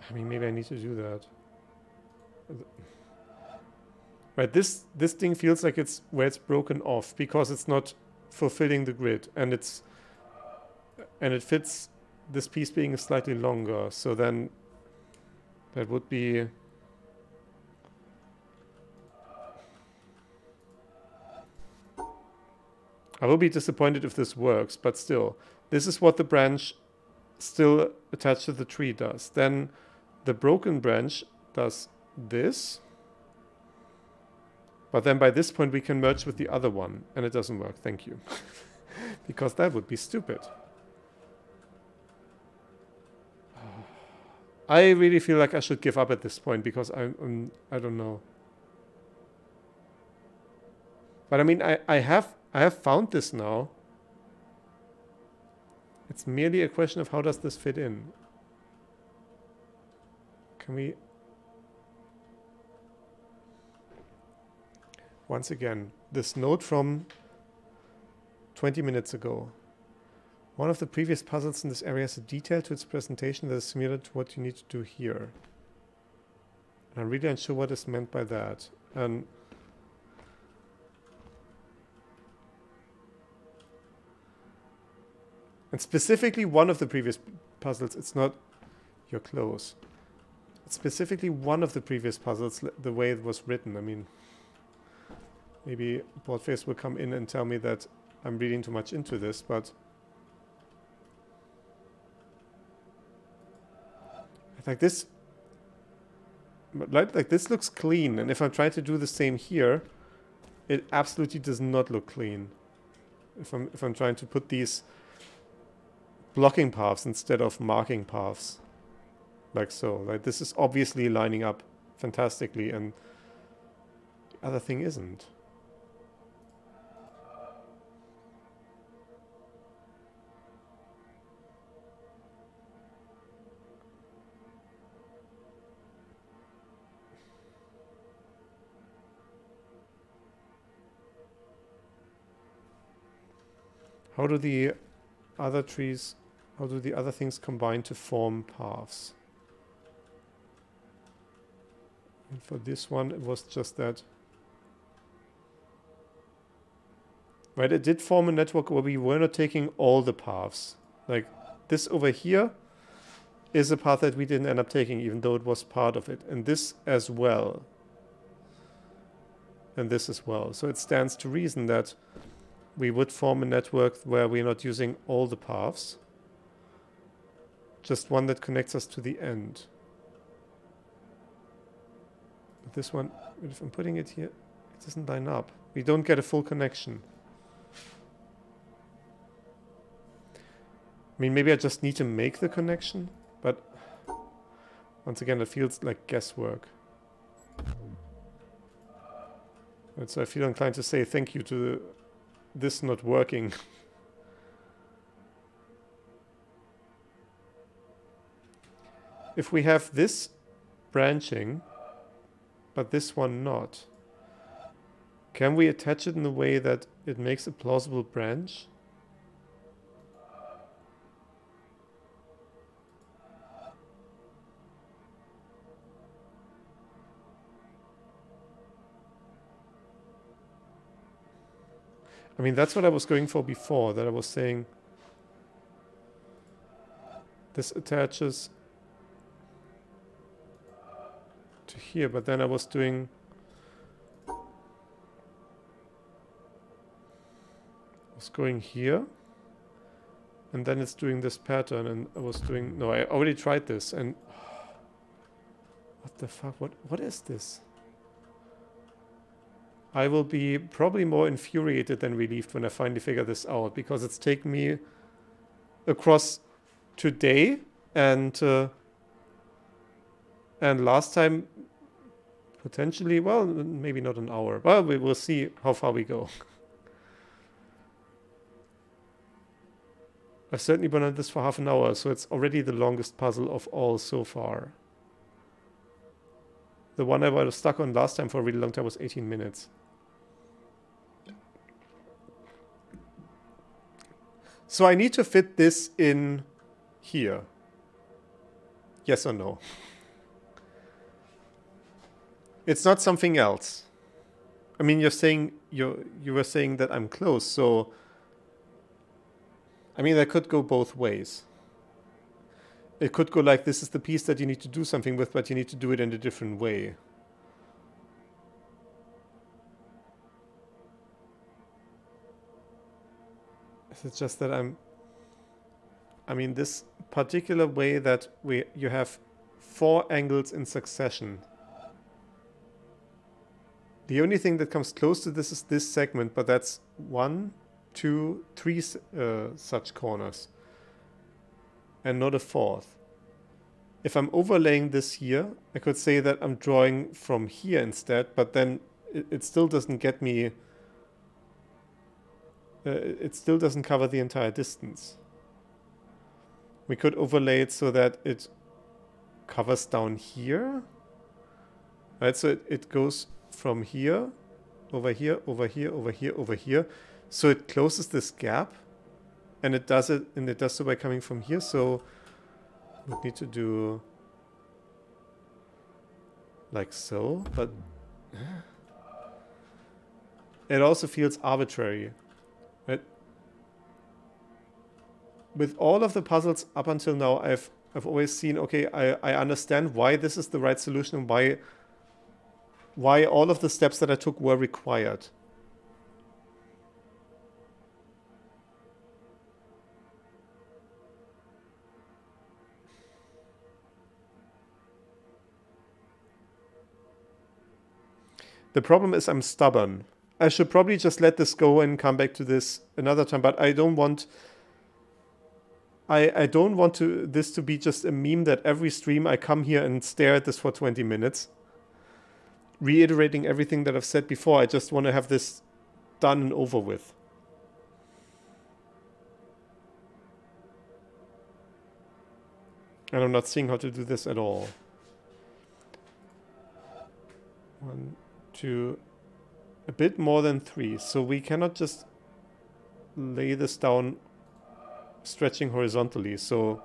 I mean, maybe I need to do that. Right, this this thing feels like it's where it's broken off because it's not fulfilling the grid and it's and it fits this piece being slightly longer. So then that would be I will be disappointed if this works, but still, this is what the branch still attached to the tree does. Then the broken branch does this. But then by this point we can merge with the other one, and it doesn't work, thank you. <laughs> because that would be stupid. I really feel like I should give up at this point because I'm, um, I'm I don't know. But I mean, I, I have I have found this now. It's merely a question of how does this fit in. Can we... Once again, this note from 20 minutes ago. One of the previous puzzles in this area has a detail to its presentation that is similar to what you need to do here. I'm really unsure what is meant by that. And And specifically one of the previous puzzles, it's not, your clothes. It's specifically one of the previous puzzles, the way it was written. I mean, maybe Boardface will come in and tell me that I'm reading too much into this, but like this, like, like this looks clean. And if I try to do the same here, it absolutely does not look clean. If I'm, if I'm trying to put these blocking paths instead of marking paths. Like so. Like this is obviously lining up fantastically and the other thing isn't. How do the other trees how do the other things combine to form paths? And for this one, it was just that. Right, it did form a network where we were not taking all the paths. Like this over here is a path that we didn't end up taking, even though it was part of it. And this as well. And this as well. So it stands to reason that we would form a network where we're not using all the paths just one that connects us to the end. But this one, if I'm putting it here, it doesn't line up. We don't get a full connection. I mean, maybe I just need to make the connection, but once again, it feels like guesswork. And so I feel inclined to say thank you to this not working. <laughs> if we have this branching, but this one not, can we attach it in a way that it makes a plausible branch? I mean, that's what I was going for before, that I was saying this attaches to here, but then I was doing was going here And then it's doing this pattern and I was doing... No, I already tried this and... What the fuck? What What is this? I will be probably more infuriated than relieved when I finally figure this out because it's taken me across today and uh, and last time potentially well maybe not an hour. Well we will see how far we go. <laughs> I've certainly been at this for half an hour so it's already the longest puzzle of all so far the one I was stuck on last time for a really long time was 18 minutes So I need to fit this in here. Yes or no? It's not something else. I mean, you're saying you you were saying that I'm close, so I mean, that could go both ways. It could go like this is the piece that you need to do something with, but you need to do it in a different way. It's just that I'm. I mean, this particular way that we you have four angles in succession. The only thing that comes close to this is this segment, but that's one, two, three uh, such corners. And not a fourth. If I'm overlaying this here, I could say that I'm drawing from here instead, but then it, it still doesn't get me uh, it still doesn't cover the entire distance. We could overlay it so that it covers down here. Right, so it, it goes from here, over here, over here, over here, over here. So it closes this gap. And it does it and it does so by coming from here. So we need to do like so, but it also feels arbitrary with all of the puzzles up until now, I've I've always seen, okay, I, I understand why this is the right solution and why why all of the steps that I took were required. The problem is I'm stubborn. I should probably just let this go and come back to this another time, but I don't want I, I don't want to this to be just a meme that every stream I come here and stare at this for 20 minutes. Reiterating everything that I've said before, I just want to have this done and over with. And I'm not seeing how to do this at all. One, two, a bit more than three. So we cannot just lay this down stretching horizontally, so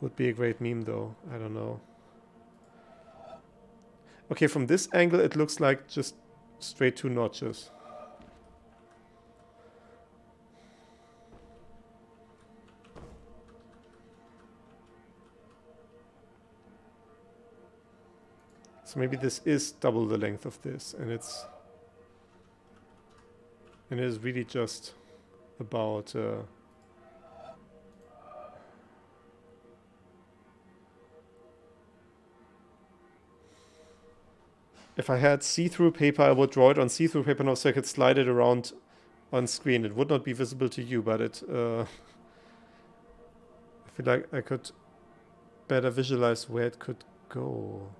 would be a great meme though. I don't know. Okay, from this angle it looks like just straight two notches. Maybe this is double the length of this and it's and it is really just about uh, If I had see-through paper, I would draw it on see-through paper now so I could slide it around on screen. It would not be visible to you, but it... Uh, I feel like I could better visualize where it could go.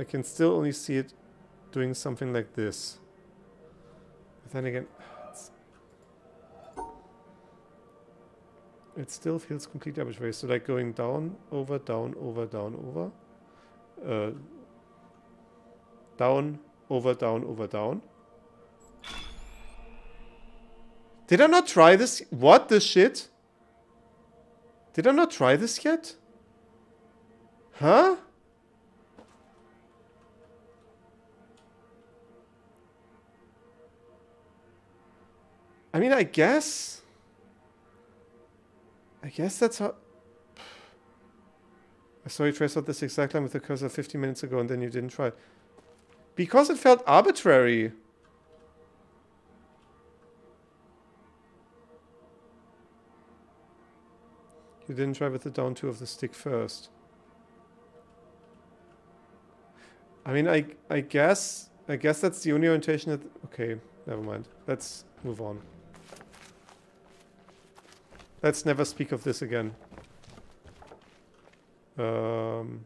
I can still only see it doing something like this. But then again, it still feels completely arbitrary. So like going down, over, down, over, down, over. Uh, down, over, down, over, down. Did I not try this? What the shit? Did I not try this yet? Huh? I mean, I guess. I guess that's how. I saw you trace out this exact line with the cursor 15 minutes ago and then you didn't try it. Because it felt arbitrary. You didn't try with the down two of the stick first. I mean, I, I guess, I guess that's the only orientation that, okay, never mind. Let's move on. Let's never speak of this again. Um.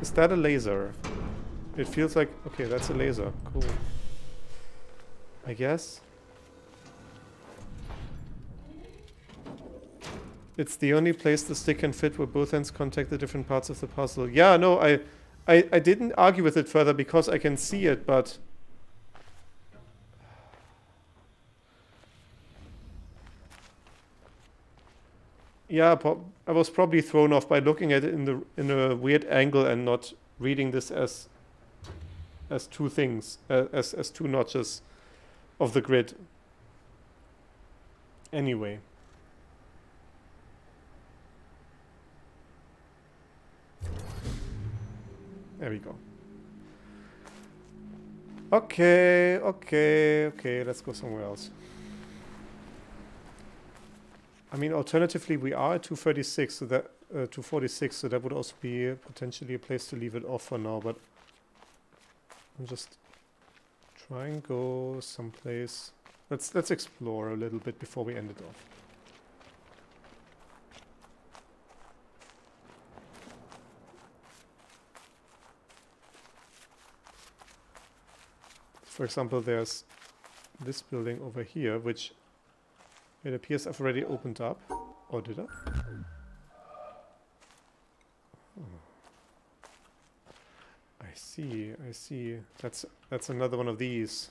Is that a laser? It feels like... Okay, that's a laser. Cool. I guess. It's the only place the stick can fit where both ends contact the different parts of the puzzle. Yeah, no, I, I, I didn't argue with it further because I can see it, but... Yeah, I was probably thrown off by looking at it in the in a weird angle and not reading this as as two things, uh, as as two notches of the grid. Anyway. There we go. Okay, okay, okay, let's go somewhere else. I mean, alternatively, we are at 236, so that uh, 246, so that would also be potentially a place to leave it off for now. But I'm just try and go someplace. Let's let's explore a little bit before we end it off. For example, there's this building over here, which it appears I've already opened up. Or did I? Oh. I see, I see. That's that's another one of these.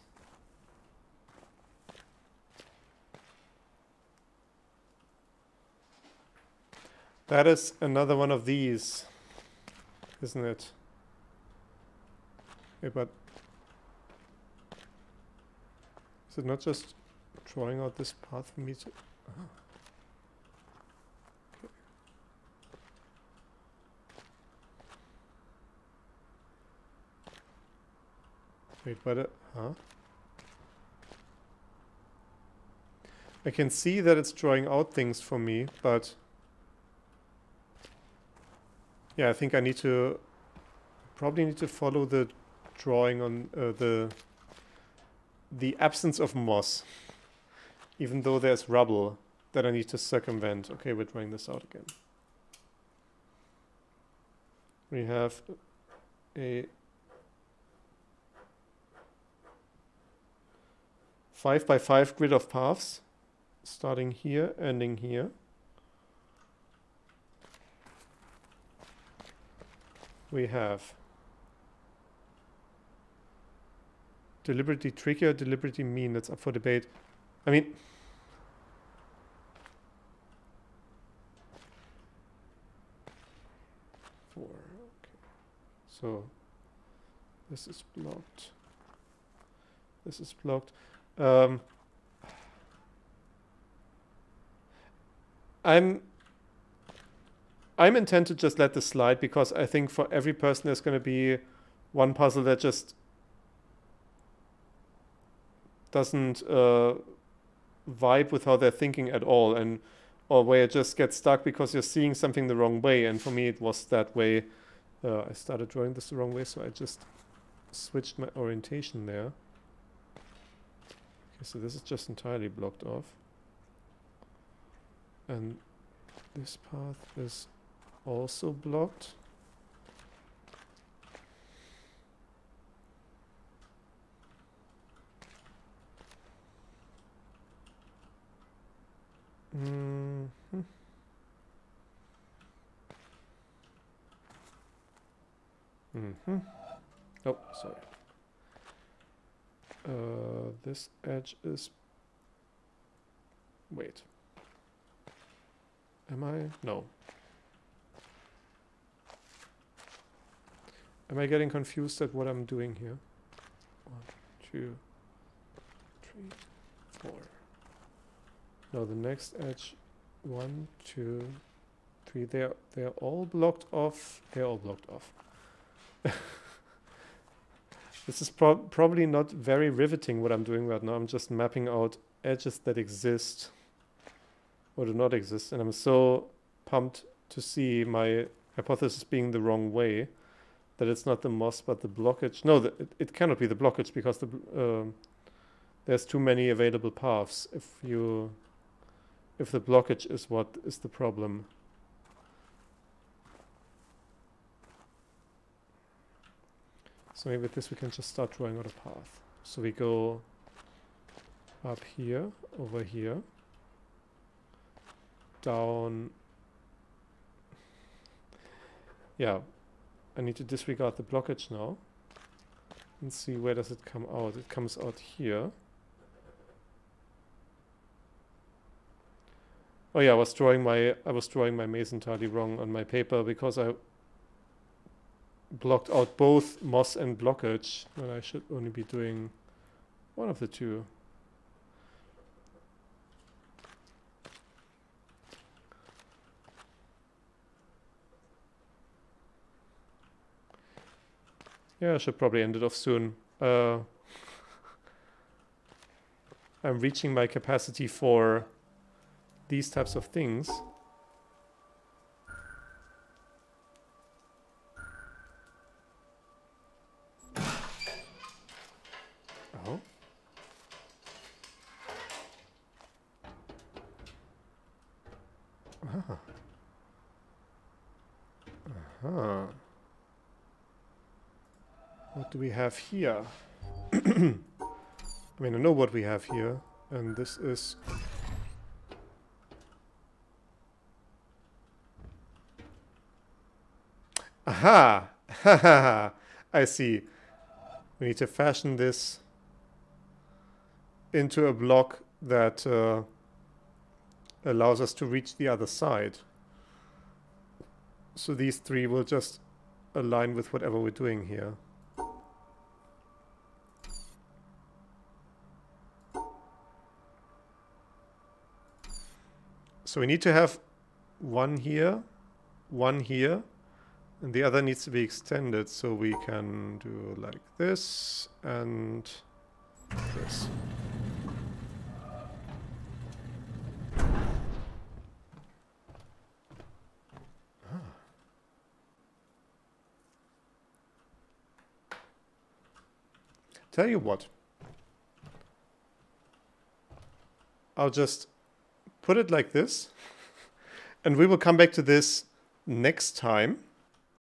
That is another one of these, isn't it? Yeah, but it not just drawing out this path for me to... Wait, but... Uh, huh? I can see that it's drawing out things for me, but... Yeah, I think I need to... Probably need to follow the drawing on uh, the the absence of moss even though there's rubble that I need to circumvent. Okay, we're drawing this out again. We have a five by five grid of paths starting here, ending here. We have deliberately tricky or deliberately mean. That's up for debate. I mean, four. Okay. So this is blocked. This is blocked. Um, I'm I'm intent to just let this slide because I think for every person there's going to be one puzzle that just doesn't uh, vibe with how they're thinking at all and or where it just gets stuck because you're seeing something the wrong way. And for me it was that way uh, I started drawing this the wrong way. So I just switched my orientation there. Okay so this is just entirely blocked off. And this path is also blocked Mm -hmm. Mm -hmm. Oh, sorry. Uh, this edge is... Wait. Am I? No. Am I getting confused at what I'm doing here? One, two, three, four. No, the next edge. One, two, three. They're they're all blocked off. They're all blocked off. <laughs> this is pro probably not very riveting what I'm doing right now. I'm just mapping out edges that exist or do not exist, and I'm so pumped to see my hypothesis being the wrong way that it's not the moss but the blockage. No, the, it, it, cannot be the blockage because the uh, there's too many available paths. If you if the blockage is what is the problem. So maybe with this we can just start drawing out a path. So we go up here, over here, down. Yeah, I need to disregard the blockage now and see where does it come out. It comes out here. Oh yeah, I was drawing my I was drawing my maze entirely wrong on my paper because I blocked out both moss and blockage when I should only be doing one of the two. Yeah, I should probably end it off soon. Uh, <laughs> I'm reaching my capacity for these types of things. Oh. Ah. Uh -huh. What do we have here? <clears throat> I mean, I know what we have here, and this is... Aha! <laughs> I see. We need to fashion this into a block that uh, allows us to reach the other side. So these three will just align with whatever we're doing here. So we need to have one here, one here, and the other needs to be extended so we can do like this and this. Ah. Tell you what. I'll just put it like this, <laughs> and we will come back to this next time.